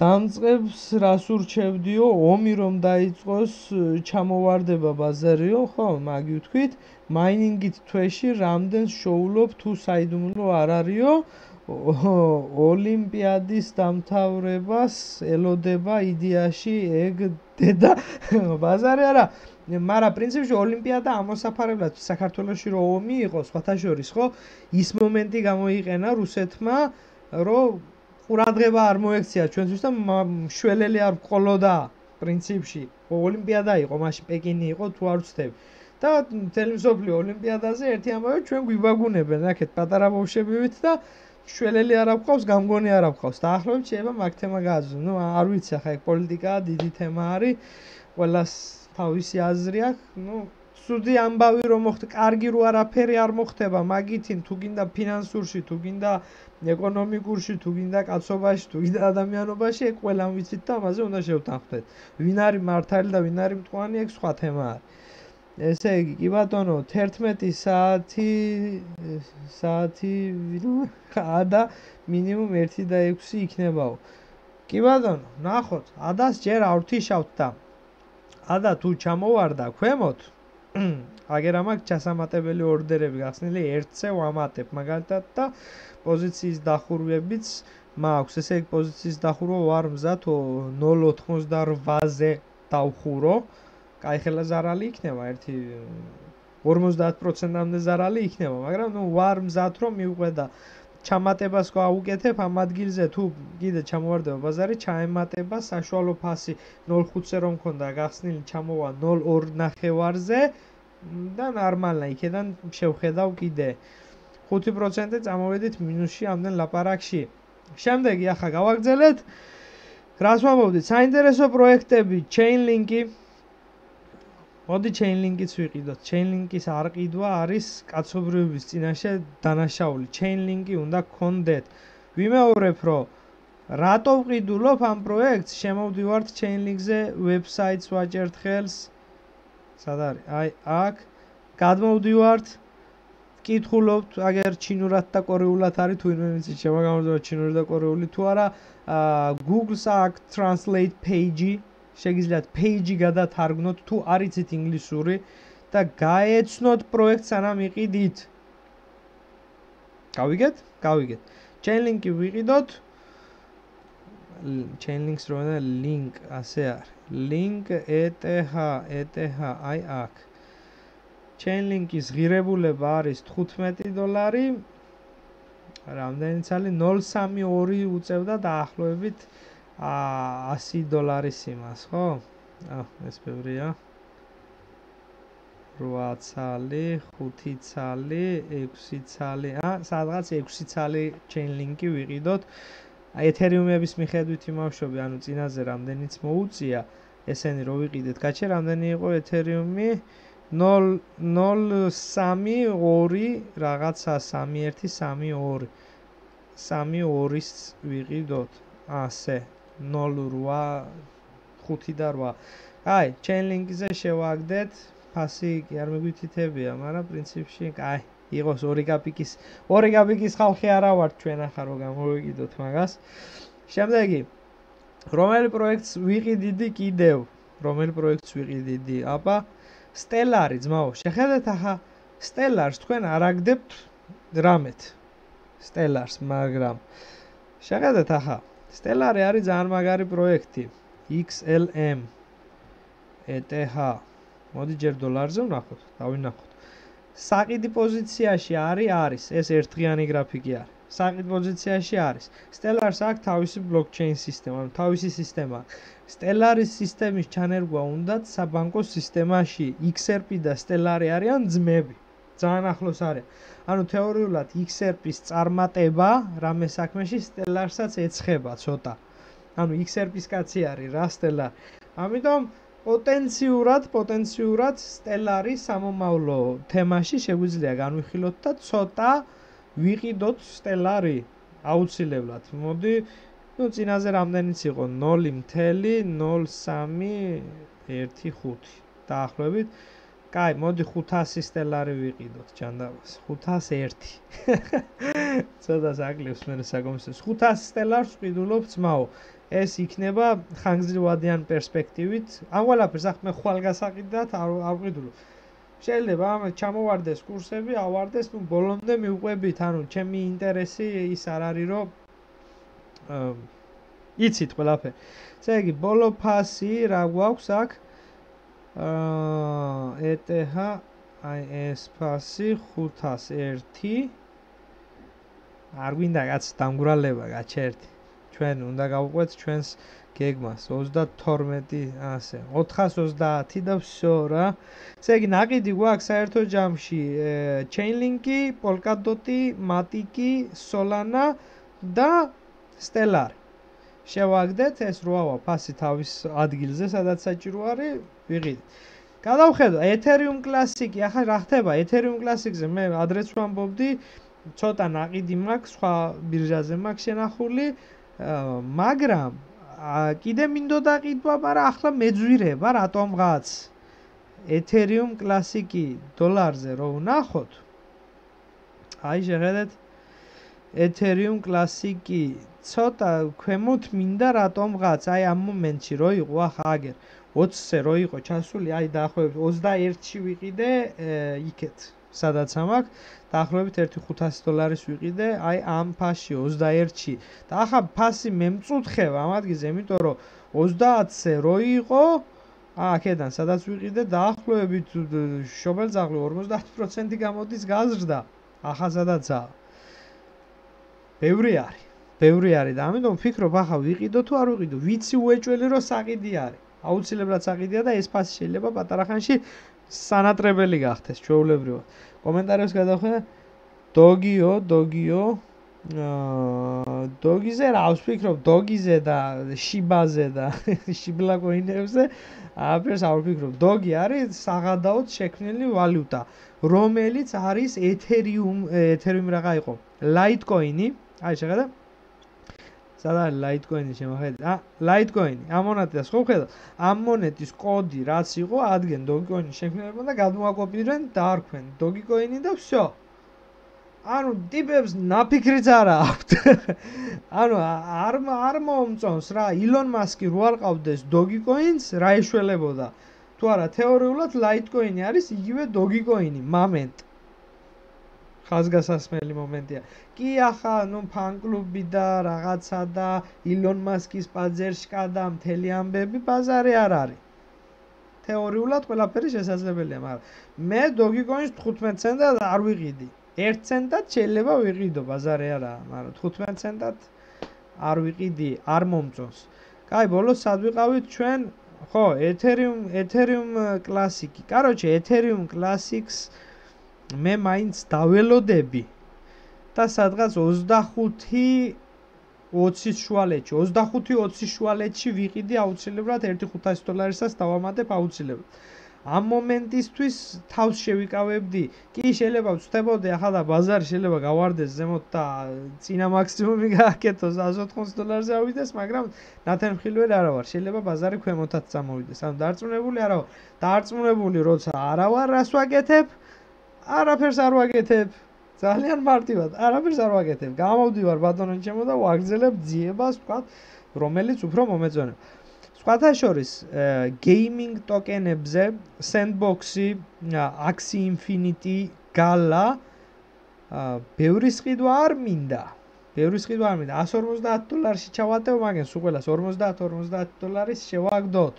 დამწყებს რას ურჩევდიო ომი რომ დაიწყოს ჩამოვარდება ბაზარიო ხო მაგი ვთქვით მაინინგით თვეში რამდენს შოულობ თუ საიდუმლო არ არისო? ოლიმპიადის დამთავრებას ელოდება იდეაში ეგ დედა. ბაზარი არა. მაგრამ პრინციპში ოლიმპიადა ამოსაფარებლად. საქართველოსში რო ომი იყო სხვათა შორის ხო? ის მომენტი გამოიყენა რუსეთმა რომ ყურადღება არ მოექცია ჩვენთვის და შველელი არ ყოლოდა პრინციპში. ოლიმპიადა იყო მაშინ პეკინი იყო თუ არ ვცდები და თელევიზორული ოლიმპიადაზე ერთი ამბავი ჩვენ გვიბაგუნებენ აქეთ პატარა ბავშვებივით და შველელი არ აქვს, გამგონი არ აქვს. დაახლოებით შეიძლება მაგ თემა გააზრდო. ნუ არ ვიცი ახლა ეგ პოლიტიკაა, დიდი თემა არის. ყველას თავისი აზრი აქვს. ნუ სუდი ამბავი რომ მოხდა, კარგი რო არაფერი არ მოხდება, მაგითი თუ გინდა ფინანსურში, თუ გინდა ეკონომიკურში, თუ გინდა კაცობაში, თუ გინდა ადამიანობაში, ეგ ყველამ ვიცით და ამაზე უნდა შევთანხმდეთ. ვინ არის მართალი და ვინ არის მტკვანი, ეგ სხვა თემაა. ესე იგი, კი ბატონო, 11 საათი საათი და მინიმუმ 1 და 6 იქნებაო. კი ბატონო, ნახოთ, ადას ჯერ არ ვთიშავთ და ადა თუ ჩამოვარდა ქვემოთ, აგერ ამაკ ჩასამატებელი ორდერები გახსნილი 1-ზე ვამატებ მაგალითად და პოზიციის დახურვებიც მაქვს. ესე იგი, პოზიციის დახურვა ვარ მზად 0.88-ზე დავხურო. კაი ხელა ზარალი იქნება ერთი 50%-ამდე ზარალი იქნება, მაგრამ ნუ ვარ მზად რომ მივყვედა ჩამატებას გავუკეთებ ამ ადგილზე თუ კიდე ჩამოვარდება ბაზარი, ჩაემატება საშუალო ფასი 0.5-ზე რომ მქონდა გახსნილი ჩამოვა 0.2 ნახევარზე და ნორმალია, იქიდან შევხედავ კიდე 5% წამოვედით მინუსში ამდენ ლაპარაკში. შემდეგი ახლა გავაგზელეთ. რას ვამბობდით? საინტერესო პროექტები, Chainlink-ი მოდი chainlink-იც ვიყიდოთ. chainlink-ის არყიდვა არის კაცობრიობის წინაშე დანაშაული. chainlink-ი უნდა გქონდეთ. ვიმეორებ, რომ რატო ვყიდულობ ამ პროექტს? შემოვდივართ chainlink-ზე, ვებსაიტს ვაჭერთ ხელს. სად არის? აი, აქ გადმოვდივართ. კითხულობთ, აგერ ჩინურად და კორეულად არის თუ ინვე ვიცი, შემოგამოძება ჩინური და კორეული თუ არა. აა Google-ს აქვს translate page-ი. შეგიძლიათ page-ი გადათარგმნოთ თუ არიცით ინგლისური და გაეცნოთ პროექტს სანამ იყიდით. გავიგეთ? გავიგეთ. chainlink-ი ვიყიდოთ. chainlink-ს რო და link ასე არის. link eth eth აი აქ. chainlink-ის ღირებულება არის 15 დოლარი. რამდენი ცალი 032 უწევდა დაახლოებით 0.5 აა 100 დოლარის იმას, ხო? აა ეს ბევრია. 8 ცალი, 5 ცალი, 6 ცალი. აა სადღაც 6 ცალი chain link-ი ვიყიდოთ. ეთერიუმების მიხედვით იმავშობი, ანუ წინაზე რამდენიც მოუწია, ესენი რო ვიყიდეთ, გაჩე რამდენი იყო ეთერიუმი? 0.032 რაღაცა 3132 32-ის ვიყიდოთ. ასე 0.8 5 და 8. აი, chain link-ზე შევაგდეთ. ფასი კი არ მიგვითითებია, მაგრამ პრინციპში აი, იყოს 2 კაპიკის 2 კაპიკის ხალხი არა ვართ ჩვენ ახლა რომ გამოვიგიდოთ მაგას. შემდეგი რომელი პროექტს ვიყიდიდი კიდევ? რომელი პროექტს ვიყიდიდი? აბა, Stellar-ი ძმაო, შეხედეთ ახლა Stellar-ს თქვენ არაგდებთ რამეთ. Stellar-ს, მაგრამ შეხედეთ ახლა Stellar-ი არის ძალიან მაგარი პროექტი. XLM ETH. მოდი ჯერ დოლარზე ვნახოთ, დავინახოთ. საყიდი პოზიციაში არის, არის, ეს ერთღიანი გრაფიკი არის. საყიდ პოზიციაში არის. Stellar-ს აქვს თავისი blockchain სისტემა, ანუ თავისი სისტემა. Stellar-ის სისტემის ჩანერგვა უნდა საბანკო სისტემაში. XRP და Stellar-ი არიან ძმები. ძალიან ახლოს არის. ანუ თეორიულად XRP-ს წარმატება რამე საქმეში Stellar-საც ეცხება ცოტა. ანუ XRP-ს კაცი არის რა Stellar. ამიტომ პოტენციურად, პოტენციურად Stellar-ი სამომავლო თემაში შეგვიძლია განვიხილოთ და ცოტა ვიყიდოთ Stellar-ი აუცილებლად. მოდი, ну, წინაზე რამდენიც იყო 0.0315 დაახლოებით კაი, მოდი 500 სტელარი ვიყიდოთ ჯანდაბას. 501. ცოტა საკლებს მე საკომისოს. 500 სტელარს ვყიდულობ ძმაო. ეს იქნება ხანგრძლივადიან პერსპექტივით. ამ ყველაფერს ახ მე ხვალგასაყიდად არ ვყიდულობ. შეიძლება ამ ჩამოვარდეს კურსები, ავარდეს, ну, ბოლომდე მივყვებით, ანუ ჩემი ინტერესი ის არ არის, რომ იცით ყველაფერი. ესე იგი, ბოლო ფასი რა გვაქვს აქ? აა ETH აი ეს ფასი 501 არ გვინდა კაც დამგვრალება გაჩერდი ჩვენ უნდა გავყვეთ ჩვენს გეგმას 32 ასე 430 და всё რა ესე იგი ნაკიდი გვაქვს საერთო ჯამში chainlink-ი, polkadot-ი, matic-ი, solana და stellar შევაგდეთ ეს როავა ფასი თავის ადგილზე სადაც საჭირო არის ვიღით. გადავხედო Ethereum Classic-ი ახლა რა ხდება? Ethereum Classic-ზე მე ადრეც ვამბობდი ცოტა ناقიდი მაქვს სხვა ბირჟაზე მაქვს შენახული მაგრამ კიდე მინდოდა ყიდვა მაგრამ ახლა მეძვირება რატომღაც Ethereum Classic-ი დოლარზე რო ვნახოთ. აი შეხედეთ. Ethereum Classic-ი ცოტა ქვემოთ მინდა რატომღაც აი ამ მომენტში რო იყო ახლა აგერ. 20-ზე რო იყო ჩასული აი დაახლოებით 21-ში ვიყიდე იქეთ. სადაც ამაქვს დაახლოებით 1500 დოლარის ვიყიდე აი ამ ფასში 21-ში და ახლა ფასი მემწუთხება ამ ადგილზე იმიტომ რომ 30-ზე რო იყო აქედან სადაც ვიყიდე დაახლოებით შობელძაღლი 50% გამოდის გაზრდა. ახლა სადაცაა ბევრი არის. ბევრი არის და ამიტომ ვფიქრობ ახლა ვიყიდო თუ არ ვიყიდო? ვიცი უეჭველი რომ საყიდი არის აუცილებლად საყიდია და ეს ფასი შეიძლება პატარა ხანში სანატრებელი გახდეს ჩვეულებრივად. კომენტარებს გადახვე. დოგიო დოგიო. აა დოგიზე რა ვფიქრობ დოგიზე და შიბაზე და შიბლა კოინებზე აფერს არ ვფიქრობ. დოგი არის საღადაოდ შექმნილი ვალუტა რომელიც არის ეთერიუმ ეთერიუმ რაღა იყო? ლაიტკოინი აი შეხედა სადა ლაიტკოინი შემოხედე ა ლაიტკოინი ამ მონეტას ხო ხედა ამ მონეტის კოდი რაც იყო ადგენ დოგიკოინის შექმნილებმა და გადმოაკოპირენ დაარქვენ დოგიკოინი და всё ანუ ტიპებს ნაფიქრიც არა აქვთ ანუ არ არ მომწონს რა ილონ მასკი რო არ ყავდეს დოგიკოინს რა ეშველებოდა თუ არა თეორიულად ლაიტკოინი არის იგივე დოგიკოინი მომენტ ხაზგასასმელი მომენტია. კი ახლა ნუ ფანკლუბი და რაღაცა და ილონ მასკის პაძერსკა და მთელი ამბები ბაზარი არ არის. თეორიულად ყველაფერი შესაძლებელია, მაგრამ მე დოგიკოინს 15 ცენტად არ ვიყიდი. 1 ცენტად შეიძლება ვიყიდო, ბაზარი არაა, მაგრამ 15 ცენტად არ ვიყიდი, არ მომწონს. კაი, ბოლოს სად ვიყავით ჩვენ? ხო, Ethereum, Ethereum Classic. კაროჩე, Ethereum Classics მე მაინც დაველოდები და სადღაც 25 20-ის შუალედში 25-20-ის შუალედში ვიყიდი აუცილებლად 1.500 დოლარისას დავამატებ აუცილებლად. ამ მომენტისთვის თავს შევიკავებდი. კი შეიძლება ვწდებოდი ახლა ბაზარი შეიძლება გავარდეს ზემოთ და წინა მაქსიმუმი გააკეთოს 180 დოლარზე ავიდეს მაგრამ ნათენხილველი არა ვარ. შეიძლება ბაზარი ქვემოთაც წამოვიდეს. ანუ დარწმუნებული არა ვარ. დარწმუნებული როცა არა ვარ რას ვაკეთებ არაფერს არ ვაკეთებ. ძალიან მარტივად, არაფერს არ ვაკეთებ. გამოვდივარ ბატონო ჩემო და ვაგზელებ ძიებას, თქვა, რომელიც უფრო მომეწონება. სხვათა შორის, gaming token-ებზე, sandbox-ი, Axie Infinity, Gala, აა, ბევრი სყიდვა არ მინდა. ბევრი სყიდვა არ მინდა. 150 დოლარში ჩავატევ, მაგრამ სულ ყველას 50-50 დოლარის შევაგდოთ.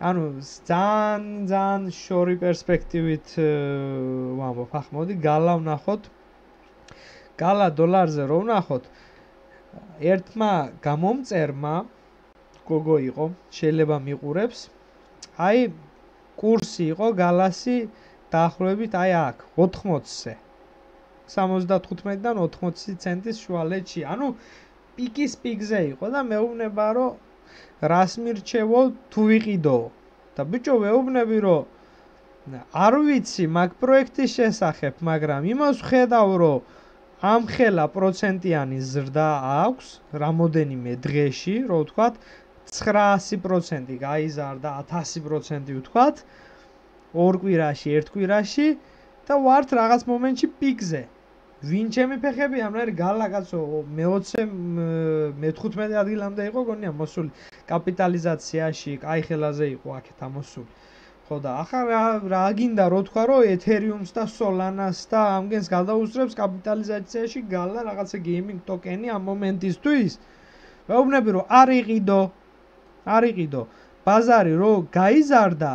ანუ ძალიან ძალიან შორი პერსპექტივით ვამბობ, ახ მოდი გალა ვნახოთ. გალა დოლარზე რო ვნახოთ, ერთმა გამომწერმა გოგო იყო, შეიძლება მიყურებს. აი კურსი იყო გალასი დაახლოებით აი აქ 80-ზე. 75-დან 80 ცენტის შუალედში. ანუ პიკის პიკზე იყო და მეუბნება რომ რას მირჩევო? თუ ვიყიდო და ბიჭო ვეუბნები რომ არ ვიცი მაგ პროექტის შესახებ მაგრამ იმას ხედავ რომ ამ ხელა პროცენტიანი ზრდა აქვს რამოდენიმე დღეში რო ვთქვათ 900% გაიზარდა 1000% ვთქვათ ორ კვირაში ერთ კვირაში და ვართ რაღაც მომენტში პიკზე ვინ ჩემი ფეხები ამნაირი გალა კაცო მე-20 მე-15 ადგილამდე იყო გონია მოსული. კაპიტალიზაციაში კაი ხელაზე იყო აქეთ ამოსული ხო და ახლა რა რა გინდა რო თქვა რომ ეთერიუმს და სოლანას და ამგენს გადაუსწრებს კაპიტალიზაციაში გალა რაღაცა გეიმინგ ტოკენი ამ მომენტისთვის. ვეუბნები რომ არ იყიდო არ იყიდო. ბაზარი რო გაიზარდა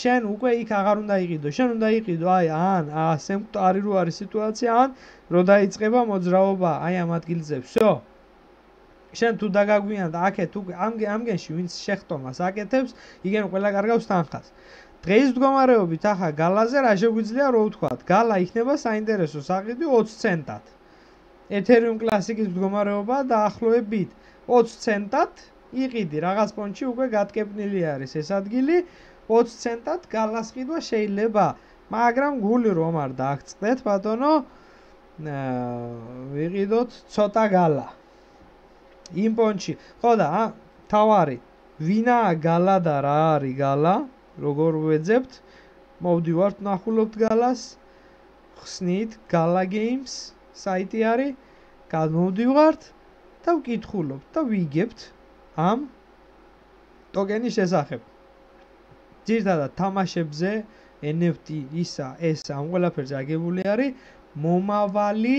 შენ უკვე იქ აღარ უნდა იყიდო. შენ უნდა იყიდო აი ან ასე მკვდარი რო არის სიტუაცია, ან რო დაიწყება მოძრაობა აი ამ ადგილზე. всё. შენ თუ დაგაგვიანდა აქეთ უკვე ამ ამგენში ვინც შეხტომას აკეთებს, იგენ ყველა კარგავს თანხას. დღეს მდგომარეობით ახლა გალაზე რა შეგვიძლია რო ვთქვათ? გალა იქნება საინტერესო საყიდი 20 ცენტად. ეთერიუმ კლასიკის მდგომარეობა დაახლოებით 20 ცენტად იყიდი რაღაც პონჩი უკვე გატკეპნილი არის ეს ადგილი 20 ცენტად გალას ყიდვა შეიძლება, მაგრამ გული რომ არ დააგწდეთ ბატონო, ვიყიდოთ ცოტა გალა. იმ პონჩი. ხო და ა თავარი, ვინაა გალა და რა არის გალა? როგორ ვეძებთ? მოვდივართ ნახულობთ გალას. ხსნით gala games საიტი არის. გადმოვდივართ და ვკითხულობთ და ვიგებთ ამ ტოკენის შესახებ. ძირთადად თამაშებზე NFT ისა ეს ამ ყველაფერზე აგებული არის. მომავალი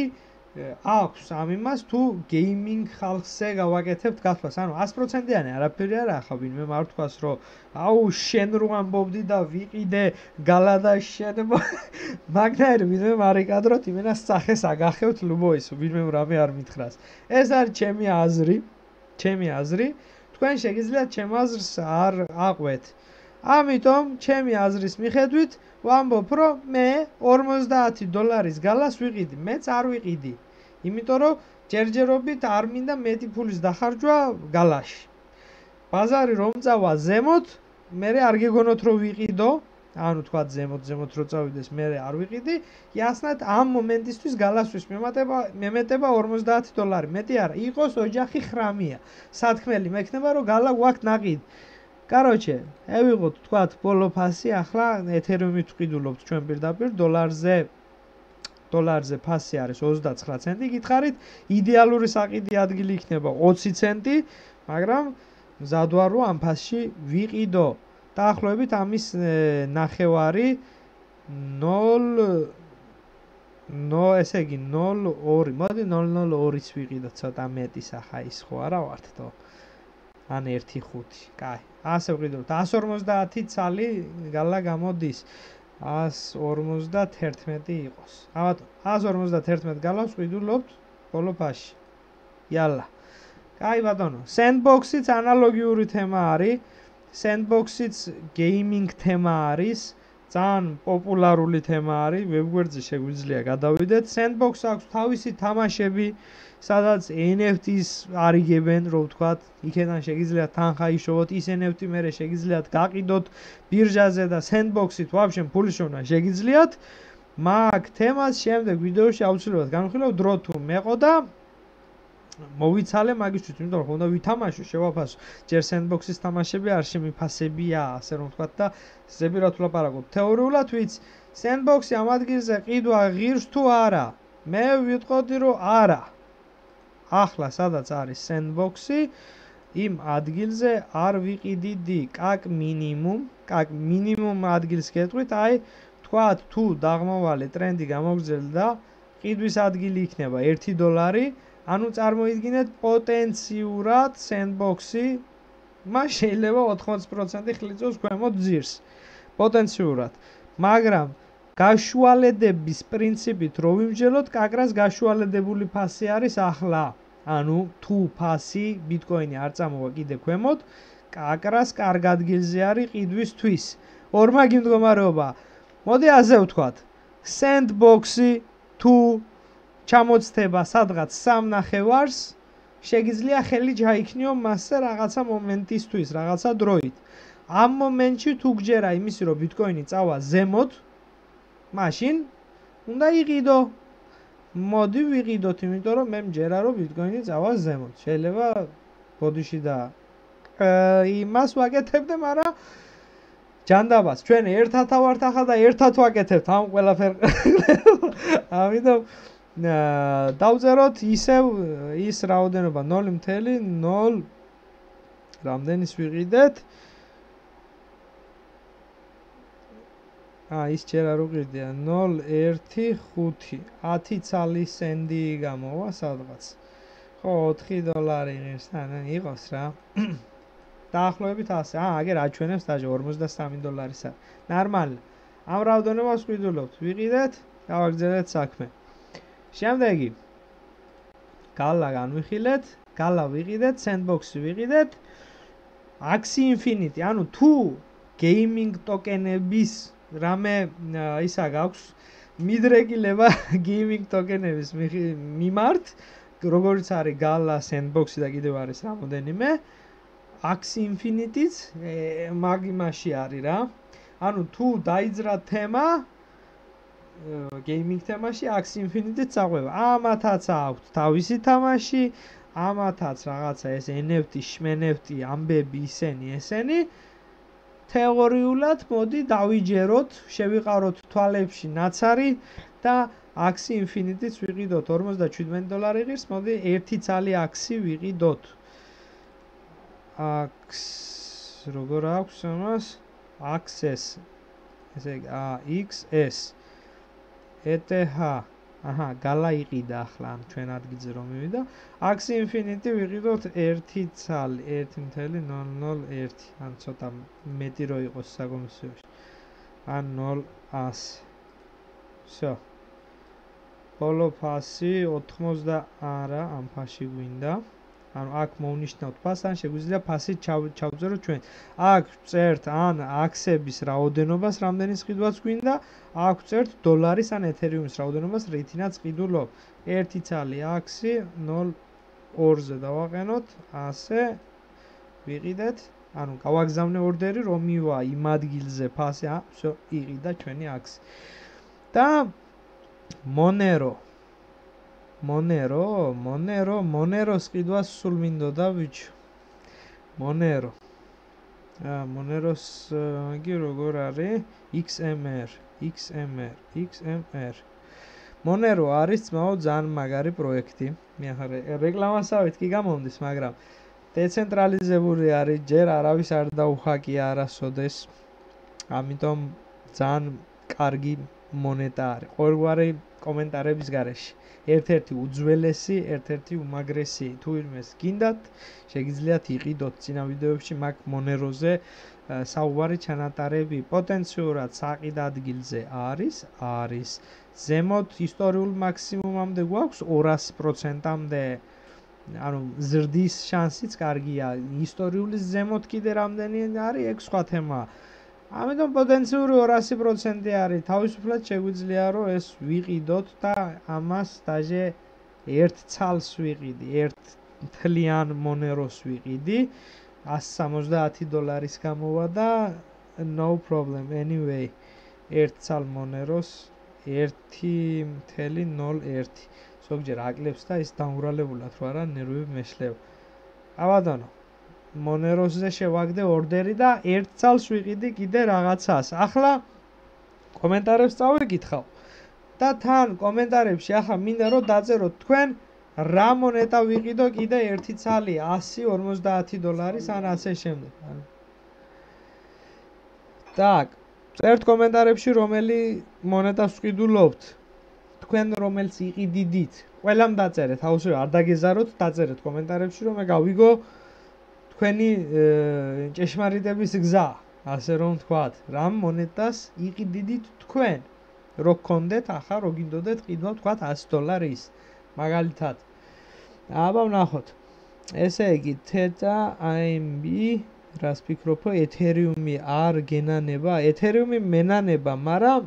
აქვს ამ იმას თუ გეიმინგ ხალხზე გავაკეთებთ გასვლას ანუ 100%-იანი არაფერი არ ახლა ვინმე არ თქვას რომ აუ შენ რო ამბობდი და ვიყიდე გალა და შენ მაგნაირ ვინმე არ იკადროთ იმენა სახეს აგახევთ ლუბოის ვინმე რამე არ მითხრას. ეს არის ჩემი აზრი ჩემი აზრი. თქვენ შეგიძლიათ ჩემ აზრს არ აყვეთ ამიტომ ჩემი აზრის მიხედვით ვამბობ, რომ მე 50 დოლარის გალას ვიყიდი, მეც არ ვიყიდი. იმიტომ რომ ჯერჯერობით არ მინდა მეტი ფულის დახარჯვა გალაში. ბაზარი რომ წავა ზემოთ, მე არ გეგონოთ რომ ვიყიდო, ანუ თქვა ზემოთ ზემოთ რო წავიდეს, მე არ ვიყიდი. იასნად ამ მომენტისთვის გალასთვის მემატება მემეტება 50 დოლარი. მეტი არა, იყოს ოჯახი ხრამია. სათქმელი მექნება რომ გალა გვაქვს ნაყიდ. კაროჩე, ევიღოთ თქვათ ბოლო ფასი, ახლა ეთერიუმით ვყიდულობთ ჩვენ პირდაპირ დოლარზე. დოლარზე ფასი არის 29 ცენტი, გითხარით, იდეალური საყიდი ადგილი იქნება 20 ცენტი, მაგრამ მზად ვარ რომ ამ ფასში ვიყიდო. დაახლოებით ამის ნახევარი 0 ნო, ესე იგი 02, მოდი 002-ს ვიყიდოთ ცოტა მეტის, ახა ის ხო არა ვართო. ან 1.5. კაი. ასე ვყიდოთ 150 ცალი გალა გამოდის 151 იყოს. აბა 151 გალავს ვყიდულობთ ბოლო ფაში იალა. კაი ბატონო sandbox-იც ანალოგიური თემა არის. sandbox-იც gaming თემა არის. ძალიან პოპულარული თემა არის. ვებგვერდზე შეგვიძლია გადავიდეთ. sandbox აქვს თავისი თამაშები სადაც NFT-ს არიგებენ, რო ვთქვათ, იქიდან შეგიძლიათ თანხა იშოვოთ, ის NFT მე შეგიძლიათ გაყიდოთ ბირჟაზე და sandbox-ით ვაფშე ფული შოვნა შეგიძლიათ. მაგ თემას შემდეგ ვიდეოში აუცილებლად განვიხილავ დრო თუ მეყო და მოვიცალე მაგისთვის, იმიტომ რომ ხონდა ვითამაშო, შევაფასო. ჯერ sandbox-ის თამაშები არ შემიფასებია, ასე რომ ვთქვათ და ზებირად ვლაპარაკობ. თეორიულად ვიცი, sandbox-ი ამ ადგილზე ყიდვა ღირს თუ არა? მე ვიტყოდი რომ არა. ახლა სადაც არის sandbox-ი იმ ადგილზე არ ვიყიდიდი. კაკ მინიმუმ კაკ მინიმუმ ადგილს გეტყვით აი თქვათ თუ დაღმავალი ტრენდი გამოგზელდა ყიდვის ადგილი იქნება 1 დოლარი. ანუ წარმოიდგინეთ პოტენციურად sandbox-ი მას შეიძლება 80% ხლიწოს ქვემოთ ძირს. პოტენციურად. მაგრამ გაშუალედების პრინციპით რო ვიმჯელოთ, კაკრას გაშუალედებული ფასი არის ახლა. ანუ თუ ფასი ბიტკოინი არ წამოვა კიდე ქვემოთ, კაკრას კარგ ადგილზე არის ყიდვისთვის. ორმაგი მდგომარეობა. მოდი ასე ვთქვათ. sandbox-ი თუ ჩამოცდება სადღაც სამნახევარს, შეგიძლია ხელი ჯაიქნიო მასზე რაღაცა მომენტისთვის, რაღაცა დროით. ამ მომენტში თუ გჯერა იმისი, რომ ბიტკოინი წავა ზემოთ, მაშინ უნდა იყიდო მოდი ვიყიდოთ, იმიტომ რომ მე მჯერა რომ ბიტკოინი წავა ზემოთ. შეიძლება ბოდიში და იმას ვაკეთებდე, მაგრამ ჯანდაბას ჩვენ ერთად ვართ ახლა და ერთად ვაკეთებთ ამ ყველაფერ. ამიტომ დავწეროთ ისევ ის რაოდენობა 0.0 რამდენის ვიყიდეთ? 0.0 ა ის ჯერ არ უყიდია 0.1.5 10 ცალი სენდი გამოვა სადღაც ხო 4 დოლარი ღირს ან იყოს რა დაახლოებით ასე. აა, აგერ აჩვენებს დაჟე 53 დოლარის არის. ნორმალი. ამ რაოდენობას ვყიდულობთ. ვიყიდეთ, გავაგზავნეთ საქმე. შემდეგი გალა განვიხილეთ, გალა ვიყიდეთ, sandbox-ი ვიყიდეთ. Axie Infinity, ანუ თუ gaming ტოკენების რამე ისა გაქვს მიდრეკილება gaming ტოკენების მიმართ, როგორც არის Gala Sandbox-ი და კიდევ არის რამოდენიმე Axie Infinity-ც მაგ იმაში არის რა. ანუ თუ დაიძრა თემა gaming თემაში Axie Infinity-ც წაყვება. ამათაც აქვს თავისი თამაში, ამათაც რაღაცა ეს NFT, შმენFT, ამბები ისენი, ესენი. თეორიულად მოდი დავიჯეროთ, შევიყაროთ თვალებში ნაცარი და Axie Infinity-ც ვიყიდოთ 57 დოლარი ღირს, მოდი ერთი ცალი Axie ვიყიდოთ. Ax როგორ აქვს ამას? Access ესე XS ETH აჰა გალა იყიდა ახლა ამ ჩვენ ადგილზე რომ მივიდა Axie Infinity ვიყიდოთ 1 ცალი 1.001 ან ცოტა მეტი რო იყოს საკომისიოში ან 0.100 всё ბოლო ფასი 80 არა ამ ფასში გვინდა ანუ აქ მოვნიშნავთ ფასს ან შეგვიძლია ფასი ჩავწეროთ ჩვენ. აქ წერთ ან აქსების რაოდენობას, რამდენი სყიდვაც გვინდა, აქ წერთ დოლარის ან ეთერიუმის რაოდენობას, რითინაც ყიდულობ. 1 ცალი აქსი 0.2-ზე დავაყენოთ, ასე ვიყიდეთ. ანუ გავაგზავნე ორდერი, რომ მივა იმ ადგილზე ფასი, აა, всё, იყიდა ჩვენი აქსი. და მონერო მონერო, მონერო, მონეროს ყიდვას სულ მინდოდა ბიჭო. მონერო. აა მონეროს იგი როგორ არის? XMR, XMR, XMR. მონერო არის ძმაო ძალიან მაგარი პროექტი. მე ახლა რეკლამასავით კი გამომდის, მაგრამ დეცენტრალიზებული არის, ჯერ არავის არ დაუხაკია არასოდეს. ამიტომ ძალიან კარგი მონეტა არის. ყოველგვარი კომენტარების გარეშე. ერთ-ერთი უძველესი, ერთ-ერთი უმაგრესი. თუ იმეს გინდათ, შეგიძლიათ იყიდოთ წინა ვიდეოებში მაგ მონეროზე საუბარი ჩანატარები. პოტენციურად საყიდ ადგილზე არის, არის. ზემოთ ისტორიულ მაქსიმუმამდე გვაქვს 200%-ამდე ანუ ზრდის შანსიც კარგია. ისტორიული ზემოთ კიდე რამდენი არის, ეგ სხვა თემაა. ამიტომ პოტენციური 200% არის. თავისუფლად შეგვიძლია რომ ეს ვიყიდოთ და ამას დაჟე ერთ ცალს ვიყიდი, ერთ თლიან მონეროს ვიყიდი. 170 დოლარის გამოვა და no problem anyway. ერთ ცალ მონეროს 1.01 ზოგჯერ აკლებს და ის დაურალებულად რა რა ნერვები მეშლება. აბადონო მონეროსზე შევაგდე ორდერი და ერთ წელს ვიყიდი კიდე რაღაცას. ახლა კომენტარებს წავიკითხავ. და თან კომენტარებში ახლა მინდა რომ დაწეროთ თქვენ რა მონეტა ვიყიდო კიდე ერთი ცალი 150 დოლარის ან ასე შემდეგ. так, წერთ კომენტარებში რომელი მონეტას ვყიდულობთ. თქვენ რომელს იყიდიდით. ყველამ დაწერეთ, აუცილებლად არ დაგეზაროთ, დაწერეთ კომენტარებში რომ მე გავიგო თქვენი ჭეშმარიტების გზა, ასე რომ ვთქვათ, რამ მონეტას იყიდიდით თქვენ? რო გქონდეთ, ახლა რო გინდოდეთ ყიდვა, ვთქვათ 100 დოლარის. მაგალითად. აბა ვნახოთ. ესე იგი, თეთა AMB რას ფიქრობ, ეთერიუმი არ გენანება, ეთერიუმი მენანება, მაგრამ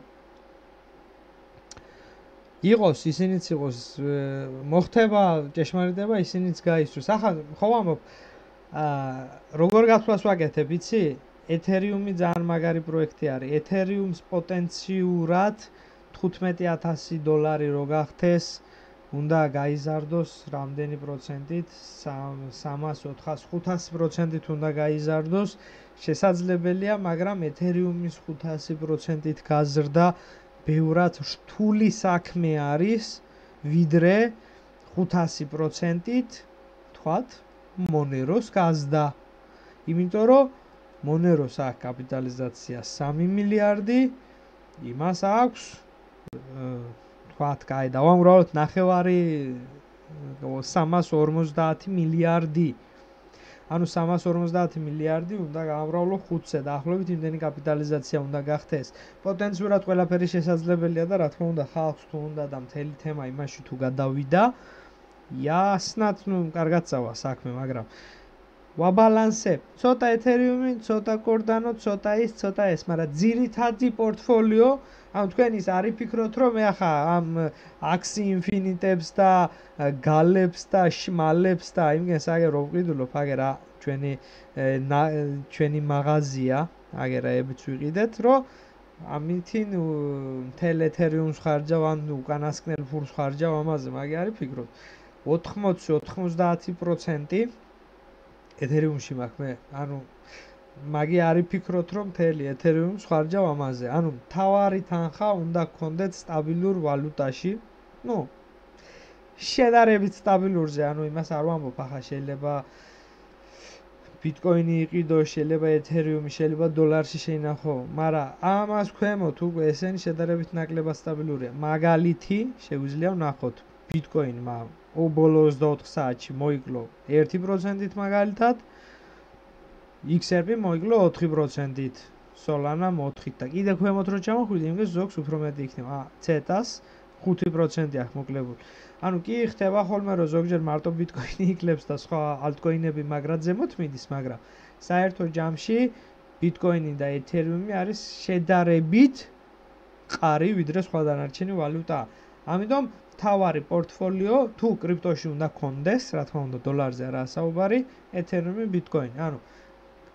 იყოს ისინიც იყოს მოხდება ჭეშმარიტება ისინიც გაისროს. ახლა ხო ამბობ აა როგორ გასვლას ვაკეთებ, იცი? ეთერიუმი ძალიან მაგარი პროექტი არის. ეთერიუმს პოტენციურად 15000 დოლარი რო გახდეს, უნდა გაიზარდოს რამდენი პროცენტით? 300, 400, 500%-ით უნდა გაიზარდოს. შესაძლებელია, მაგრამ ეთერიუმის 500%-ით გაზრდა ბევრად რთული საქმე არის, ვიდრე 500%-ით, თქვათ, მონეროს გაზდა. იმიტომ რომ მონეროს აქვს კაპიტალიზაცია 3 მილიარდი, იმას აქვს თქვათ, კაი, დავამრავოთ ნახევარი 350 მილიარდი. ანუ 350 მილიარდი უნდა გამრავლო 5-ზე, დაახლოებით იმდენი კაპიტალიზაცია უნდა გახდეს. პოტენციურად ყველაფერი შესაძლებელია და რა თქმა უნდა, ხალხს თუ უნდა და მთელი თემა იმაში თუ გადავიდა, იასნათ, ნუ კარგად წავა საქმე, მაგრამ ვაბალანსებ. ცოტა Ethereum-ი, ცოტა Cardano, ცოტა ის, ცოტა ეს, მაგრამ ძირითადი პორტფოლიო ამ თქვენის არ იფიქროთ, რომ მე ახლა ამ Axie Infinite-ებს და Galleb-ს და Shmaleb-ს და იმგენს აგერ რომ ვყიდულობ, აგერ ჩვენი ჩვენი მაღაზია, აგერ აებიც ვიყიდეთ, რომ ამითინ მთელ ეთერიუმს ხარჯავ ან უკანასკნელ ფულს ხარჯავ ამაზე, მაგე არ იფიქრობ. 80-90% ეთერიუმში მაქვს მე ანუ მაგი არის ფიქრობთ რომ მთელი ეთერიუმს ხარჯავ ამაზე. ანუ თავარი თანხა უნდა გქონდეთ სტაბილურ ვალუტაში. ну შედარებით სტაბილურზე, ანუ იმას არ ვამბობ, ახლა შეიძლება ბიტკოინი იყიდო, შეიძლება ეთერიუმი, შეიძლება დოლარში შეინახო, მაგრამ ამას ქვემოთ უკვე ესენი შედარებით ნაკლებად სტაბილურია. მაგალითი შეგვიძლია ვნახოთ ბიტკოინმა ობოლო 24 საათში მოიკლო 1%-ით მაგალითად. XRP მოიგლო 4%-ით, Solana 4-ით და კიდე ქვემოთ რო ჩამოხვიდე, იმგეს ზოგს უფრო მეტი იქნება. აა, CETA-ს 5% აქვს მოკლებული. ანუ კი ხდება ხოლმე რომ ზოგჯერ მარტო Bitcoin-ი იკლებს და სხვა altcoin-ები მაგრად ზემოთ მიდის, მაგრამ საერთო ჯამში Bitcoin-ი და Ethereum-ი არის შედარებით ყარი ვიდრე სხვა დანარჩენი ვალუტა. ამიტომ თავარი პორტფოლიო თუ კრიპტოში უნდა კონდეს, რა თქმა უნდა, დოლარზე არა საუბარი, Ethereum-ი, Bitcoin-ი. ანუ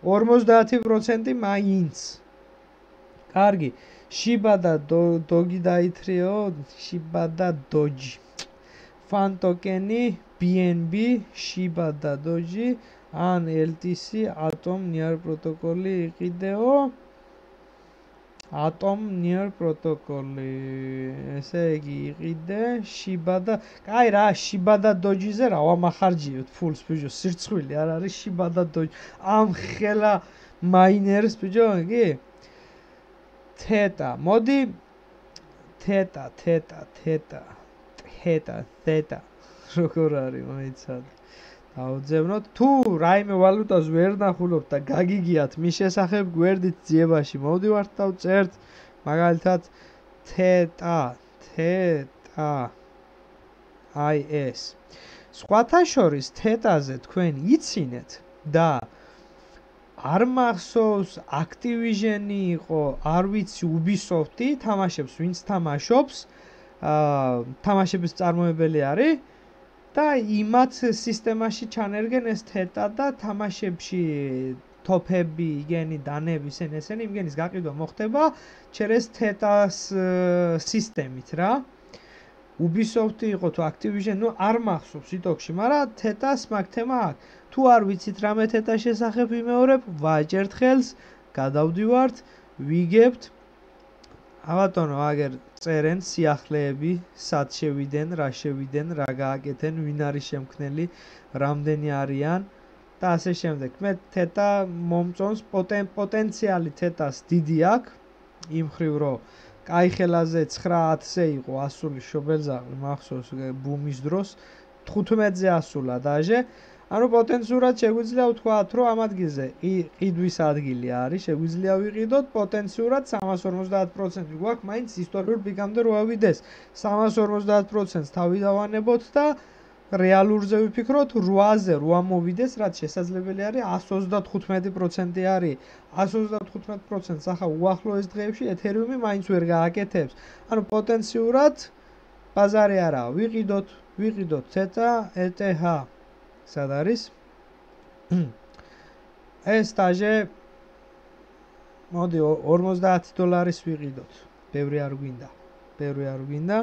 50% მაინც. კარგი. შიბა და დოგი დაითრიო, შიბა და დოჯი. ფან ტოკენი, BNB, შიბა და დოჯი, ან LTC, Atom Near პროტოკოლი იყიდეო. Atom near protocol-ი. ესე იგი იყიდე shiba და კაი რა shiba და doji-ზე რა ვამახარჯიოთ ფულს ბიჭო სირცხვილი არ არის shiba და doji ამ ხელა miners ბიჭო იგი theta. მოდი theta theta theta theta theta როგორ არის მოიცადე დაუძებნოთ თუ რაიმე ვალუტას ვერ ნახულობთ და გაგიგიათ. მის შესახებ გვერდით ძიებაში მოვდივართ და წერთ. მაგალითად თეტა თეტა აი ეს. სხვათა შორის თეტაზე თქვენ იცინეთ და არ მახსოვს Activision-ი იყო, არ ვიცი Ubisoft-ი თამაშებს, ვინც თამაშობს აა თამაშების წარმოებელი არის და იმათ სისტემაში ჩანერგენ ეს თეტა და თამაშებში თოფები, იგენი, დანები, ესენ ესენი იმგენის გაყიდვა მოხდება ჩერეს თეტას სისტემით რა. Ubisoft-ი იყო თუ Activision, ну არ მახსოვს იტოქში, მაგრამ თეტას მაგ თემა აქვს. თუ არ ვიცით რამე თეტა შესახებ იმეორებ, ვაჭერთ ხელს, გადავდივართ, ვიგებთ აბატონო, აგერ წერენ სიახლეები, სად შევიდნენ, რა შევიდნენ, რა გააკეთენ, ვინ არის შემქმნელი, რამდენი არიან და ასე შემდეგ. მე თეტა მომწონს პოტენციალი თეტას დიდი აქვს იმ ხრივ რომ კაი ხელაზე 9-10-ზე იყო ასული შობელზაღი მახსოვს ბუმის დროს 15-ზე ასულა დაჟე ანუ პოტენციურად შეგვიძლია ვთქვათ, რომ ამ ადგილზე ყიდვის ადგილი არის, შეგვიძლია ვიყიდოთ პოტენციურად 350% გვაქვს, მაინც ისტორიულ პიკამდე რო ავიდეს 350%-ს თავი დავანებოთ და რეალურზე ვიფიქროთ 8-ზე, 8 მოვიდეს, რაც შესაძლებელი არის 135% არის. 135%-ს ახლა უახლოეს დღეებში ეთერიუმი მაინც ვერ გააკეთებს. ანუ პოტენციურად ბაზარი არა, ვიყიდოთ, ვიყიდოთ CETA, ETH სად არის? ეს სტაჟე მოდი 50 დოლარის ვიყიდოთ. ბევრი არ გვინდა. ბევრი არ გვინდა.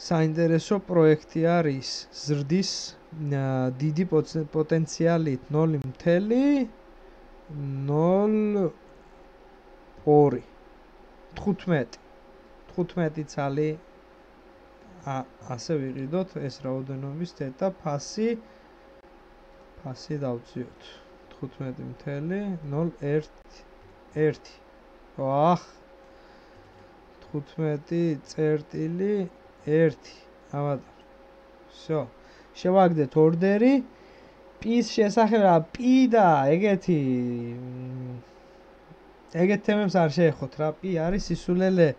საინტერესო პროექტი არის ზრდის დიდი პოტენციალით 0.02 15 15 ცალი ასე ვიყიდოთ ეს რაოდენობის თეთა ფასი ფასი დავწიოთ 15.01 1 ვახ 15 წერტილი 1 აბა всё შევაგდეთ ორდერი პის შესახებ რა პი და ეგეთი ეგეთ თემებს არ შეეხოთ რა პი არის სისულელე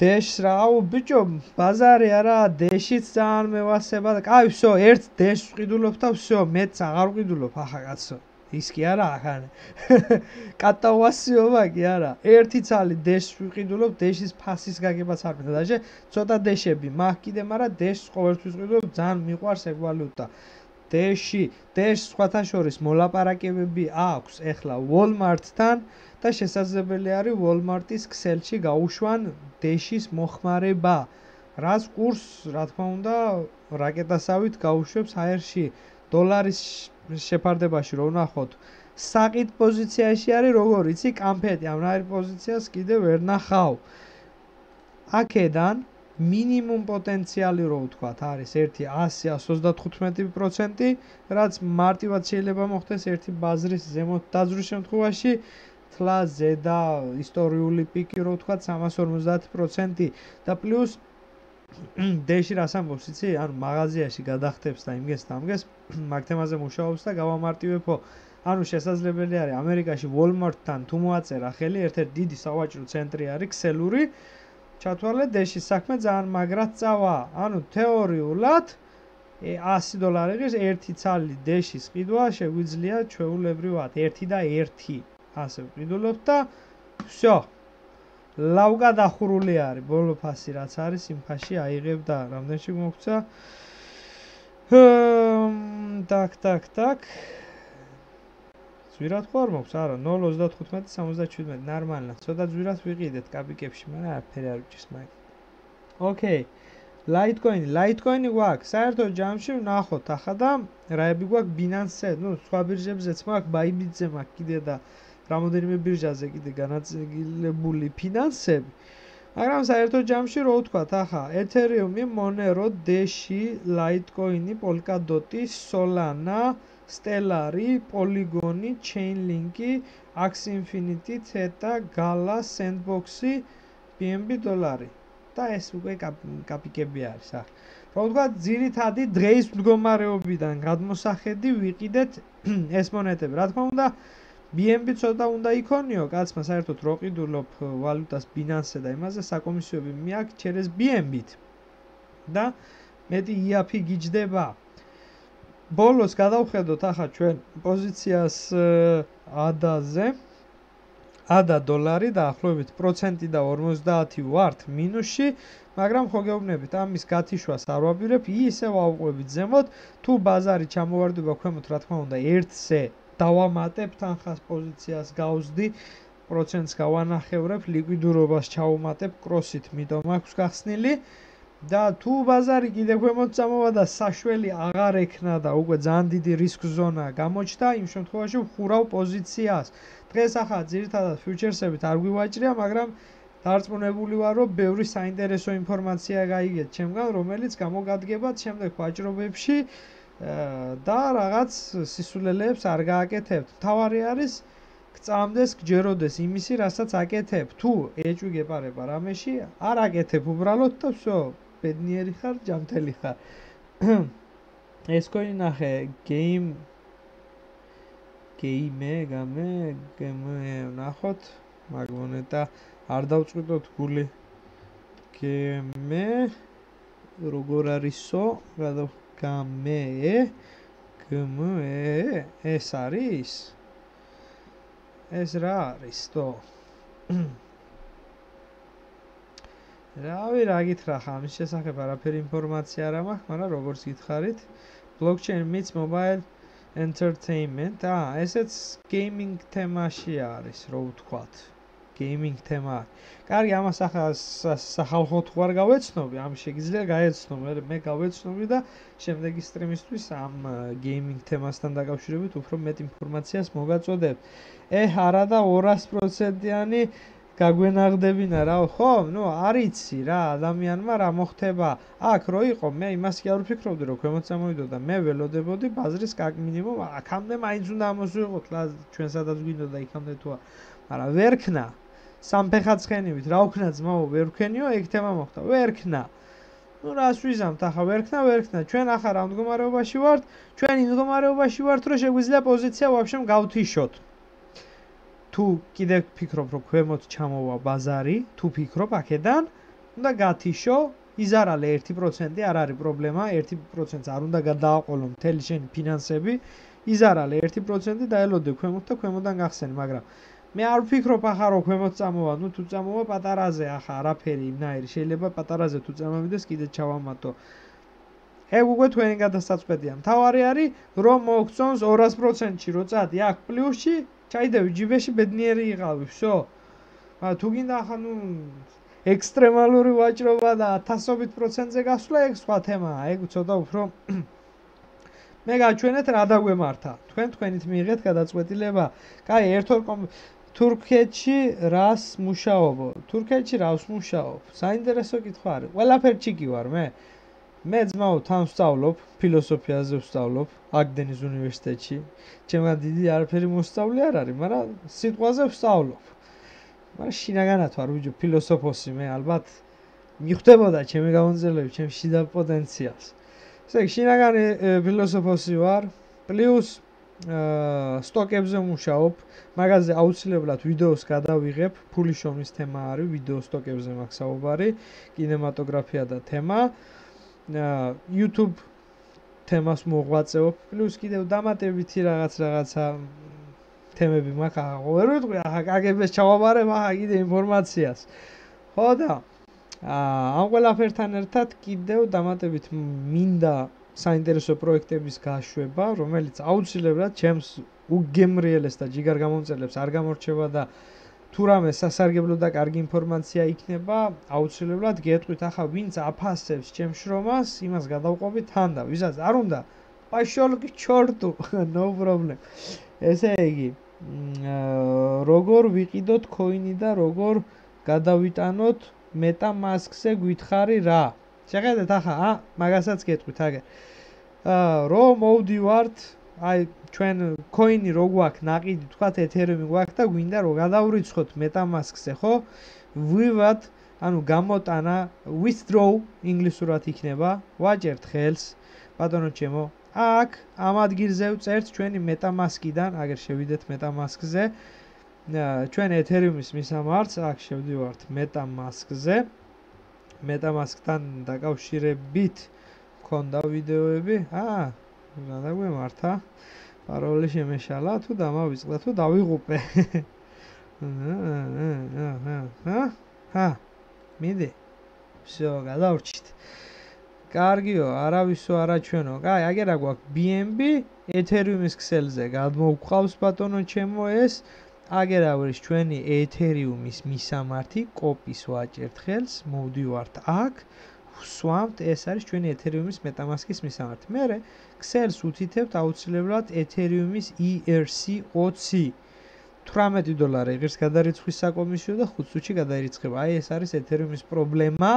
დეშს რა აუ ბიჭო ბაზარი არა დეშიც ძალიან მევასება და კაი всё ერთ დეშს ვყიდულობ და всё მეც აღარ ვყიდულობ ახლა კაცო ის კი არა ახანე კატავასიობა კი არა ერთი ცალი დეშს ვიყიდულობ დეშის ფასის გაგებაც არ მინდა და ცოტა დეშები მაგ კიდე მაგრამ დეშს ყოველთვის ვიყიდულობ ძალიან მიყვარს ეგ ვალუტა დეში დეშ სხვათა შორის მოლაპარაკებები აქვს ეხლა Walmart-თან და შესაძლებელი არის Walmart-ის Excel-ში გაუშვან დეშის მოხმარება რაც კურს რა თქმა უნდა რაკეტასავით გაუშვებს აერში დოლარის შეფარდებაში რო ვნახოთ. საყით პოზიციაში არის როგორ იცი კამფეტი ამ რაი პოზიციას კიდე ვერ ნახავ. აქედან მინიმუმ პოტენციალი რო ვთქვათ არის 1.135% რაც მარტივად შეიძლება მოხდეს ერთი ბაზრის ზემოთ დაძვრის შემთხვევაში თლა ზედა ისტორიული პიკი რო ვთქვათ 350% და პლუს დეში რას ამბობს იცი? ანუ მაღაზიაში გადახტებს და იმგეს და ამგეს მაგ თემაზე მუშაობს და გავამარტივებო. ანუ შესაძლებელი არის ამერიკაში Walmart-თან თუ მოაწერა ხელი, ერთ-ერთი დიდი სავაჭრო ცენტრი არის ქსელური. ჩათვალე დეში საქმე ძალიან მაგრად წავა. ანუ თეორიულად 100 დოლარი ღირს ერთი ცალი დეშის ყიდვა შეგვიძლია ჩვეულებრივად 1 და 1 ასე ვყიდულობ და всё ლავგა დახურული არის ბოლო ფასი რაც არის იმ ფასში აიღებ და რამდენში მოგცა? так так так ძვირად ხო არ მოქვს არა 0.35 77 ნორმალна ცოტა ძვირად ვიყიდეთ კაპიკებში მაგრამ არაფერი არ ვიჭის მაგ. ოკეი ლაიტკოინი ლაიტკოინი გვაქვს. საერთოდ ჯამში ვნახოთ ახლა და რაები გვაქვს? ბინანსზე ну სხვა ბირჟებზეც მაქვს ბაიბიტზე მაქვს კიდე და აა რამოდენიმე ბირჟაზე კიდე განაწილებული ფინანსები. მაგრამ საერთოდ ჯამში რო ვთქვათ, ახლა ეთერიუმი, მონერო, დეში, ლაიტკოინი, პოლკადოტი, სოლანა, სტელარი, პოლიგონი, ჩეინლინკი, Axie Infinity, Theta, Gala, Sandbox-ი, BNB დოლარი. და ეს უკვე კაპიკები არის, ახლა. რო ვთქვათ, ძირითადი დღეის მდგომარეობიდან გადმოსახედი ვიყიდეთ ეს მონეტები. რა თქმა უნდა, BNB ცოტა უნდა იქონიო, კაცმა საერთოდ რო ყიდულობ ვალუტას Binance-ზე და იმაზე საკომისიოები მიაქვს через BNB-თ. და მეტი IAP გიჯდება. ბოლოს გადავხედოთ ახლა ჩვენ პოზიციას ADA-ზე. ADA დოლარი დაახლოებით პროცენტი და 50 ვართ მინუსში, მაგრამ ხო გეუბნებით, ამის გათიშვას არ ვაპირებ, ისე ვავყვებით ზემოთ, თუ ბაზარი ჩამოვარდება ქვემოთ, რა თქმა უნდა, 1-ზე დავამატებ თანხას პოზიციას გავზდი პროცენტს გავანახევრებ ლიკვიდურობას ჩაუმატებ კროსით. მიდომ აქვს გახსნილი და თუ ბაზარი კიდე ქვემოთ წამოვა და საშველი აღარ ექნა და უკვე ძალიან დიდი რისკ ზონა გამოჩნდა იმ შემთხვევაში ვხურავ პოზიციას. დღეს ახლა ძირითადად ფიუჩერსებით არ გვივაჭრია მაგრამ დარწმუნებული ვარ რომ ბევრი საინტერესო ინფორმაცია გაიგეთ ჩემგან რომელიც გამოგადგებათ შემდეგ ვაჭრობებში და რაღაც სისულელეებს არ გააკეთებთ. თავარი არის გწამდეს, გჯეროდეს იმისი, რასაც აკეთებ. თუ ეჭვი გეპარება რამეში, არ აკეთებ უბრალოდ და всё, ბედნიერი ხარ, ჯანმრთელი ხარ. ეს კოინი ნახე, game game game game ნახოთ, მაგ მონეტა არ დავწყვიტოთ გული. game როგორ არისო? გადავ გამე. გმე. ეს არის? ეს რა არის თო? რავი რა გითხრა ხა? ამის შესახებ არაფერი ინფორმაცია არ მაქვს მაგრამ როგორც გითხარით blockchain meets mobile entertainment. აა ესეც gaming თემაში არის რო ვთქვათ gaming თემა. კარგი, ამას ახლა სახალხო თუ არ გავეცნობი, ამ შეგიძლია გაეცნო, მე მე გავეცნობი და შემდეგი სტრიმისთვის ამ gaming თემასთან დაკავშირებით უფრო მეტ ინფორმაციას მოგაწოდებ. ე, არა და 200%-იანი გაგვენაღდებინა რა, ხო? ნუ არიცი რა, ადამიანმა რა მოხდება. აქ რო იყო, მე იმას კი არ ვფიქრობდი, რომ ქვემოთ წამოვიდოდა, მე ველოდებოდი ბაზრის კაკ მინიმუმ აქამდე მაინც უნდა ამოსულიყო, ჩვენ სადაც გვინდოდა იქამდე თუ არა. მაგრამ ვერ ქნა. სამფეხა ცხენივით რა ვქნა ძმაო ვერ ვქენიო? ეგ თემა მოხდა. ვერ ქნა ну რას ვიზამთ ახლა? ვერქნა ვერქნა ჩვენ ახლა რა მდგომარეობაში ვართ? ჩვენ იმ მდგომარეობაში ვართ რომ შეგვიძლია პოზიცია ვაფშე გავთიშოთ. თუ კიდე ფიქრობ რომ ქვემოთ ჩამოვა ბაზარი თუ ფიქრობ აქედან უნდა გათიშო. იზარალე 1% არ არის პრობლემა. 1%-ს არ უნდა გადააყოლო მთელი შენი ფინანსები. იზარალე 1% და ელოდე ქვემოთ და ქვემოდან გახსენი მაგრამ მე არ ვფიქრობ ახლა რომ ქვემოთ წამოვა, ну თუ წამოვა პატარაზე ახლა არაფერი იმნაირი, შეიძლება პატარაზე თუ წამოვიდეს კიდე ჩავამატო. ეგ უკვე თქვენი გადასაწყვეტია. თავარი არის რომ მოგწონს 200%-ში რო წადი აქ პლუსში, ჩაიდევი ჯიბეში ბედნიერი იყავი, всё. ა თუ გინდა ახლა ნუ ექსტრემალური ვაჭრობა და 1000% პროცენტზე გასვლა, ეგ სხვა თემაა. ეგ ცოტა უფრო მე გაჩვენეთ რა დაგვემართა. თქვენ თქვენით მიიღეთ გადაწყვეტილება. კაი, ერთ ორ თურქეთში რას მუშაობო? თურქეთში რას მუშაობ? საინტერესო კითხვა არის. ყველაფერში კი ვარ მე. მე ძმაო თან ვსწავლობ, ფილოსოფიაზე ვსწავლობ, აგდენის უნივერსიტეტში. ჩემგან დიდი არაფერი მოსწავლე არ არის, მაგრამ სიტყვაზე ვსწავლობ. მაგრამ შინაგანად ვარ ბიჭო, ფილოსოფოსი მე ალბათ მიხვდებოდა ჩემი გამონწელები, ჩემ შიდა პოტენციალს. ესე იგი, შინაგანი ფილოსოფოსი ვარ, პლუს სტოკებზე მუშაობ. მაგაზე აუცილებლად ვიდეოს გადავიღებ. ფული შოვის თემა არის ვიდეო სტოკებზე მაქვს საუბარი, კინემატოგრაფია და თემა. YouTube თემას მოღვაწეობ. პლუს კიდევ დამატებითი რაღაც რაღაცა თემები მაქვს. აღარ ვერ ვიტყვი, ახლა კაგებს ჩავაბარებ, ახლა კიდე ინფორმაციას. ხო და აა ამ ყველაფერთან ერთად კიდევ დამატებით მინდა საინტერესო პროექტების გაშვება, რომელიც აუცილებლად ჩემს უგემრიელეს და ჯიგარ გამომწელებს არ გამორჩება და თუ რამე სასარგებლო და კარგი ინფორმაცია იქნება, აუცილებლად გეტყვით ახლა ვინც აფასებს ჩემს შრომას, იმას გადავყოფი თან და ვისაც არ უნდა, პაშოლკი ჩორტუ, no problem. ესე იგი, როგორ ვიყიდოთ coin-ი და როგორ გადავიტანოთ MetaMask-ზე გითხარი რა? შეხედეთ ახლა, ა, მაგასაც გეტყვით, აგე. აა, რომ მოვდივართ, აი, ჩვენ coin-ი რო გვაქვს ناقიდი, თქვათ Ethereum-ი გვაქვს და გვინდა რომ გადავრიცხოთ MetaMask-ზე, ხო? ვივად, ანუ გამოტანა withdraw ინგლისურად იქნება, ვაჭერთ ხელს, ბატონო ჩემო, აქ ამ ადგილზე ვწერთ ჩვენი MetaMask-დან, აგერ შევიდეთ MetaMask-ზე. ჩვენ Ethereum-ის მისამართს აქ შევდივართ MetaMask-ზე. აა MetaMask-თან დაკავშირებით მქონდა ვიდეოები. აა, რა დაგვემართა? პაროლი შემეშალა თუ დამავიწყდა თუ დავიღუპე. აა, ჰა. მიდი. всё, გადავრჩით. კარგიო, არავისო არაჩვენო. კაი, აგერა გვაქვს BNB Ethereum-ის ქსელზე. გადმოვყავს ბატონო ჩემო ეს აგერ არის ჩვენი ეთერიუმის მისამართი კოპის ვაჭერთ ხელს მოვდივართ აქ ვსვამთ ეს არის ჩვენი ეთერიუმის მეტამასკის მისამართი. მე ქსელს უთითებთ აუცილებლად ეთერიუმის ERC20 18 დოლარი ღირს გადარიცხვის საკომისიო და 5 წუთში გადაირიცხება. აი ეს არის ეთერიუმის პრობლემა.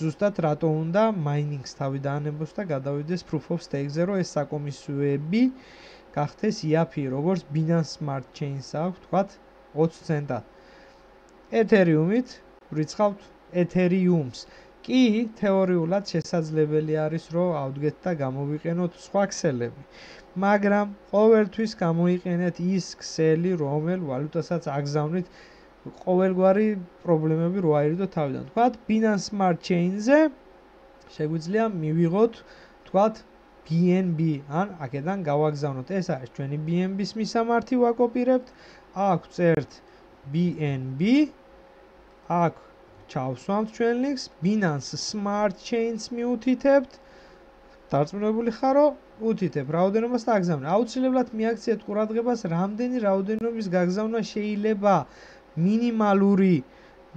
ზუსტად რატო უნდა? მაინინგს თავი დაანებოს და გადავიდეს proof of stake-ზე რომ ეს საკომისიოები გახდეს IAP, როგორც Binance Smart Chain-ს აქვს, თქვათ 20 ცენტად. Ethereum-ით ვრიცხავთ Ethereum-ს. კი, თეორიულად შესაძლებელი არის, რომ ავდგეთ და გამოვიყენოთ სხვა ქსელები. მაგრამ ყოველთვის გამოიყენეთ ის ქსელი, რომელ ვალუტასაც აგზავნით ყოველგვარი პრობლემები რო აირიდო თავიდან. თქვათ Binance Smart Chain-ზე შეგვიძლია მივიღოთ თქვათ BNB ან აქედან გავაგზავნოთ. ეს არის ჩვენი BNB-ს მისამართი ვაკოპირებთ. აქ წერთ BNB. აქ ჩავსვამთ ჩვენ ლინკს Binance Smart Chains მიუთითებთ. დარწმუნებული ხარო? უთითებ რაოდენობას და აგზავნე. აუცილებლად მიაქციეთ ყურადღებას, რამდენი რაოდენობის გაგზავნა შეიძლება მინიმალური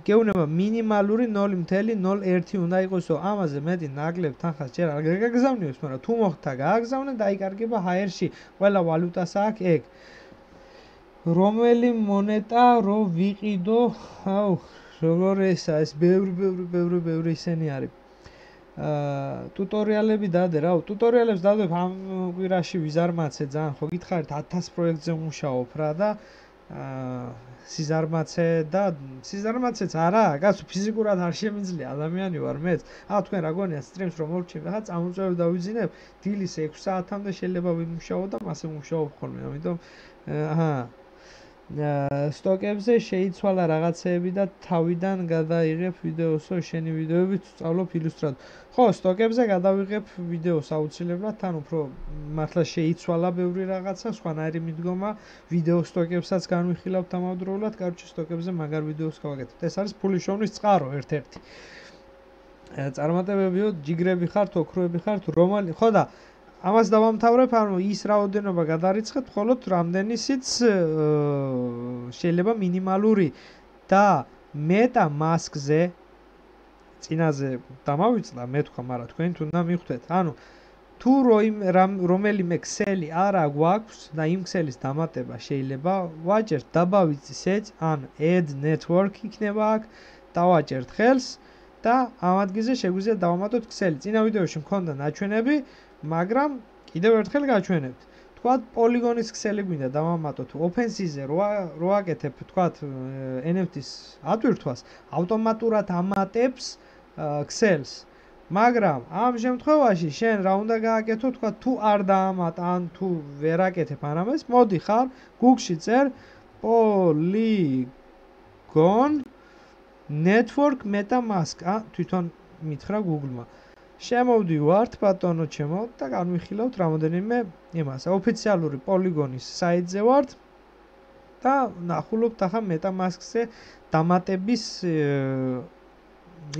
გეუნება მინიმალური 0.01 უნდა იყოსო ამაზე მეტი ნაკლებ თანხას ჯერ არ გაგზავნიოს მაგრამ თუ მოხდა გააგზავნე დაიკარგება ჰაერში ყველა ვალუტას აქვს ეგ. რომელი მონეტა რო ვიყიდო? აუ როგორ ესა ეს ბევრი ბევრი ბევრი ბევრი ისენი არის. აა ტუტორიალები დადე რა ტუტორიალებს დადებ ამ კვირაში ვიზარმაცე ძალიან ხო გითხარით 1000 პროექტზე მუშაობ რა და აა სიზარმაცე და სიზარმაცეც არა, კაცო ფიზიკურად არ შემიძლია ადამიანი ვარ მეც. აა თქვენ რა გონია სტრიმს რომ მოვჩი, ხა წამოწევ და ვიძინებ დილის 6 საათამდე შეიძლება ვიმუშაო და მასე მუშაობ ხოლმე, ამიტომ აჰა სტოკებზე შეიცვალა რაღაცეები და თავიდან გადაიღებ ვიდეოსო შენი ვიდეოებით სწავლობ ილუსტრატორ. ხო, სტოკებზე გადავიღებ ვიდეოს აუცილებლად, თან უფრო მართლა შეიცვალა ბევრი რაღაცა, სხვანაირი მიდგომა, ვიდეო სტოკებსაც განვიხილავ თამადროულად, კარჩი სტოკებზე მაგარ ვიდეოს გავაკეთებ. ეს არის ფული შოვნის წყარო ერთ-ერთი. წარმატებებიო, ჯიგრები ხართ, ოქროები ხართ, რომალი, ხო და ამას დავამთავრებ, ანუ ის რაოდენობა გადარიცხეთ, მხოლოდ რამდენისიც შეიძლება მინიმალური და მეტა მასკზე წინაზე დამავიწდა, მე თქვა, მაგრამ თქვენ თუნდა მიხვდეთ. ანუ თუ რომელიმე ქსელი არა გვაქვს და იმ ქსელის დამატება შეიძლება ვაჭერთ დაბავიწის ეც, ან add network იქნება აქ, დავაჭერთ ხელს და ამ ადგილზე შეგვიძლია დავამატოთ ქსელი. წინა ვიდეოში მქონდა ნაჩვენები, მაგრამ კიდევ ერთხელ გაჩვენებთ. თქვათ პოლიგონის ქსელი გვინდა დავამატოთ ოფენსიზე რო რო აკეთებ თქვათ NFT-ს ატვირთვას ავტომატურად ამატებს ქსელს. მაგრამ ამ შემთხვევაში შენ რა უნდა გააკეთო თქვათ თუ არ დაამატ ან თუ ვერ აკეთებ ამას მოდი ხარ Google-ში წერ polygon network metamask ა თვითონ მითხრა Google-მა. შემოვდივართ ბატონო ჩემო და განვიხილავთ რამოდენიმე იმას. ოფიციალური პოლიგონის საიტზე ვართ და ნახულობთ ახლა MetaMask-ზე დამატების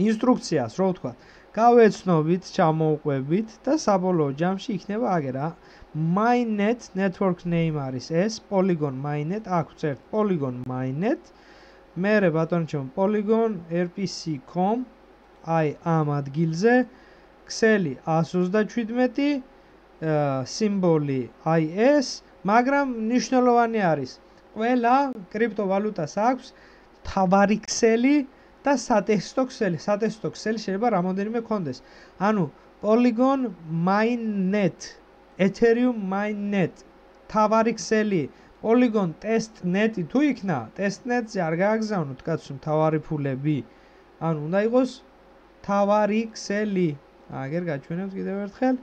ინსტრუქციას, რო ვთქვა. გავეცნობით, ჩამოუყვებით და საბოლოო ჯამში იქნება აგერა. Mainnet network name არის ეს, Polygon Mainnet, აქ წერთ Polygon Mainnet. მე რე ბატონო ჩემო Polygon rpc.com აი ამ ადგილზე ქსელი 127 სიმბოლი IS, მაგრამ ნიშნულოვანი არის. ყველა კრიპტოვალუტას აქვს თავარი ქსელი და სატესტო ქსელი. სატესტო ქსელი შეიძლება რამოდენიმე კონდეს. ანუ Polygon Mainnet, Ethereum Mainnet, თავარი ქსელი, Polygon Testnet თუ იქნა, Testnet-ზე არ გააგზავნოთ კაცო თავარი ფულები. ანუ უნდა იყოს თავარი ქსელი. აგერ გაჩვენებთ კიდევ ერთხელ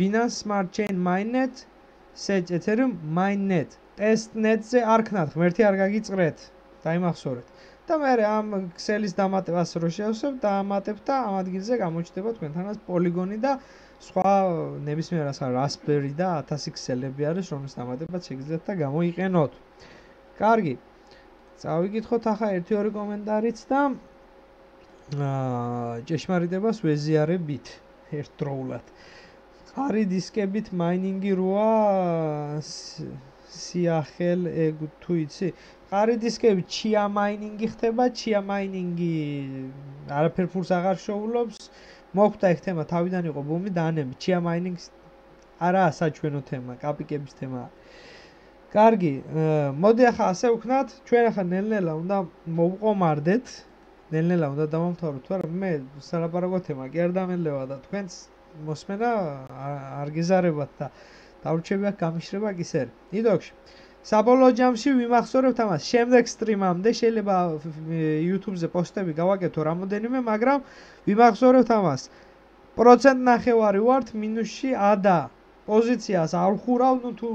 Binance Smart Chain Mainnet Sage Ethereum Mainnet testnet-ზე არ ქნათ ღმერთი არ გაგიწყრეთ დაიმახსოვრეთ და მე ამ ქსელის დამატებას რო შევსებ და ამატებ და ამ ადგილზე გამოჩნდება თქვენთანაც პოლიგონი და სხვა ნებისმიერ ასე Raspberry და 1000 ქსელები არის რომლის დამატებაც შეგიძლიათ და გამოიყენოთ. კარგი. წავიკითხოთ ახლა 1-2 კომენტარიც და ჭეშმარიტებას ვეზიარებით ერთდროულად. ხარი დისკებით მაინინგი როა სიახელ ეგ თუ იცი? ხარი დისკები ჩია მაინინგი ხდება, ჩია მაინინგი არაფერ ფულს აღარ შოულობს. მოხდა ეგ თემა თავიდან იყო ბუმი და ანემი ჩია მაინინგს არა საჩვენო თემა, კაპიკების თემა. კარგი, მოდი ახლა ასე ვქნათ, ჩვენ ახლა ნელ-ნელა უნდა მოვყომარდეთ ნელ-ნელა უნდა დავამთავროთ, მაგრამ მე სალაპარაკო თემა კი არ დამელევა და თქვენს მოსმენა არ გიზარებათ და დავრჩები აქ გამიშრება კი სერ. იდოქში. საბოლოო ჯამში ვიმახსოვრებთ ამას. შემდეგ სტრიმამდე შეიძლება YouTube-ზე პოსტები გავაკეთო რამოდენიმე, მაგრამ ვიმახსოვრებთ ამას. პროცენტ ნახევარი ვართ მინუსში ა და პოზიციას არ ხურავ, ну თუ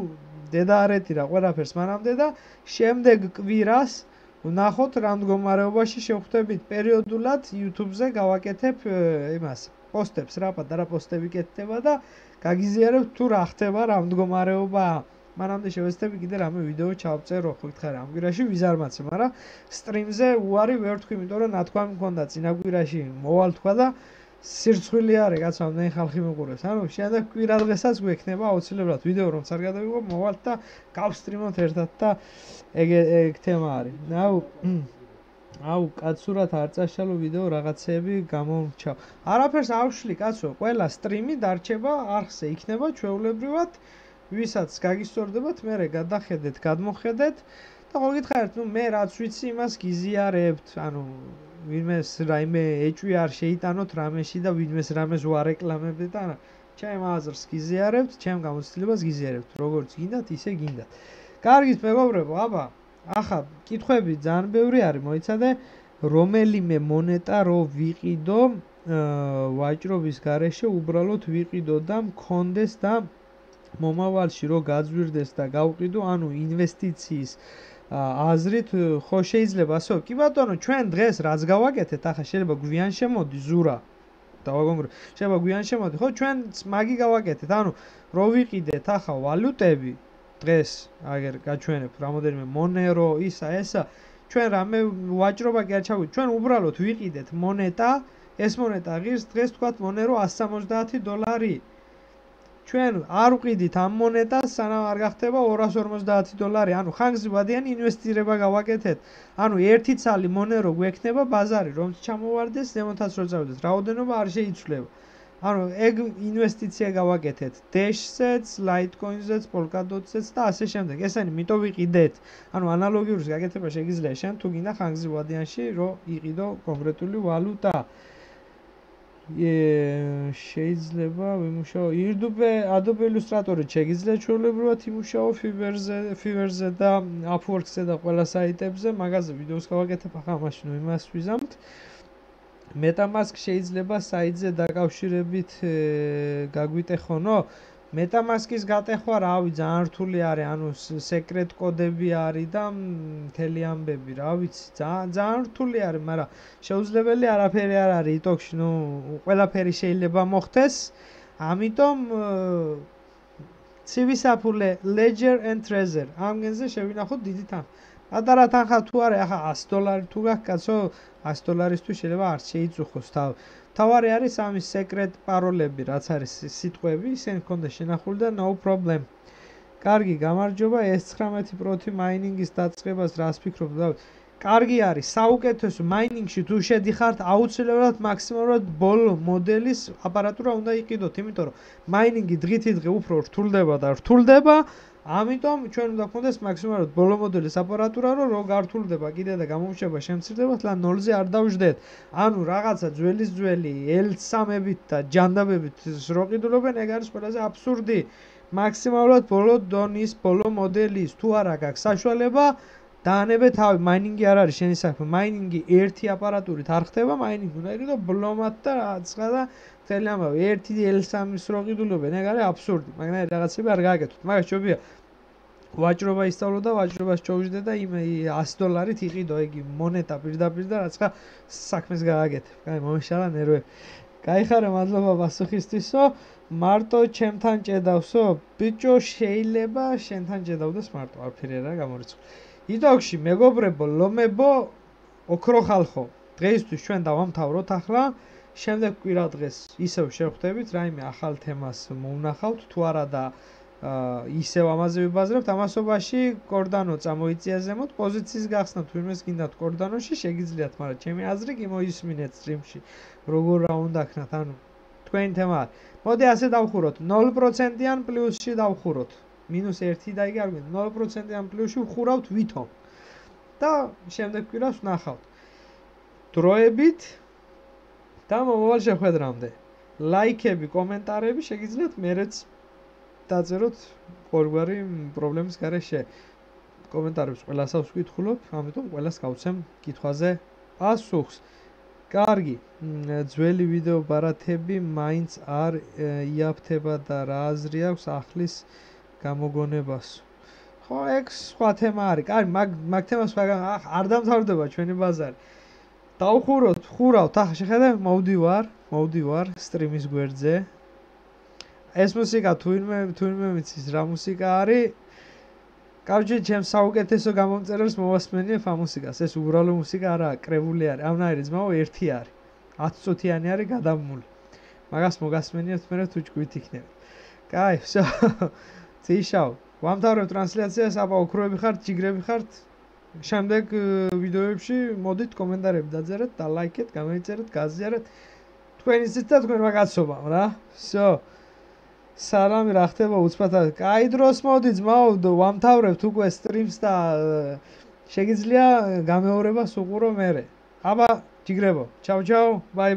დედა არეთი რა, ყველაფერს მანამდე და შემდეგ კვირას ვნახოთ რა მდგომარეობაში შევხვდებით. პერიოდულად YouTube-ზე გავაკეთებ იმას პოსტებს რა პატარა პოსტები კეთდება და გაგიზიარებ თუ რა ხდება რა მდგომარეობა მანამდე შევეცდები კიდე რამე ვიდეო ჩავწერო ხო გითხარ ამ გვირაში ვიზარმაცე მაგრამ სტრიმზე უარი ვერ თქვი იმიტომ რომ ნათქვამი მქონდა წინა გვირაში მოვალ თქვა და სირცხვილი არის კაცო ამდენი ხალხი მეყურებს. ანუ შეიძლება კვირა დღესაც გვექნება აუცილებლად ვიდეო რომ წარ გადავიღო, მოვალთ და გავსტრიმოთ ერთად და ეგ ეგ თემა არის. ნაუ აუ კაცურად არ წაშალო ვიდეო რაღაცეები გამომჩავ. არაფერს ავშლი კაცო, ყველა სტრიმი დარჩება არხზე, იქნება ჩვეულებრივად, ვისაც გაგისწორდებათ, მე გადახედეთ, გადმოხედეთ და მოგითხარით, ნუ მე რაც ვიცი, იმას გიზიარებთ, ანუ ვინმეს რაიმე ეჭვი არ შეიტანოთ რამეში და ვინმეს რამეს უარეკლამებდეთ და ჩემ აზრს გიზიარებთ, ჩემ გამოცდილებას გიზიარებთ, როგორც გინდათ, ისე გინდათ. კარგით მეგობრებო, აბა, ახლა კითხვები ძალიან ბევრი არის, მოიცადე, რომელიმე მონეტა რო ვიყიდო ვაჭრობის გარეშე, უბრალოდ ვიყიდო და მქონდეს და მომავალში რო გაძვირდეს და გავყიდო, ანუ ინვესტიციის აზრით ხო შეიძლება ასო? კი ბატონო, ჩვენ დღეს რაც გავაკეთეთ, ახლა შეიძლება გვიან შემოდი ზურა. დავაგონგრო. შეიძლება გვიან შემოდი, ხო, ჩვენ მაგი გავაკეთეთ. ანუ რო ვიყიდეთ ახლა ვალუტები დღეს აგერ გაჩვენებ რამოდენიმე მონერო, ისა, ესა, ჩვენ რამე ვაჭრობა კი არ ჩაგვი, ჩვენ უბრალოდ ვიყიდეთ მონეტა, ეს მონეტა ღირს დღეს თქვათ მონერო 170 დოლარი. ჩვენ არ ვყიდით ამ მონეტას, სანამ არ გახდება 250 დოლარი. ანუ ხანგრძლივადიანი ინვესტირება გავაკეთეთ. ანუ ერთი ცალი მონერო გვექნება ბაზარი, რომც ჩამოვარდეს, ზემოთაც რო წავიდეს, რაოდენობა არ შეიცვლება. ანუ ეგ ინვესტიცია გავაკეთეთ Dash-ს, Litecoin-ს, Polkadot-ს და ასე შემდეგ. ესენი მიტო ვიყიდეთ. ანუ ანალოგიურის გაკეთება შეიძლება შენ თუ გინდა ხანგრძლივადიანში რო იყიდო კონკრეტული ვალუტა. შეიძლება ვიმუშაო Irdube Adobe Illustrator-ით შეგიძლიათ ჩვეულებრივად იმუშაო Fiverr-ზე, Fiverr-ზე და Upwork-ზე და ყველა საიტებზე, მაგაზე ვიდეოს გავაკეთებ, ახლა მაშინ იმას ვიზამთ. MetaMask შეიძლება საიტზე დაკავშირებით გაგვიტეხონო? MetaMask-ის გატეხვა, რავი, ძალიან რთული არის, ანუ სეკრეტ კოდები არის და მთელი ამბები, რა ვიცი, ძალიან ძალიან რთული არის, მაგრამ შეუძლებელი არაფერი არ არის იტოქში, ნუ ყველაფერი შეიძლება მოხდეს. ამიტომ CV საფულე Ledger and Trezor. ამ გენზე შევინახოთ დიდი თანხა. პატარა თანხა თუ არის, ახლა 100 დოლარი თუ გაქვს, კაცო, 100 დოლარისთვის შეიძლება არ შეიწუხოს თავ. თავარი არის ამის სეკრეტ პაროლები, რაც არის სიტყვები, ისინი ქონდა შენახული და no problem. კარგი, გამარჯობა, S19 Pro-თი მაინინგის დაწყებას რას ფიქრობ და კარგი არის, საუკეთესო მაინინგში თუ შედიხართ, აუცილებლად მაქსიმალურად ბოლო მოდელის აპარატურა უნდა იყიდოთ, იმიტომ რომ მაინინგი დღითიდღე უფრო რთულდება და რთულდება. ამიტომ ჩვენ უნდა გქონდეს მაქსიმალურად ბოლო მოდელის აპარატურა, რომ რო გართულდება კიდე და გამომშვება შემცირდება, თან ნოლზე არ დავждეთ. ანუ რაღაცა ძველის ძველი L3-ებით და ჯანდაბებით რო ყიდულობენ, ეგ არის ყველაზე აბსურდი. მაქსიმალურად ბოლო დონის, ბოლო მოდელის თუ არა გაქვს საშუალება, დაანებე თავი, მაინინგი არ არის შენი საქმე. მაინინგი ერთი აპარატურით არ ხდება, მაინინგი უნდა იყიდო ბლომად და რაღაცა და მთელი ამავე ერთი L3-ის რო ყიდულობენ, ეგ არის აბსურდი. მაგნაირი რაღაცები არ გააკეთოთ. მაგრამ შეგვია ვაჭრობა ისწავლო და ვაჭრობას ჩაუჯდე და იმ 100 დოლარით იყიდო იგი მონეტა პირდაპირ და რაც ხა საქმეს გააკეთებ. კაი, მომეშალა ნერვები. გაიხარე მადლობა პასუხისთვისო. მარტო ჩემთან ჭედავსო? ბიჭო, შეიძლება შენთან ჭედავდეს მარტო, არაფერი არა გამორიცხო. იდოქში მეგობრებო, ლომებო, ოქრო ხალხო. დღეისთვის ჩვენ დავამთავროთ ახლა. შემდეგ კვირა დღეს ისევ შევხვდებით, რაიმე ახალ თემას მოვნახავთ, თუ არა და ისევ ამაზე ვიბაზრებთ ამასობაში კორდანო წამოიწია ზემოთ პოზიციის გახსნა თუ იმეს გინდათ კორდანოში შეგიძლიათ მაგრამ ჩემი აზრი კი მოისმინეთ სტრიმში როგორ რა უნდა ქნათ ანუ თქვენი თემა მოდი ასე დავხუროთ 0%-იან პლუსში დავხუროთ მინუს 1 და იგი არ გვინდა 0%-იან პლუსში ვხურავთ ვითომ და შემდეგ კვირას ვნახავთ დროებით და მომავალ შეხვედრამდე. ლაიქები, კომენტარები შეგიძლიათ მეც დაწეროთ ყოველგვარი პრობლემის გარეშე. კომენტარებს ყველასაც ვკითხულობ, ამიტომ ყველას გავცემ კითხვაზე პასუხს. კარგი, ძველი ვიდეო ბარათები მაინც არ იაფთება და რა აზრი აქვს ახლის გამოგონებას. ხო, ეგ სხვა თემა არის. კარგი, მაგ მაგ თემას არ დამთავრდება ჩვენი ბაზარი. დავხუროთ, ხურავთ, ახლა შეხედე, მოვდივარ, მოვდივარ სტრიმის გვერდზე. ეს მუსიკა თუინმე თუინმე მიცის რა მუსიკა არის? კარგი, ჩემ საუკეთესო გამომწერებს მოვასმენიებ ამ მუსიკას. ეს უბრალო მუსიკა არაა, კრებული არის. ამნაირი ძმაო, ერთი არის. 10 წუთიანი არის გადამული. მაგას მოგასმენიებთ, მე თუ ჭკვით იქნება. კაი, всё. წიშავ. ვამთავრებ ტრანსლაციას, აბა ოქროები ხართ, ჯიგრები ხართ? შემდეგ ვიდეოებში მოდით კომენტარები დაწერეთ და ლაიქეთ, გამოიწერეთ, გაზიარეთ თქვენი ცით და თქვენ მაგაცობა რა. всё. სალამი რა ხდება უცბათად. კაი დროს მოდი ძმაო, ვამთავრებთ უკვე სტრიმს და შეგიძლია გამეორებას უყურო მე. აბა, ჯიგრებო. ჩაუ ჩაუ. ბაი